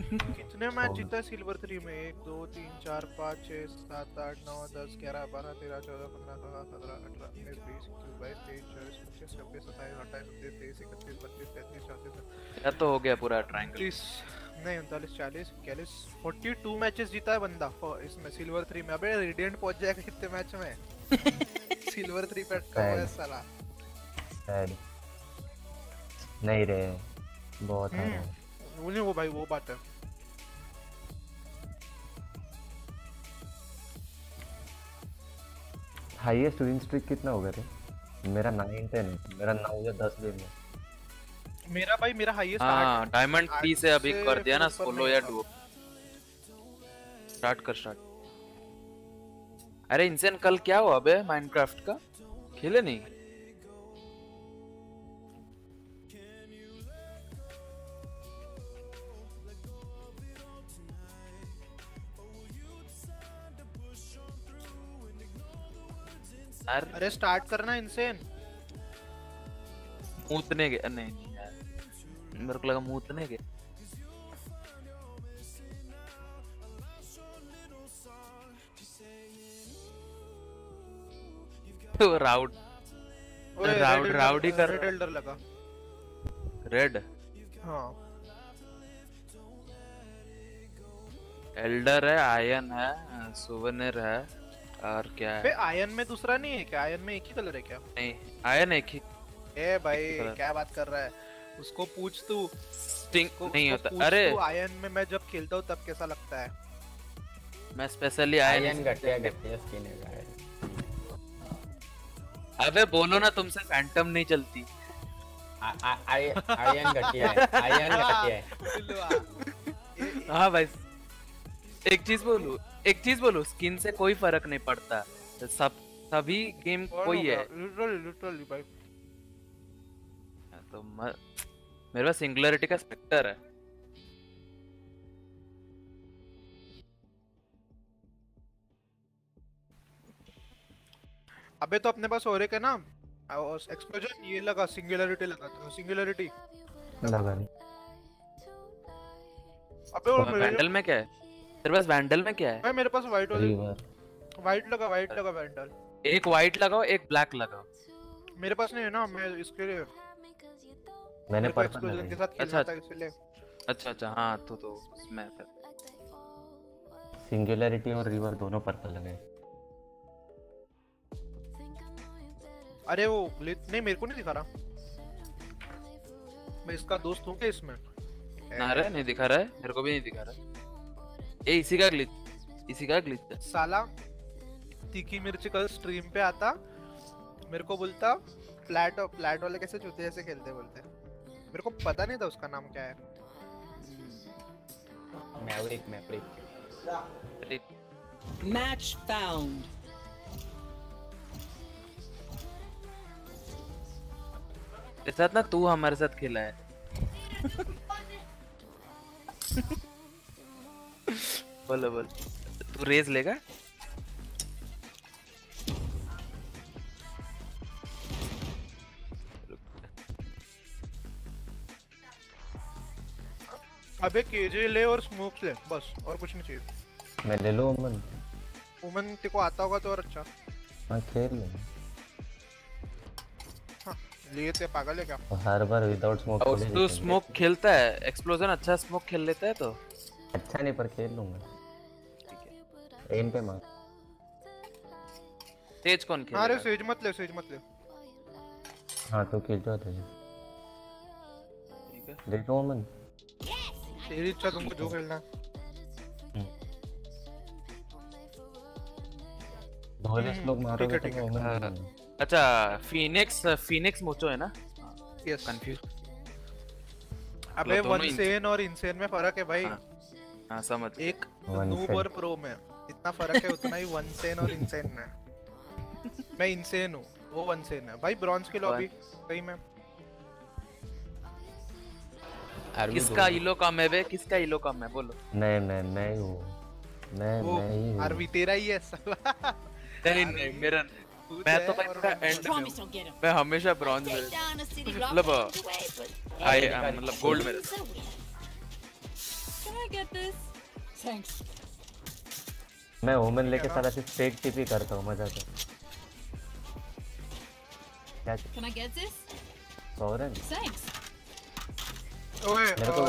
कितने मैच जीता है सिल्वर थ्री में? एक दो तीन चार पाँच छः सात आठ नौ दस ग्यारह बारह तेरह चौदह पंद्रह सोलह सत्रह अठारह उन्नीस बीस इक्कीस बाईस तेईस चौबीस पच्चीस छब्बीस सत्ताईस अट्ठाईस उनतीस तेईस इकतीस बत्तीस तैंतीस चौंतीस या तो हो गया पूरा ट्रायंगल तीस नहीं उनतालीस चालीस इक्यालीस फोर्टी टू मैचेस जीता है बंदा इसमें सिल्वर थ्री में। अबे रेडियंट पहुँच जाएगा कितने मैच में? सिल्वर थ्री पे अटका हुआ है साला। नहीं रे बहुत है। वो नहीं वो भाई वो बात है हाईएस्ट विन स्ट्रिक कितना हो गया रे? मेरा 9 10 है मेरा 9 या 10 दिन है। मेरा भाई मेरा हाईएस्ट हाँ डायमंड थ्री से अभी कर दिया ना सोलो या डू डुओ स्टार्ट कर स्टार्ट अरे इंसेन कल क्या हुआ बे माइनक्राफ्ट का? खेले नहीं? अरे अरे स्टार्ट करना इनसेन मूतने के नहीं नहीं यार। मेरे को लगा मूतने के। तो राउड राउड राउडी कर रेड एल्डर लगा। रेड हाँ। एल्डर है आयन है सुवनर है। और क्या है? आयन में दूसरा नहीं है क्या? आयन में एक ही कलर है क्या? नहीं आयन एक ही ए भाई क्या बात कर रहा है? उसको पूछ तू। स्टिंग उसको- नहीं उसको होता। अरे! आयन में मैं जब खेलता हूँ तब कैसा लगता है? मैं स्पेशली आयन आयन घटिया घटिया स्किन है अबे बोलो ना तुमसे फैंटम नहीं चलती। आयन घटिया है आयन घटिया है। हाँ भाई। एक चीज़ बोलू? एक चीज़ बोलो स्किन से कोई फ़र्क नहीं पड़ता। सब सभी गेम कोई है। लिटरली लिटरली भाई। तो म... मेरे पास सिंगुलरिटी का स्पेक्टर है। अबे तो अपने पास और एक है ना? एक्सप्लोजन ये लगा सिंगुलरिटी लगा तो सिंगुलरिटी लगा नहीं। अबे और मेरे वैंडल में क्या है? तेरे पास वैंडल में क्या है? भाई मेरे पास वाइट वाली वाइट लगा वाइट लगा वैंडल एक वाइट लगाओ एक ब्लैक लगाओ। मेरे पास नहीं है ना मैं इसके लिए मैंने पर्पल के साथ अच्छा। इसलिए। अच्छा अच्छा हाँ तो तो इसमें फिर। सिंगुलरिटी और रिवर दोनों पर्पल लगाए। अरे वो ग्लिच नहीं मेरे को नहीं दिखा रहा। मैं इसका दोस्त हूँ क्या इसमें? ना रे नहीं दिखा रहा है मेरे को भी नहीं दिखा रहा है। ये इसी का ग्लिच इसी का ग्लिच है साला तीखी मिर्ची कल स्ट्रीम पे आता मेरे को बोलता फ्लैट फ्लैट वाले कैसे चूते ऐसे खेलते बोलते? मेरे को पता नहीं था उसका नाम क्या है। Maverick Maverick found. तेरे साथ ना तू हमारे साथ खेला है। बोलो बोल। तू रेस लेगा? अबे केजे ले और स्मोक्स ले बस और कुछ नहीं चाहिए। मैं ले लूँ अमन उमन तेरे को आता होगा तो और अच्छा। हाँ खेल ले। हाँ, लिए थे पागल है क्या? हर बार विदाउट स्मोक तू स्मोक खेलता। है एक्सप्लोजन अच्छा स्मोक खेल लेता है तो। अच्छा नहीं पर खेल लूँगा। एम पे मार। तेज कौन खेल अरे सेज मत ले सेज मत ले। हाँ तो खेल जो तुझे देखो अमन तेरी इच्छा तुमको जो खेलना है। लोग मारोगे तो ठीक है। अमन अच्छा फिनिक्स फिनिक्स मोचो है ना? यस कंफ्यूज अबे वन सेन और इनसेन में फ़र्क है भाई। हाँ। समझ एक नूब और प्रो में इतना फ़र्क है उतना ही वन सेन और इनसेन में। मैं इनसेन हूँ वो वन सेन है। भाई ब्रॉन्ज की लॉबी सही में। किसका इलो कम है बे? किसका इलो कम है? बोलो। नहीं मैं मैं ही हूँ। मैं वो मैं ही हूँ। आरवी तेरा ही है साला। नहीं नहीं मेरा मैं तो भाई पूरा एंड में हूँ। हमेशा ब्रॉन्ज में मतलब आई मतलब गोल्ड में हूँ। I get this? Thanks. मैं ओमन लेके सारा सिर्फ़ फेक टीपी करता हूँ मज़ा आता है क्या Can I get this? सौरन Thanks. ओए मेरे को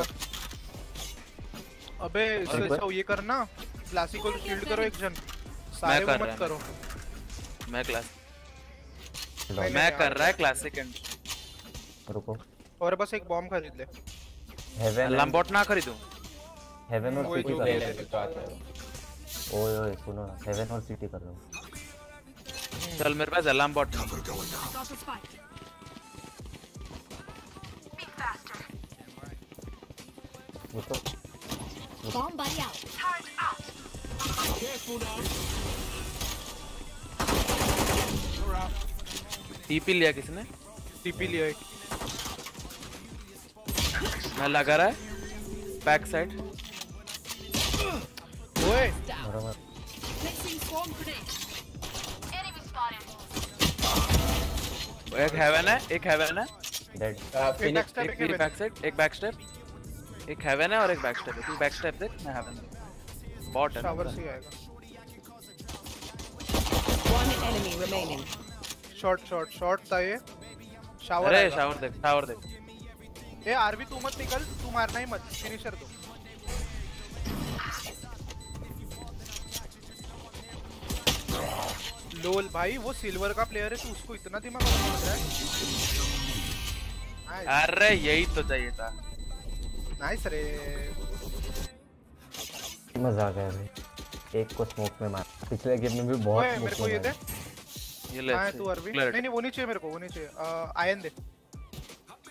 अबे इससे एक अच्छा ये करना क्लासिकल शील्ड करो एक जन। सारे कर मत करो। मैं क्लास मैं कर रहा है क्लासिक एंड रुको। और बस एक बॉम्ब खरीद ले। हेवन लंबोट ना खरीदूं। हेवन और सिटी कर ले रहा है ओए ओए सुनो ना हेवन और सिटी कर रहा हूँ चल मेरे पास अलार्म बॉट spike. वो तो Bomb buddy out. Careful now. TP लिया किसने टीपी लिया एक मैं लगा रहा है बैक साइड ओए। बराबर. एक हेवन है एक हेवन है। डेड फिनिक्स एक मेरी बैक साइड एक बैक स्टेप एक हेवन है और एक बैक स्टेप है। तू बैक स्टेप देख मैं हेवन बॉट है पूरा। से आएगा। One enemy remaining. Shot shot shot था ये। शावर अरे। शावर देख शावर देख। ए आरवी तू मत निकल तू मारना ही मत। फिनिशर दो। लोल भाई वो सिल्वर का प्लेयर है तू उसको इतना दिमाग लगा रहा है? अरे यही तो चाहिए था। नाइस रे। मज़ा आ गया भाई। एक को स्मोक में मार। पिछले गेम में भी बहुत ओए मेरे को ये दे। ये ले हाँ तू अरविंद नहीं नहीं वो नहीं चाहिए मेरे को वो नहीं चाहिए। आयन दे।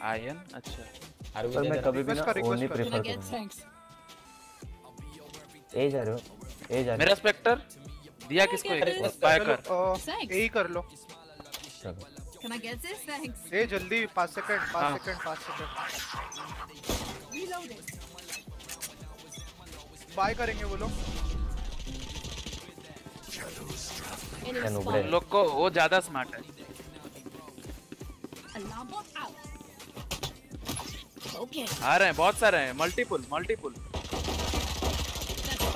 आयन अच्छा। पर मैं कभी भी ना कर, ओनली प्रेफर करूँगा? ए जा रहे हो ए जा रहे मेरा स्पेक्टर दिया किसको एक बाय कर यही कर लो Can I get this? Thanks. ए जल्दी पाँच सेकंड हाँ। पाँच सेकंड पाँच सेकंड Reloading. बाय करेंगे वो लोग. लोग को वो ज़्यादा स्मार्ट है. आ रहे हैं बहुत सारे हैं multiple multiple That spike carrier's down.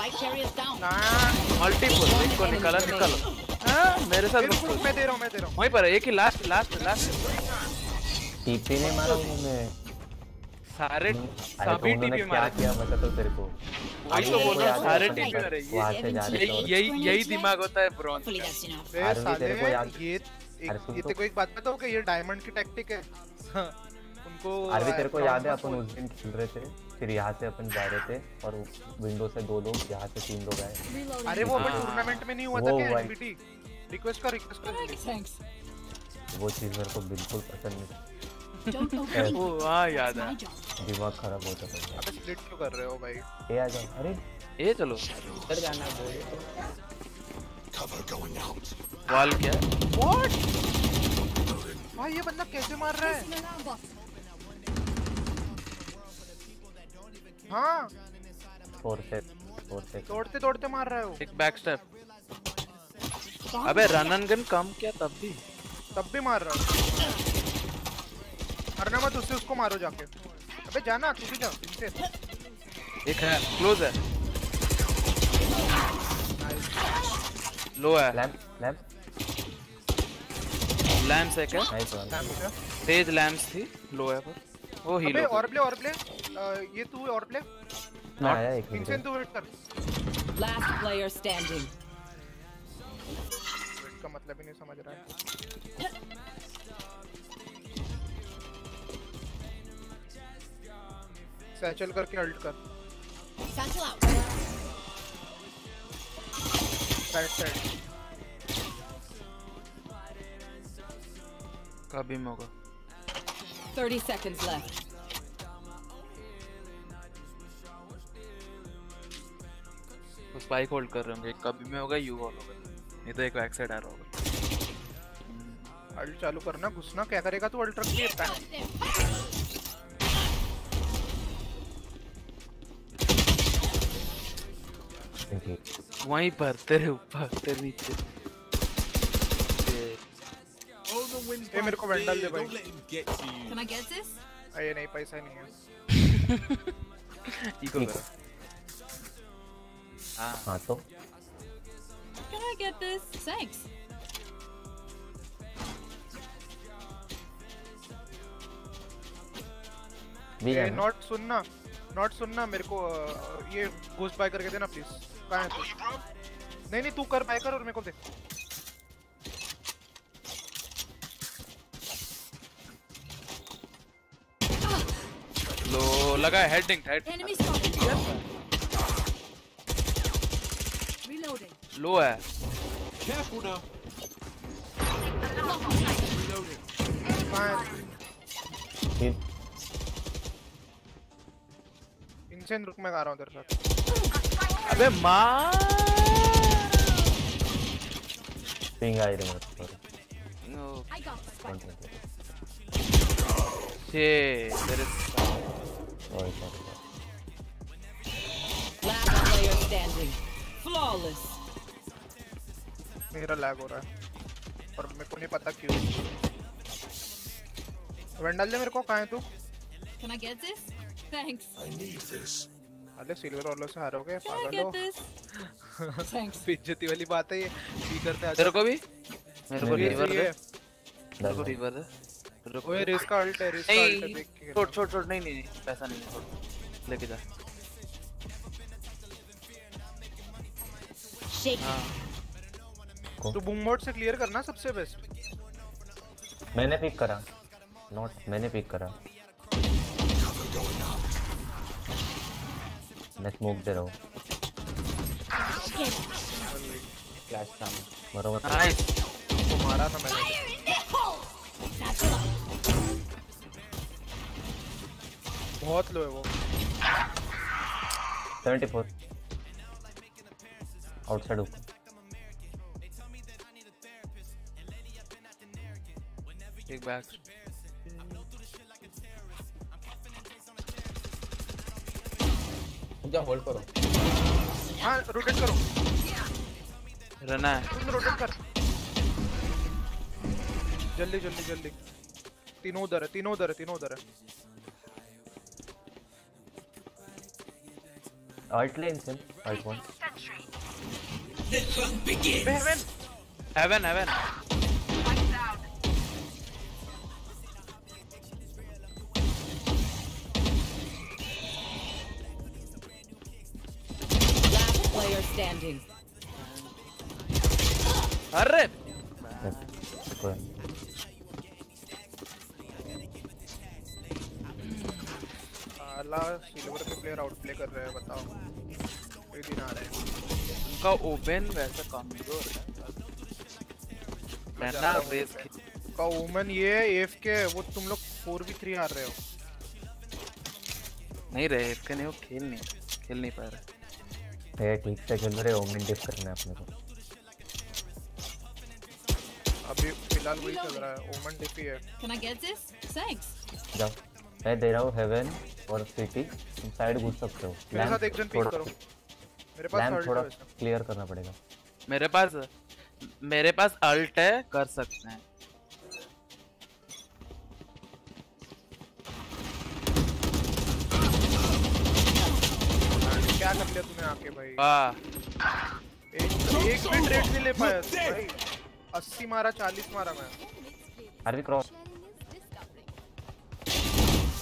Multiple इनको निकाला निकालो। हाँ, मेरे साथ मैं दे रहा हूँ मैं दे रहा हूँ। वहीं पर एक ही लास्ट लास्ट लास्ट टीपी नहीं मारा उन्होंने। सारे तो सभी टीपी क्या किया बता तो तेरे को? वही तो बोल रहा हूँ सारे टीपी मारे। वहाँ रहे यही यही यही दिमाग होता है ब्रॉन्ज साले को याद- ये अरे ये तो। तेरे को एक बात बताओ कि ये डायमंड की टैक्टिक है? हाँ, उनको आरवी तेरे को याद है अपन उस दिन खेल रहे थे? फिर यहाँ से अपन जा रहे थे और विंडो से दो लोग यहाँ से तीन लोग आए। अरे वो अपन हाँ। टूर्नामेंट में नहीं हुआ था क्या एनबीटी रिक्वेस्ट कर रिक्वेस्ट कर। Thanks. वो चीज़ मेरे को बिल्कुल पसंद नहीं ऐसे ओ हाँ याद है। दिमाग खराब होता था अबे स्प्लिट क्यों कर रहे हो भाई? ये आ जाओ। अरे ये चलो। इधर जाना बोल। Cover going out. वाल क्या। व्हाट भाई ये बंदा कैसे मार रहा है? हाँ। फोर से फोर से दौड़ते दौड़ते मार रहा है। वो एक बैक स्टेप अबे रन एंड गन कम किया तब भी? तब भी मार रहा है। मरना मत उससे उसको मारो जाके। अबे जाना तू भी जा इनसे। एक है क्लोज है। लो है। लैंप लैंप लैम्स है क्या? नाइस वन तेज लैम्स थी लो है पर वो अबे हीलो और प्ले और प्ले ये तू और प्ले मैं आया एक मिनट। तू वेट कर। Player standing. वेट का मतलब ही नहीं समझ रहा है। सैचल करके अल्ट कर। Satchel out. साइड साइड कभी में होगा 30 seconds left. स्पाइक होल्ड कर रहे होंगे। एक कभी में होगा यू वॉल होगा। नहीं तो एक बैक साइड आ रहा होगा। अल्ट चालू करना घुसना क्या करेगा तू? अल्ट रख के पैक वहीं पर तेरे ऊपर तेरे नीचे। ये मेरे को वेंडल दे भाई Can I get this? ये नहीं पैसा नहीं है इको करो हाँ हाँ तो Can I get this? Thanks. भी ये नॉट सुनना नॉट सुनना मेरे को ये घोस्ट बाय करके देना प्लीज़ कहाँ है तू नहीं नहीं तू कर बाय कर और मेरे को दे लगा है हेडिंग. Reloading. लो है Careful now. कहाँ है फिर रुक मैं आ रहा हूँ तेरे साथ अबे माँ पिंग आई रही मेरे को I got the spike. छे तेरे sorry sorry Last player standing. Flawless. मेरा लैग हो रहा है और मेरे को नहीं पता क्यों वेंडल दे मेरे को कहाँ है तू Can I get this? Thanks. I need this. अरे सिल्वर वालों से हारोगे Can I पागल get हो this? Thanks. बेइज्जती वाली बात है ये पी करते आ तेरे को भी मेरे को रिवर दे मेरे को रिवर दे रुक ओए रेस का अल्ट है रेस का अल्ट है देख के छोड़ छोड़ छोड़ नहीं नहीं नहीं पैसा नहीं छोड़ लेके जा. हाँ। बूम मोड से क्लियर करना सबसे बेस्ट मैंने पिक करा। नॉट मैंने पिक करा। मैं स्मोक दे रहा हूँ। फ्लैश काम मरो मत नाइस तो मारा था मैंने. बहुत लो है वो। 74 आउटसाइड ऊपर एक बैक जा होल्ड करो। हाँ रोटेट करो। रना है। तुम रोटेट कर। जल्दी जल्दी जल्दी। तीनों उधर है तीनों उधर है तीनों उधर है। आल्ट ले इनसे alt one heaven heaven heaven player standing. अरे! साला सिल्वर के प्लेयर आउटप्ले कर रहे हैं बताओ। कोई दिन आ रहे हैं। उनका ओपन वैसा कमज़ोर है रहना रेस का वुमन ये एफ़ के वो तुम लोग 4v3 हार रहे हो। नहीं रहे इसके नहीं वो खेल नहीं खेल नहीं पा रहे। ये ठीक से खेल रहे ओमेन डिफ करना है अपने को। अभी फ़िलहाल वही चल रहा है ओमन डीपी है। Can I get this? Thanks. जाओ। मैं दे रहा हूँ हेवन और सिटी तुम साइड घुस सकते हो। मेरे साथ एक जन पिक करो। मेरे पास ult थोड़ा क्लियर करना पड़ेगा। मेरे पास मेरे पास अल्ट है कर सकते हैं। क्या कर लिया तूने आके भाई? वाह एक एक भी ट्रेड नहीं ले पाया भाई। 80 मारा 40 मारा मैं। आरवी क्रॉस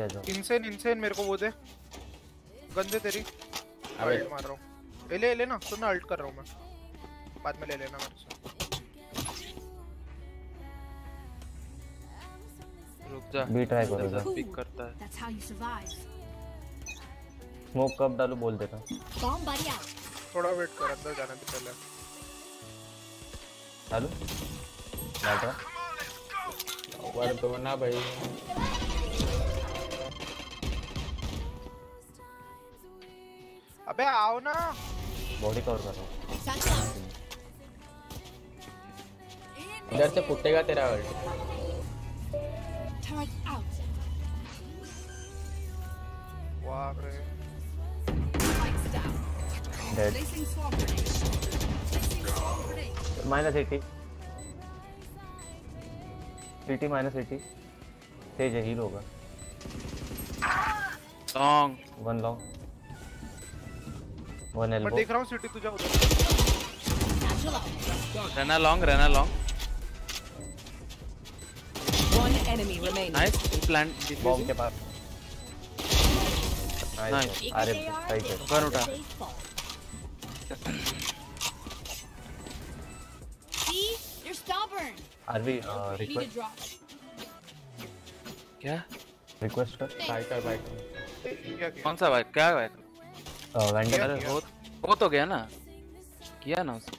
आ जाओ। इनसेन इनसेन मेरे को वो दे। गंदे तेरी। अबे। मार रहा हूँ। ले ले ले ना सुन अल्ट कर रहा हूँ मैं। बाद में ले लेना मेरे से। रुक जा। भी ट्राई करो। इधर। पिक करता है। That's how you survive. Smoke कब डालू बोल Bomb buddy out. थोड़ा वेट कर अंदर जाने से पहले। डालू? डाल रहा ऊपर तो ना भाई। अबे आओ ना। बॉडी कवर करो इधर से फुटेगा तेरा. वाह रे dead grenade. Minus eighty eighty minus eighty तेज है हील होगा। Long one long one elbow देख रहा हूँ सिटी तू जा उधर। रहना लॉन्ग रहना long One enemy remaining. Nice plant bomb के पास। नाइस अरे सही है ऊपर उठा? See? You're stubborn. RV Need a request क्या? रिक्वेस्ट कर। बाइक कर बाइक कौन सा भाई? क्या भाई? वेंडर अरे हो। हो तो गया ना? किया ना उसने।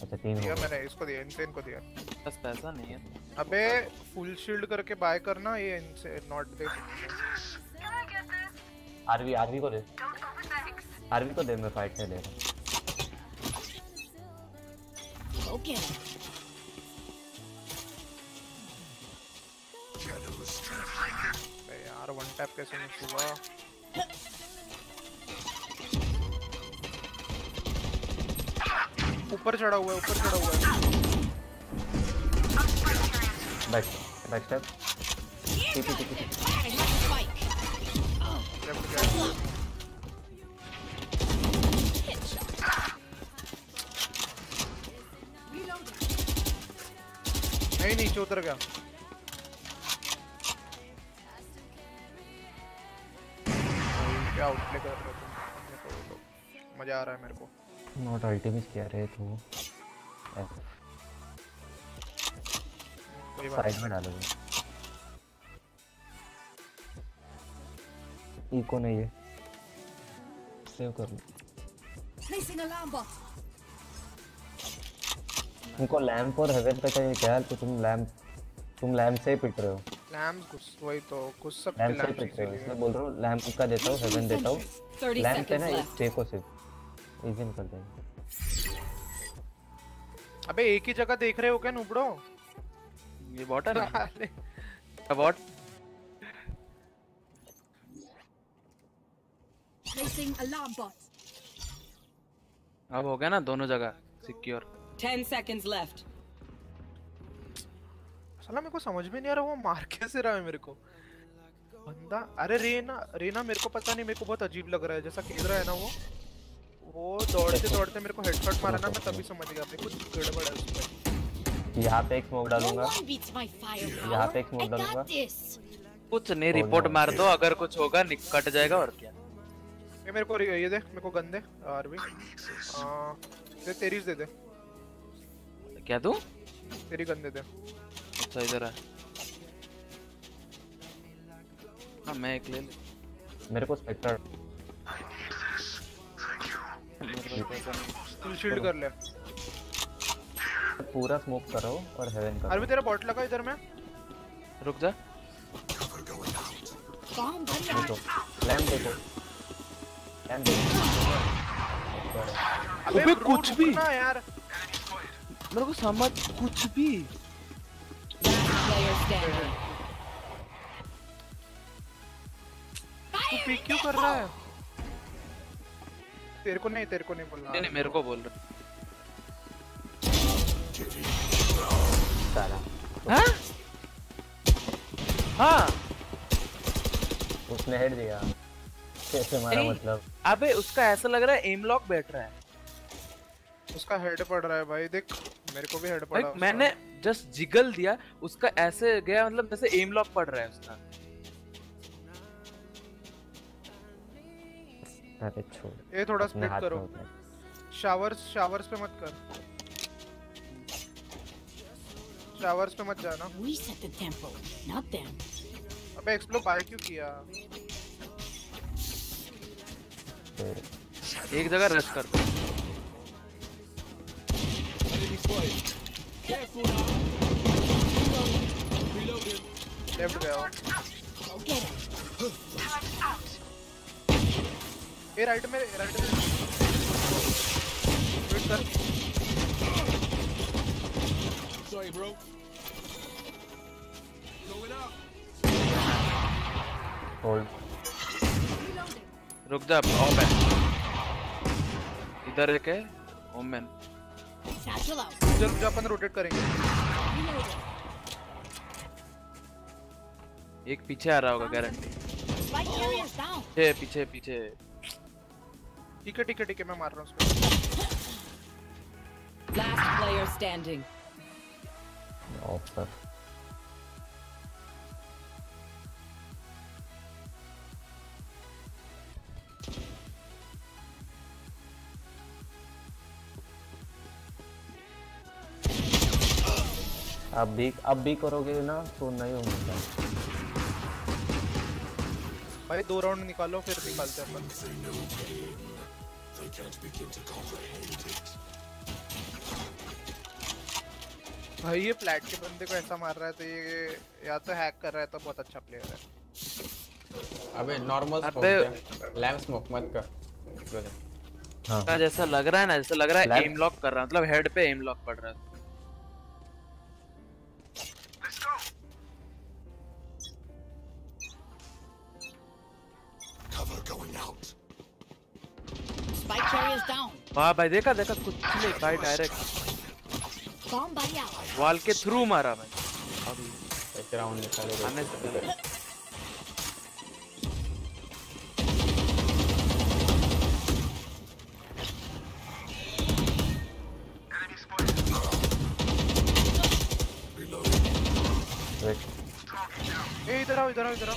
अच्छा तीन दिया मैंने इसको दिया इनसेन को दिया। बस पैसा नहीं है। अबे फुल शील्ड करके बाय करना ये इनसे नॉट दे आरवी आरवी को दे। आरवी को दे मैं फाइट नहीं ले रहा. अबे यार वन टैप कैसे मिस हुआ? ऊपर चढ़ा हुआ है ऊपर चढ़ा हुआ है बैक बैक स्टेप. लेफ़्ट गया Headshot. नहीं नीचे उतर गया क्या आउटप्ले कर रहे हो तुम। मज़ा आ रहा है मेरे को नॉट अल्टीमेट क्या रहे तू साइड में डालोगे इको नहीं है। सेव कर लो। Placing alarm bot. तुमको लैंप और हेवन का चाहिए क्या? तो तुम लैंप तुम लैंप से ही पिट रहे हो। लैम्प घुस वही तो घुस सकते लैंप से पिट रहे हो। इसीलिए इसलिए बोल रहा हूँ लैंप का देता हूँ हेवन देता हूँ। 30 लैंप से ना एक left. देखो सिर्फ़। इजी कर देंगे। अबे एक ही जगह देख रहे हो क्या नुबड़ो ये बॉट है। ना बॉट Placing alarm bot. अब हो गया ना दोनों जगह सिक्योर 10 seconds left. साला मेरे को समझ में नहीं आ रहा वो मार कैसे रहा है मेरे को? बंदा अरे रेना रेना मेरे को पता नहीं मेरे को बहुत अजीब लग रहा है जैसा खेल रहा है ना वो। वो दौड़ते दौड़ते मेरे को हेडशॉट मारा ना मैं तभी समझ गया अपने कुछ गड़बड़ है उसमें। यहाँ पे एक स्मोक डालूँगा. यहाँ पे एक स्मोक डालूँगा। कुछ नहीं रिपोर्ट मार दो अगर कुछ होगा निक- कट जाएगा और क्या। ये मेरे को ये दे मेरे को गन दे आरवी। दे तेरी दे दे। क्या तू तेरी गन दे दे। अच्छा इधर है हाँ मैं एक ले ले। मेरे को स्पेक्टर तू शील्ड कर ले। पूरा स्मोक करो और हेवन का अरवी तेरा बॉट लगा इधर में। रुक जा। Bomb buddy देखो. लैम्प देखो लैम्प देखो अबे कुछ भी। रुकना यार। मेरे को समझ कुछ भी। तू पिक क्यों कर रहा है? तेरे को नहीं तेरे को नहीं बोलना नहीं नहीं मेरे को बोल रहा। साला। हाँ? हाँ। उसने हेड दिया। कैसे मारा मतलब? अबे उसका ऐसा लग रहा है एम लॉक बैठ रहा है। उसका हेड पड़ रहा है भाई देख मेरे को भी हेड पड़ा मैंने जस्ट जिगल दिया उसका ऐसे गया मतलब जैसे एम लॉक पड़ रहा है उसका। अरे छोड़ ये थोड़ा स्प्लिट करो। शावर्स शावर्स पे मत कर। शावर्स पे मत जाना। We set the tempo, not them. अबे एक्सप्लो बाय क्यों किया? एक जगह रश कर दो। लेफ़्ट गया। ये राइट में राइट में। वेट कर. Going up. होल्ड रुक जा ओमन इधर एक है ओमन. जब जब अपन रोटेट करेंगे। एक पीछे आ रहा होगा गारंटी पीछे पीछे। ठीक है ठीक है ठीक है मैं मार रहा हूँ उसको। Last player standing. ऑफ़ कर अब भी अब भी करोगे ना तो नहीं होगा। भाई दो राउंड निकालो फिर निकालते हैं अपन। Can't begin to comprehend it. भाई ये फ्लैट के बंदे को ऐसा मार रहा है तो ये या तो हैक कर रहा है तो बहुत अच्छा प्लेयर है। अबे नॉर्मल स्मोक लैम्प स्मोक मत कर। हाँ। जैसा लग रहा है ना जैसा लग रहा है एम लॉक कर रहा है। मतलब हेड पे एम लॉक पड़ रहा है। वाह भाई देखा देखा कुछ नहीं भाई डायरेक्ट. वॉल के थ्रू मारा भाई अभी एक राउंड निकालो आने से पहले। इधर आओ इधर आओ इधर आओ।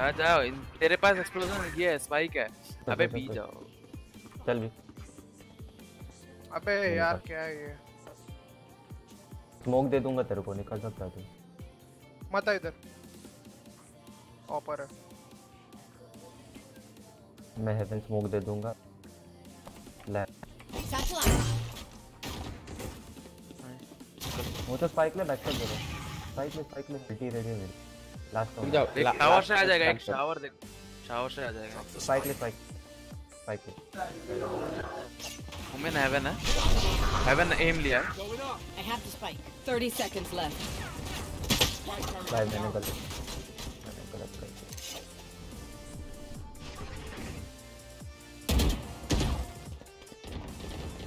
आ जाओ तेरे पास एक्सप्लोजन ये है स्पाइक है। अबे पी जाओ। चल भी। अबे यार क्या है ये? स्मोक दे दूँगा तेरे को निकल सकता है तू। मत आ इधर। ऑपर है। मैं हेवन स्मोक दे दूँगा। ले। वो तो स्पाइक ले बैक कर दे स्पाइक ले स्पाइक ले सिटी रेडी है मेरी। लास्ट एक शावर से आ जाएगा एक शावर देख। शावर से आ जाएगा। स्पाइक ले spike स्पाइक ले वुमेन हेवन है हेवन एम लिया है I have the spike. 30 seconds left. भाई मैंने गलत मैंने गलत कर दिया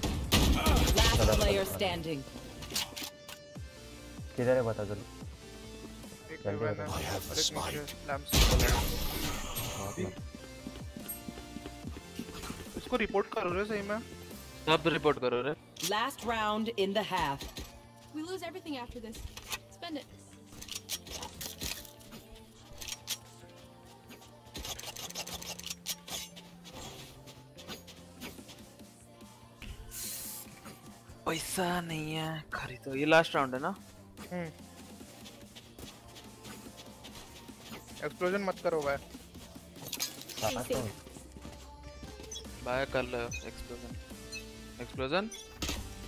Last player standing. किधर है बता जल्दी एक जल्दी मैंने करो इसको रिपोर्ट करो रे सही में? अब रिपोर्ट करो रे Last round in the half. We lose everything after this. Spend it. पैसा नहीं है खरीदो। ये लास्ट राउंड है ना? एक्सप्लोजन मत करो भाई। बाय कर लो एक्सप्लोजन एक्सप्लोजन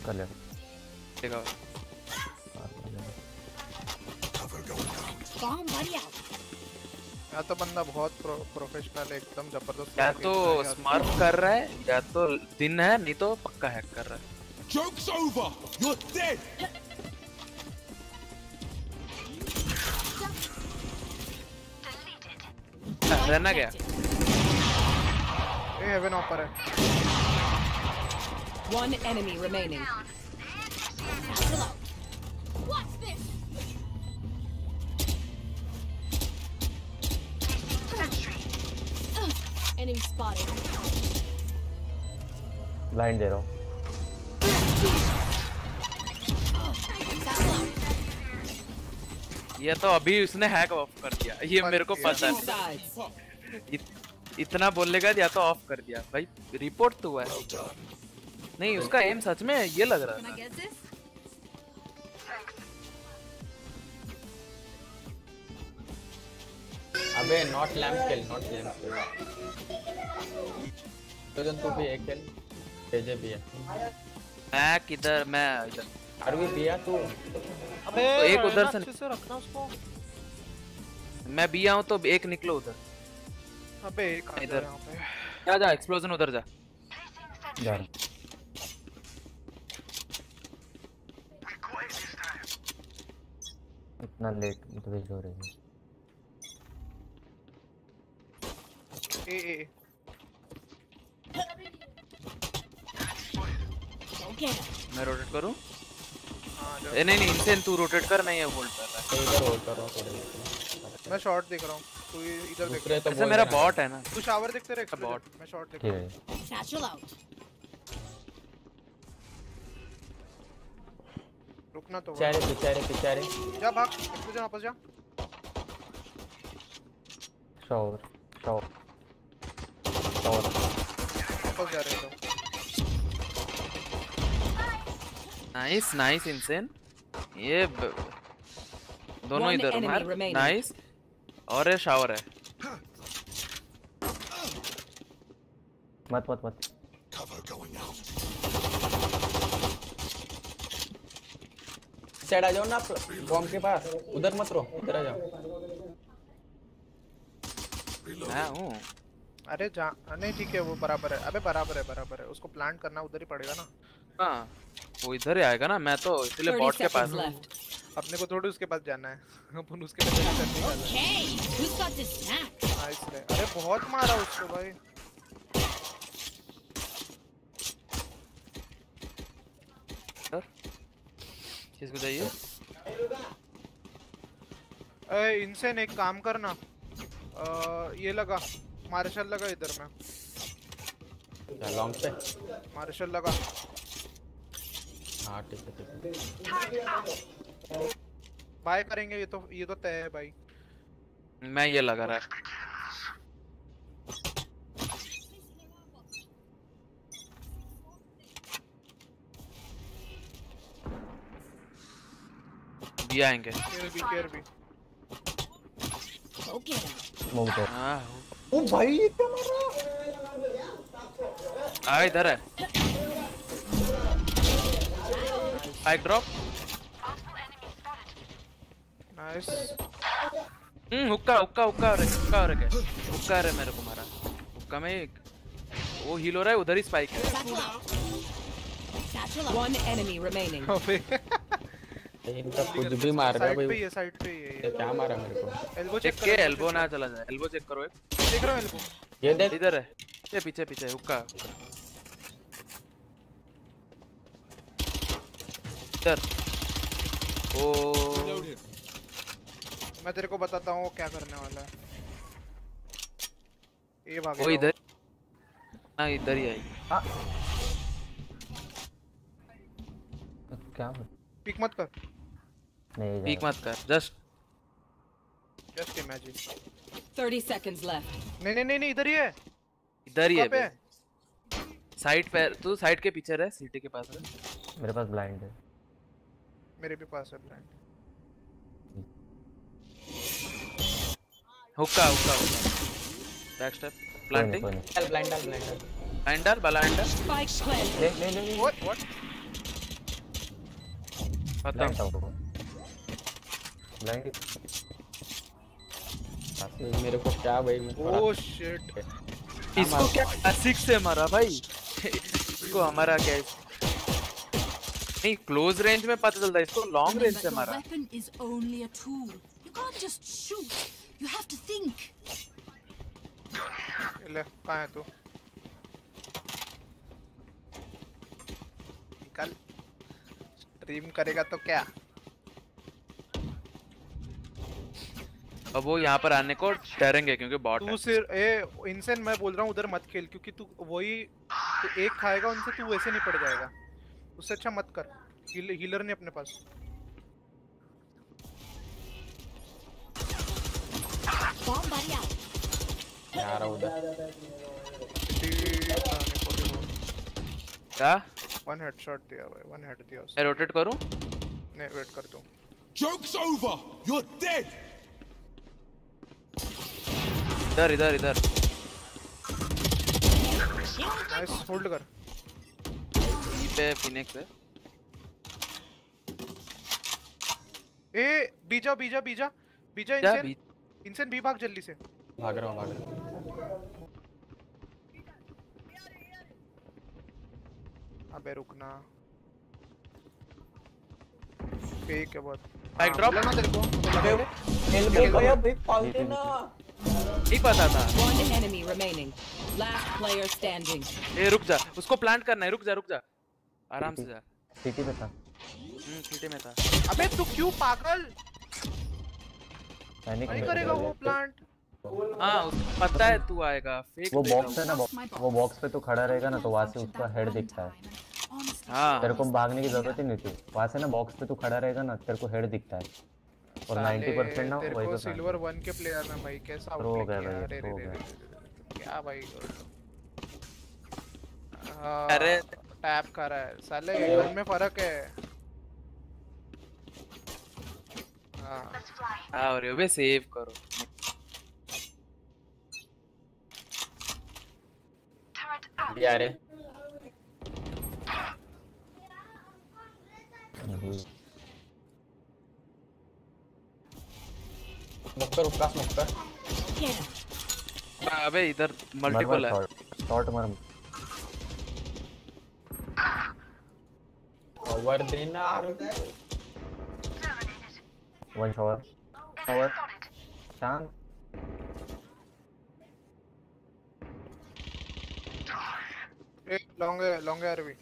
कर ले ठीक है. या तो बंदा बहुत प्रो, प्रोफेशनल है एकदम ज़बरदस्त या तो स्मार्ट कर रहा है या तो दिन है नहीं तो पक्का हैक कर रहा है। Joke's over! You're dead! हाँ, रहना क्या ए हेवन ऑफ़र है One enemy remaining. What's this? Enemy spotted. Blind दे रहा हूँ ये तो अभी उसने हैक ऑफ़ कर दिया ये मेरे को पता है इतना बोलने का या तो ऑफ़ कर दिया। भाई रिपोर्ट तो हुआ है। नहीं उसका एम सच में ये लग रहा this? अबे not lamp kill not lamp kill तो जन तू भी एक किल तेजे भी है। मैं किधर मैं इधर। अरवी दिया तू। अबे तो एक उधर से रखना उसको। मैं भी आऊँ तो एक निकलो उधर। अबे इधर। यहाँ पे। जा जा एक्सप्लोजन उधर जा। जा रहा इतना लेट ड्रिल हो रही है। ए ए ए। मैं रोटेट करूँ? हाँ, ए नहीं नहीं इनसे तू रोटेट कर नहीं है होल्ड कर रहा है। इधर होल्ड कर रहा हूँ मैं शॉट देख रहा हूँ। तू इधर देख। दूसरे तो ऐसे मेरा बॉट है। ना। तू शावर देखते रहे बॉट मैं शॉट देख रहा है। Satchel out. रुकना तो पिछारे पिछारे पिछारे जा भाग एक्सप्लोजन वापस जा। शॉवर शॉवर शॉवर वापस जा रहे हैं नाइस नाइस इनसेन ये दोनों इधर मार. नाइस और ये शावर है। मत मत मत। साइड आ जाओ ना बॉम्ब के पास। उधर मत रहो इधर आ जाओ। मैं हूँ। अरे जा नहीं ठीक है वो बराबर है। अबे बराबर है बराबर है। उसको प्लांट करना उधर ही पड़ेगा ना। हाँ। वो इधर ही आएगा ना मैं तो इसलिए बॉट के पास अपने को थोड़ी उसके पास जाना है। अपन उसके पास जाने करने वाला है। रे अरे बहुत मारा उसको भाई। किसको चाहिए ए इनसे एक काम करना। अ, ये लगा। मार्शल लगा इधर में। लॉन्ग पे मार्शल लगा। हाँ ठीक है ठीक है बाय करेंगे ये तो ये तो तय है भाई। मैं ये लगा रहा भी आएँगे। दे हाँ। ओ भाई ये क्या मारा आ इधर है। स्पाइक ड्रॉप नाइस हम्म हुक्का हुक्का हुक्का रे हुक्का रे के हुक्का रे मेरे को मारा हुक्का में एक वो हील हो रहा है उधर ही स्पाइक है. One enemy remaining. इनका कुछ भी मार रहा है साइड पे भाई ये साइड पे ये। ये क्या मारा मेरे को? एल्बो चेक के कर एल्बो ना चला जाए एल्बो चेक करो एक। देख रहा हूँ एल्बो ये देख। इधर है। पीछे पीछे पीछे हुक्का। इधर। ओ। मैं तेरे को बताता हूँ क्या करने वाला है। ये भाग वो इधर। हाँ। इधर ही आई। क्या? पिक मत कर। नहीं पीक मत कर। Just just imagine 30 seconds left. नहीं नहीं नहीं नहीं इधर ही है। इधर ही है। साइड पे तू साइड के पीछे रह सीटी के पास रह। मेरे पास ब्लाइंड है। मेरे भी पास है ब्लाइंड हुक्का हुक्का हुक्का. बैक स्टेप प्लांटिंग डाल ब्लाइंड डाल ब्लाइंड डाल ब्लाइंड डाल ब्लाइंड डाल Spike planted. नहीं नहीं नहीं व्हाट व्हाट खत्म ब्लाइंड मेरे को क्या भाई मैं ओह शिट इसको क्या क्लासिक से मारा भाई? इसको हमारा क्या? नहीं क्लोज रेंज में पता चलता है इसको लॉन्ग रेंज से मारा weapon is only a tool. You can't just shoot. You have to think. ले कहाँ है तू निकल स्ट्रीम करेगा तो क्या अब वो यहाँ पर आने को डरेंगे क्योंकि बॉट तू सिर्फ़ ए इनसेन मैं बोल रहा हूँ उधर मत खेल क्योंकि तू वही तू एक खाएगा उनसे तू वैसे नहीं पड़ जाएगा उससे अच्छा मत कर। हील, हीलर नहीं अपने पास। क्या? वन हेडशॉट दिया भाई वन हेड दिया मैं रोटेट करूँ? नहीं वेट कर दूँ। Joke's over! You're dead! इधर इधर इधर। नाइस होल्ड कर। पे फिनिक्स है ए बीजा बीजा बीजा। बीजा क्या इनसेन इनसेन भी भाग जल्दी से। भाग रहा हूँ भाग रहा हूँ। अबे रुकना। फेक है बहुत। हाँ, drop? ना तेरे को। अबे खेल भाई भाई पाल देना नहीं पता था। One enemy remaining. Last player standing. ए रुक जा। उसको प्लांट करना है रुक जा रुक जा। आराम से जा। सिटी पे था। हम्म सिटी में था। अबे तू क्यों पागल? पैनिक नहीं करेगा वो प्लांट हाँ पता है तू आएगा। फेक वो बॉक्स है। ना वो बॉक्स पे तो खड़ा रहेगा ना तो वहाँ से उसका हेड दिखता है। हाँ। तेरे को भागने की ज़रूरत ही नहीं थी। वहाँ से ना बॉक्स पे तू खड़ा रहेगा ना तेरे को हेड दिखता है। और 90 परसेंट ना तेरे वही को सिल्वर वन के प्लेयर ना भाई कैसा हो गया भाई, अरे हो रे रे गया। क्या भाई अरे टैप कर रहा है। साले गन में फ़र्क है। हाँ। हाँ और ये सेव करो। यार स्मोक कर उसका स्मोक अबे इधर मल्टीपल है। शॉट मार। ओवर देना। वन शॉवर शॉवर शांत एक लॉन्ग है लॉन्ग है अरवी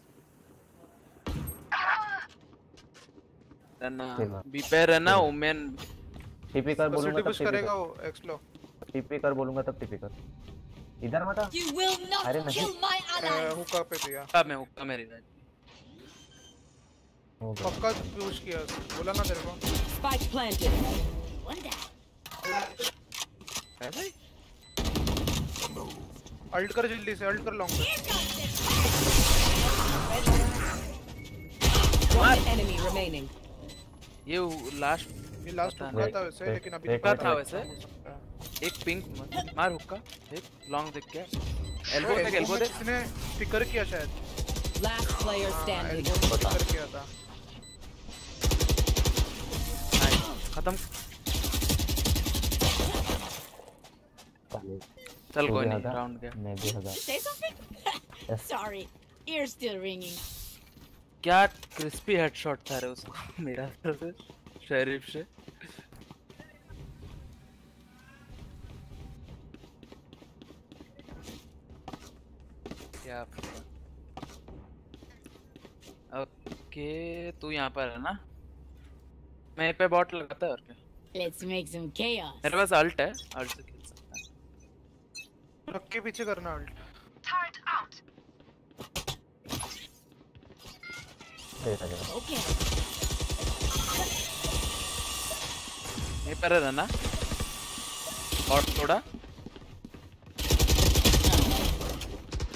रहना। बी पे रहना ओमेन टीपी कर बोलूँगा तब टीपी करेगा वो एक्सलो टीपी कर बोलूँगा तब टीपी कर। इधर मत अरे नहीं. हुक्का पे दिया अब मैं हुक्का मेरी राइट हो पक्का पुश किया बोला ना तेरे को। Spike planted. ऐसे ही अल्ट कर जल्दी से अल्ट कर लॉन्ग One enemy remaining. ये लास्ट ये लास्ट हुक्का था वैसे लेकिन अभी हुक्का था वैसे। एक पिंक मार हुक्का एक लॉन्ग देख के। एल्बो देख एल्बो देख। इसने टिकर किया शायद? Last player standing. एल्बो में टिकर किया था। खत्म। चल कोई नहीं राउंड गया। मैं भी हज़ार? Sorry, ear's still ringing. क्या क्रिस्पी हेडशॉट था रे उसको मेरा शेरिफ से। क्या ओके तू यहाँ पर है ना मैं पे बॉट लगाता है और क्या Let's make some chaos. मेरे पास अल्ट है अल्ट से खेल सकता है रख के पीछे करना अल्ट. दे दे दे। Okay. पर है ना और थोड़ा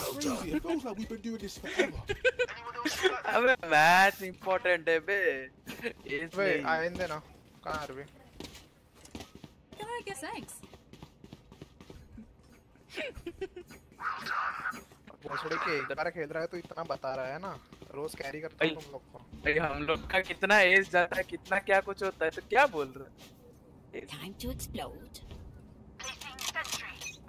Crazy. It feels like we've been doing this forever. अबे मैच इंपॉर्टेंट है बे इसलिए आइंदे ना कहाँ अरबी Yeah, I guess thanks. भोसड़ी के एक बार खेल रहा है तो इतना बता रहा है ना रोज कैरी करता हूँ तुम लोग को भाई हम लोग का कितना एज जाता है कितना क्या कुछ होता है तो क्या बोल रहे Time to explode. Placing sentry.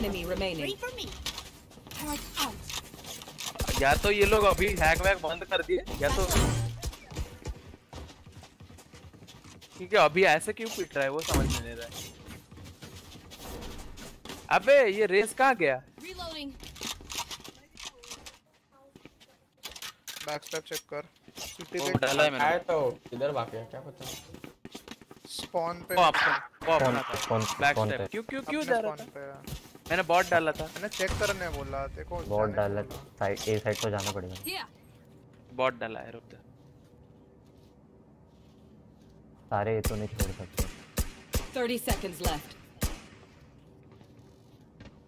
enemy remaining. Three for me. या तो ये लोग अभी हैक वैक बंद कर दिए या तो क्योंकि अभी ऐसे क्यों पिट रहा है वो समझ में नहीं रहा है। अबे ये रेस कहाँ गया? Reloading. बैक स्टेप चेक कर सिटी देख डाला है मैंने। आया तो इधर भाग गया क्या पता। स्पॉन पे। वो आपका वो अपना था। बैक स्टेप पे। क्यों क्यों क्यों जा रहा था? पे। है। मैंने बॉट डाला था। मैंने चेक करने बोला देखो बॉट डाला साइड ए साइड को जाना पड़ेगा। बॉट डाला है रुक जा। सारे तो नहीं छोड़ सकते। 30 seconds left.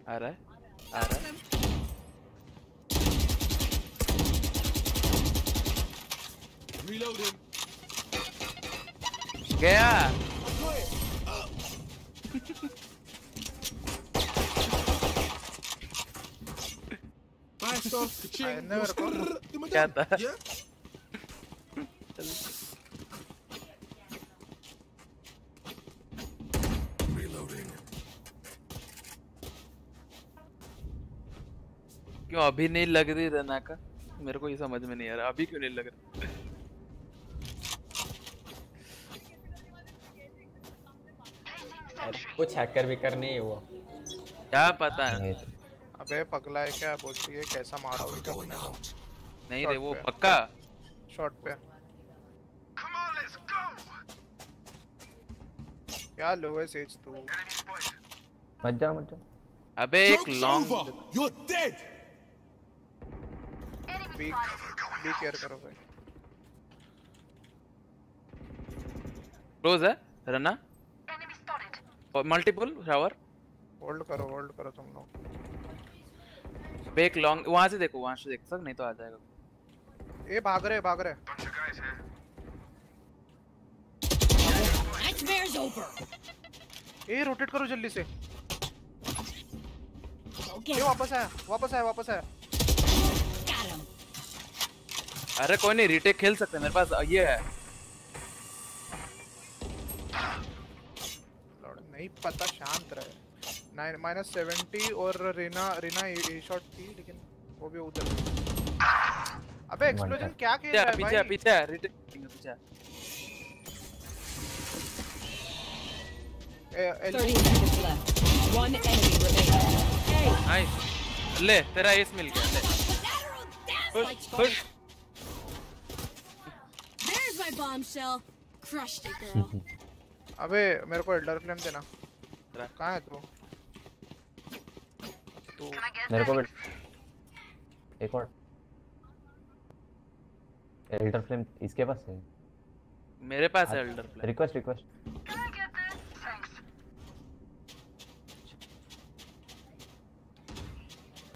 आ रहा है? आ रहा है? Reloading. गया। Nice off. I never got- क्या था Reloading. क्यों अभी नहीं लग रही रहना का मेरे को ये समझ में नहीं आ रहा। अभी क्यों नहीं लग रहा? कुछ हैकर भी कर नहीं हुआ। क्या पता है? अबे पगला है क्या? बोलती है कैसा मारा going नहीं रे वो। पक्का? शॉट पे। क्या लो है सेज तू? मत जा मत जा अबे एक long. You're dead. Enemy B B care करो भाई। क्लोज है? रना मल्टीपल शावर होल्ड करो होल्ड करो तुम लोग। अबे एक लॉन्ग वहाँ से देखो वहाँ से देख सक नहीं तो आ जाएगा। ए भाग रहे भाग रहे। Nightmare's over. ए रोटेट करो जल्दी से। Okay. ए वापस आया वापस आया वापस आया। अरे कोई नहीं रिटेक खेल सकते मेरे पास ये है। नहीं पता शांत रहे। नाइन माइनस सेवेंटी और रीना रीना ए शॉट थी लेकिन वो भी उधर। अबे एक्सप्लोजन क्या खेल रहा है पीछे भाई? पीछे पीछे पीछे ए, एल- 30 seconds left. One enemy remaining. Nice ले तेरा एस मिल गया ले। खुश खुश There's my bombshell. Crushed it, girl. अबे मेरे को एल्डर फ्लेम देना। कहाँ है तू तू? मेरे को भी एक और। एल्डर फ्लेम इसके पास है? मेरे पास है एल्डर फ्लेम रिक्वेस्ट रिक्वेस्ट.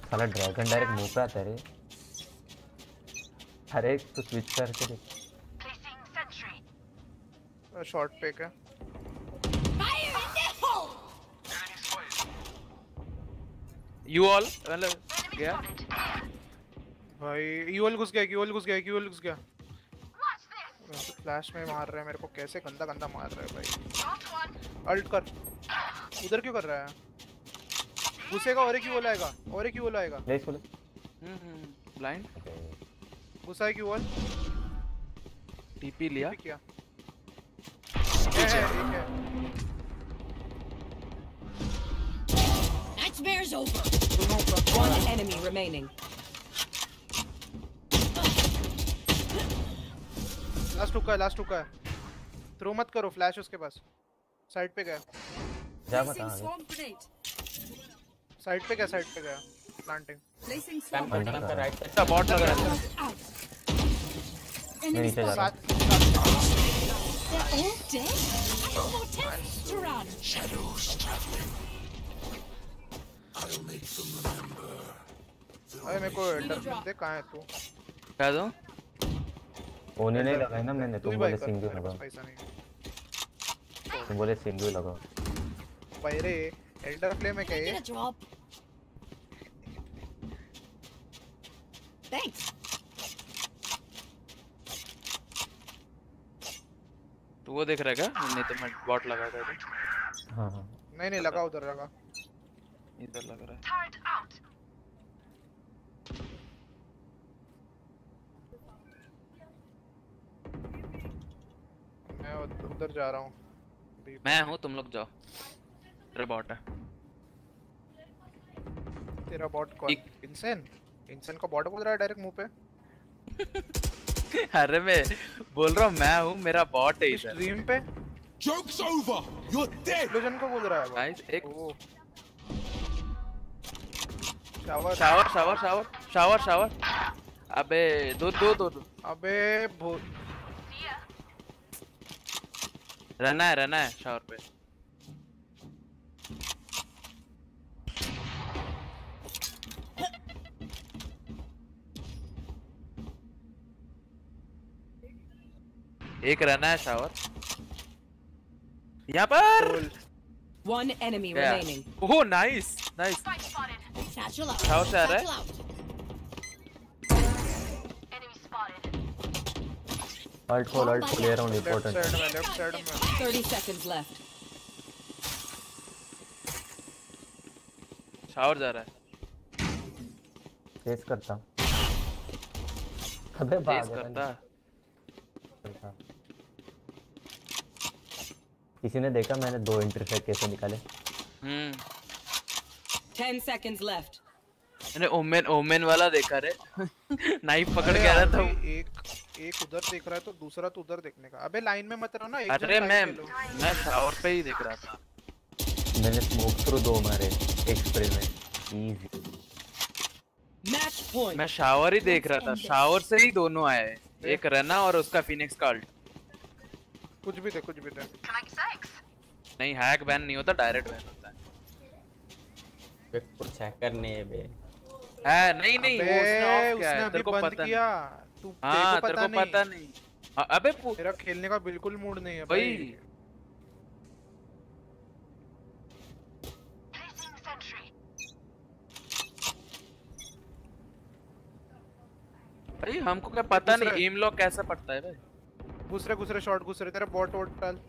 साला ड्रैगन डायरेक्ट मुँह पे आता है रे। अरे तू स्विच करके देख। शॉर्ट पे क्या Fire in the hole! You all मतलब गया भाई यूएल घुस गया यूएल घुस गया यूएल घुस गया। फ्लैश में मार रहा है मेरे को कैसे गंदा गंदा मार रहा है भाई। अल्ट कर। उधर क्यों कर रहा है? घुसेगा और एक यूएल आएगा और एक यूएल आएगा। ले इसको ले हम्म ब्लाइंड घुसा है यूएल टीपी लिया। किया। है, है, Nightmare's over. One enemy remaining. Last हुका है लास्ट हुका है थ्रो मत करो फ्लैश उसके पास साइड पे गया जा Placing बता. साइड पे गया साइड पे गया प्लांटिंग Placing swarm अंदर grenade. का अच्छा बॉट लग रहा है. मैं नीचे जा रहा हूँ They're all dead? I have more tests to run. Shadows traveling. अरे मेरे को एंडर दे कहाँ है तू? क्या दो होने नहीं लगाया ना मैंने तुम बोले सिंगल लगा पास पैसा नहीं तुम बोले सिंगल लगा भाई रे एल्डर प्ले में क्या है drop. तो वो देख रहा है क्या? नहीं तो मैं बॉट लगा था। हाँ हाँ। नहीं नहीं लगा उधर लगा। इधर लग रहा है. मैं उधर जा रहा हूँ। मैं हूँ तुम लोग जाओ। तेरा बॉट है। तेरा बॉट कौन? इंसेन इंसेन का बॉट बोल रहा है डायरेक्ट मुँह पे। अरे मैं बोल रहा हूँ मैं हूँ मेरा बॉट है इधर। स्ट्रीम पे? Joke's over. You're dead. Explosion को बोल रहा है गाइस एक shower. Shower shower shower shower shower. अबे दो दो दो दो अबे भो रहना है रहना है शावर पे। एक रहना है शावर। यहाँ पर। One enemy Yeah. remaining. Oh nice nice Satchel out. Shower से आ रहा Satchel है out. Enemy spotted. अल्ट खोल ये राउंड लेफ़्ट इंपॉर्टेंट में लेफ़्ट साइड में 30 seconds left. शावर जा रहा है तेज करता। अबे भाग तेज करता करता। किसी ने देखा? मैंने दो इंटरसेक्ट कैसे निकाले। हम्म। 10 seconds left. मैंने ओमेन ओमेन वाला देखा रे। नाइफ पकड़ के आ रहा था। एक एक उधर देख रहा है तो दूसरा तो उधर देखने का। अबे लाइन में मत रहो ना अरे मैं मैं शावर पे ही देख रहा था। मैंने स्मोक थ्रू दो मारे एक स्प्रे में। Easy Match point. मैं शावर ही देख रहा था। शावर से ही दोनों आए। एक रना और उसका फिनिक्स का अल्ट कुछ भी दे कुछ भी दे। नहीं हैक बैन नहीं होता डायरेक्ट बैन होता है कुछ हैकर है बे। है नहीं नहीं वो उसने ऑफ़ किया उसने अभी तेरे को बंद पता किया। नहीं। तू हाँ तेरे तेरे को पता नहीं। हाँ, अबे पु- मेरा खेलने का बिल्कुल मूड नहीं है भाई। भाई। हमको क्या पता नहीं एम लॉक कैसा पड़ता है भाई? घुस रहे घुस रहे शॉट घुस रहे तेरा बॉट वॉट डाल।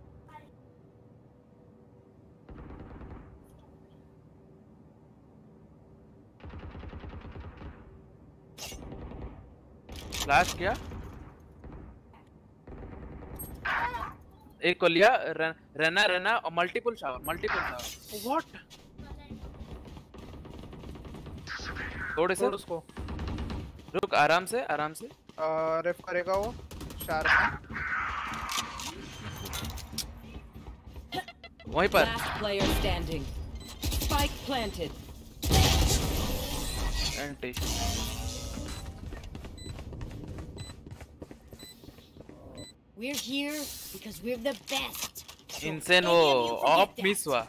फ्लैश किया। एक को लिया रन, रना रना और multiple shower multiple shower what थोड़े से उसको। रुक आराम से आराम से। रेफ करेगा वो शार्प वहीं पर। Player standing. Spike planted. एंटी We're here because we're the best. Insen wo op miss हुआ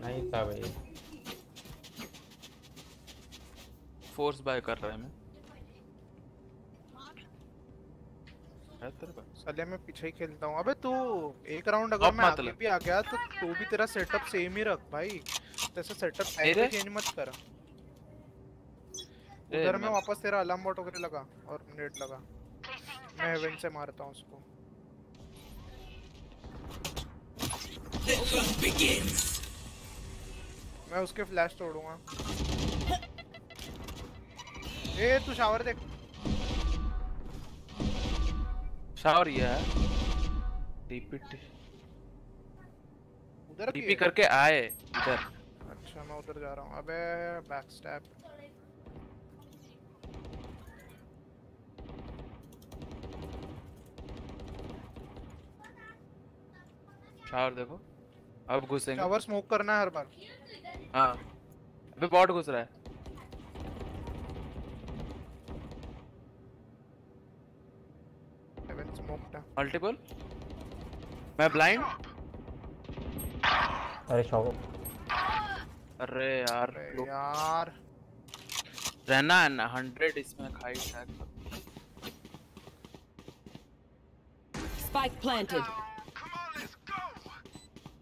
Nahi tha bhai. Force buy kar raha hai main. साले मैं पीछे ही खेलता हूँ अबे तू एक राउंड अगर मैं आगे भी आ गया तो तू भी तेरा सेटअप सेम ही रख भाई तेरा सेटअप चेंज मत करा उधर में वापस तेरा अलार्म बॉट वगैरह लगा और नेट लगा। मैं हेवन से मारता हूँ उसको। मैं उसके फ्लैश तोड़ूँगा। ए तू शावर देख। शावर ये है। टीपी उधर करके आए इधर। अच्छा मैं उधर जा रहा हूँ। अबे बैक स्टैप शावर देखो। अब घुसेंगे। शावर स्मोक करना है हर बार। हाँ। अबे बॉट घुस रहा है। मल्टीपल मैं ब्लाइंड अरे शॉवर अरे यार अरे यार। रहना है ना हंड्रेड इसमें खाई टैग Spike planted.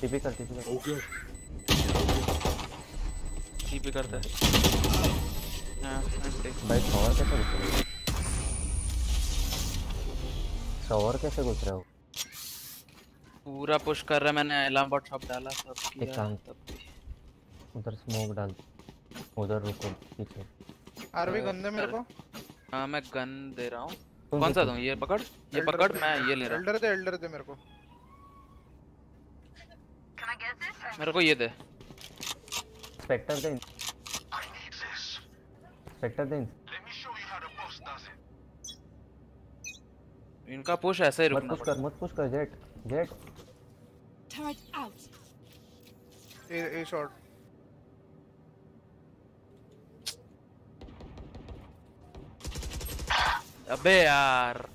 टीपी कर टीपी कर। Okay. टीपी करता है। हाँ भाई शॉवर कैसे घुस रहे हो? शॉवर कैसे घुस रहे हो? पूरा पुश कर रहा मैंने अलार्म बॉट शॉप डाला सब एक काम तब उधर स्मोक डाल उधर रुको पीछे। आरवी गंदे मेरे को? हाँ मैं गन दे रहा हूँ। कौन सा। दूँ? ये पकड़? ये पकड़ मैं ये ले रहा एल्डर दे एल्डर दे मेरे को हूँ मेरे को ये दे। स्पेक्टर दे स्पेक्टर दे इनका पुश ऐसे ही मत पुश कर मत पुश कर Jett Jett Turret out. A A shot अबे यार।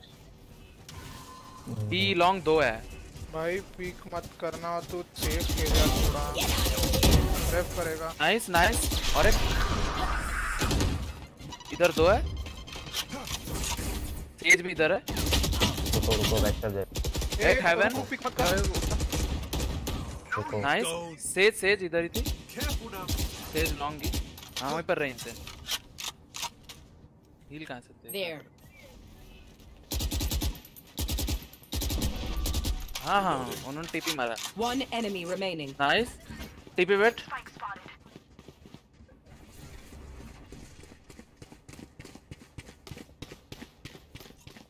बी लॉन्ग दो है। भाई पीक मत करना तू सेफ़ खेल यार थोड़ा रेफ करेगा। नाइस नाइस और एक इधर दो है। तेज भी इधर है। रुको रुको वेक्टर जेट एक हेवन पिक मत कर। नाइस सेज सेज इधर ही थी। सेज लॉन्ग की हाँ वहीं पर रही इनसे। हील कहाँ से थे? हाँ हाँ हाँ, उन्होंने टीपी मारा। One enemy remaining. Nice TP wait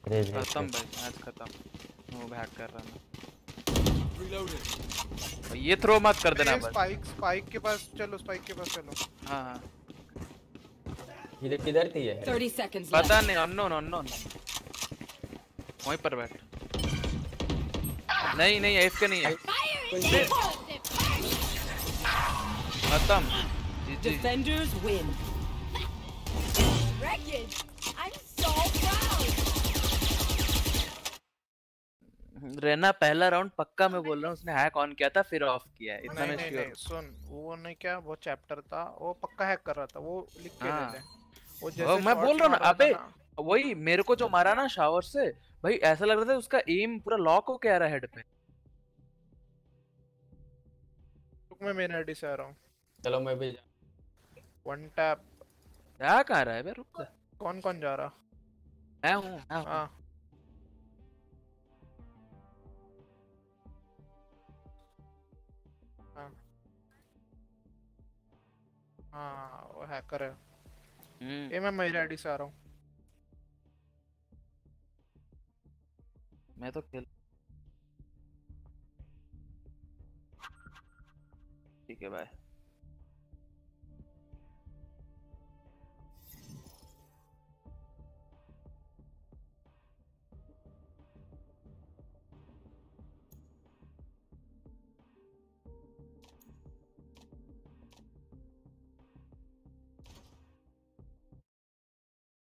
खत्म भाई मैच खत्म। वो हैक कर रहा मैं Reloading. ये थ्रो मत कर देना बस स्पाइक स्पाइक के पास चलो स्पाइक के पास चलो। हाँ हाँ। किधर किधर थी ये? 30 seconds पता नहीं अननोन अननोन वहीं पर बैठ। नहीं नहीं एफ़ के नहीं है खत्म Defenders win. Wreckage. I'm so proud. रहना पहला राउंड पक्का मैं बोल रहा हूँ उसने हैक ऑन किया था फिर ऑफ़ किया है इतना नहीं मैं नहीं श्योर नहीं सुन वो नहीं क्या वो चैप्टर था वो पक्का हैक कर रहा था वो लिख के हाँ। दे दे वो वो जैसे मैं बोल रहा हूँ ना अबे वही मेरे को जो मारा ना शावर से भाई ऐसा लग रहा था उसका एम पूरा लॉक होके आ रहा हेड पे। रुक मैं मेन आईडी से आ रहा हूँ। चलो मैं भी वन टैप क्या कह रहा है बे रुक जा। कौन कौन जा रहा? मैं हूँ मैं हूँ। हाँ। हाँ। हाँ वो हैकर है। हम्म, ये मैं मेरी आईडी से आ रहा हूँ। मैं तो खेल ठीक है बाय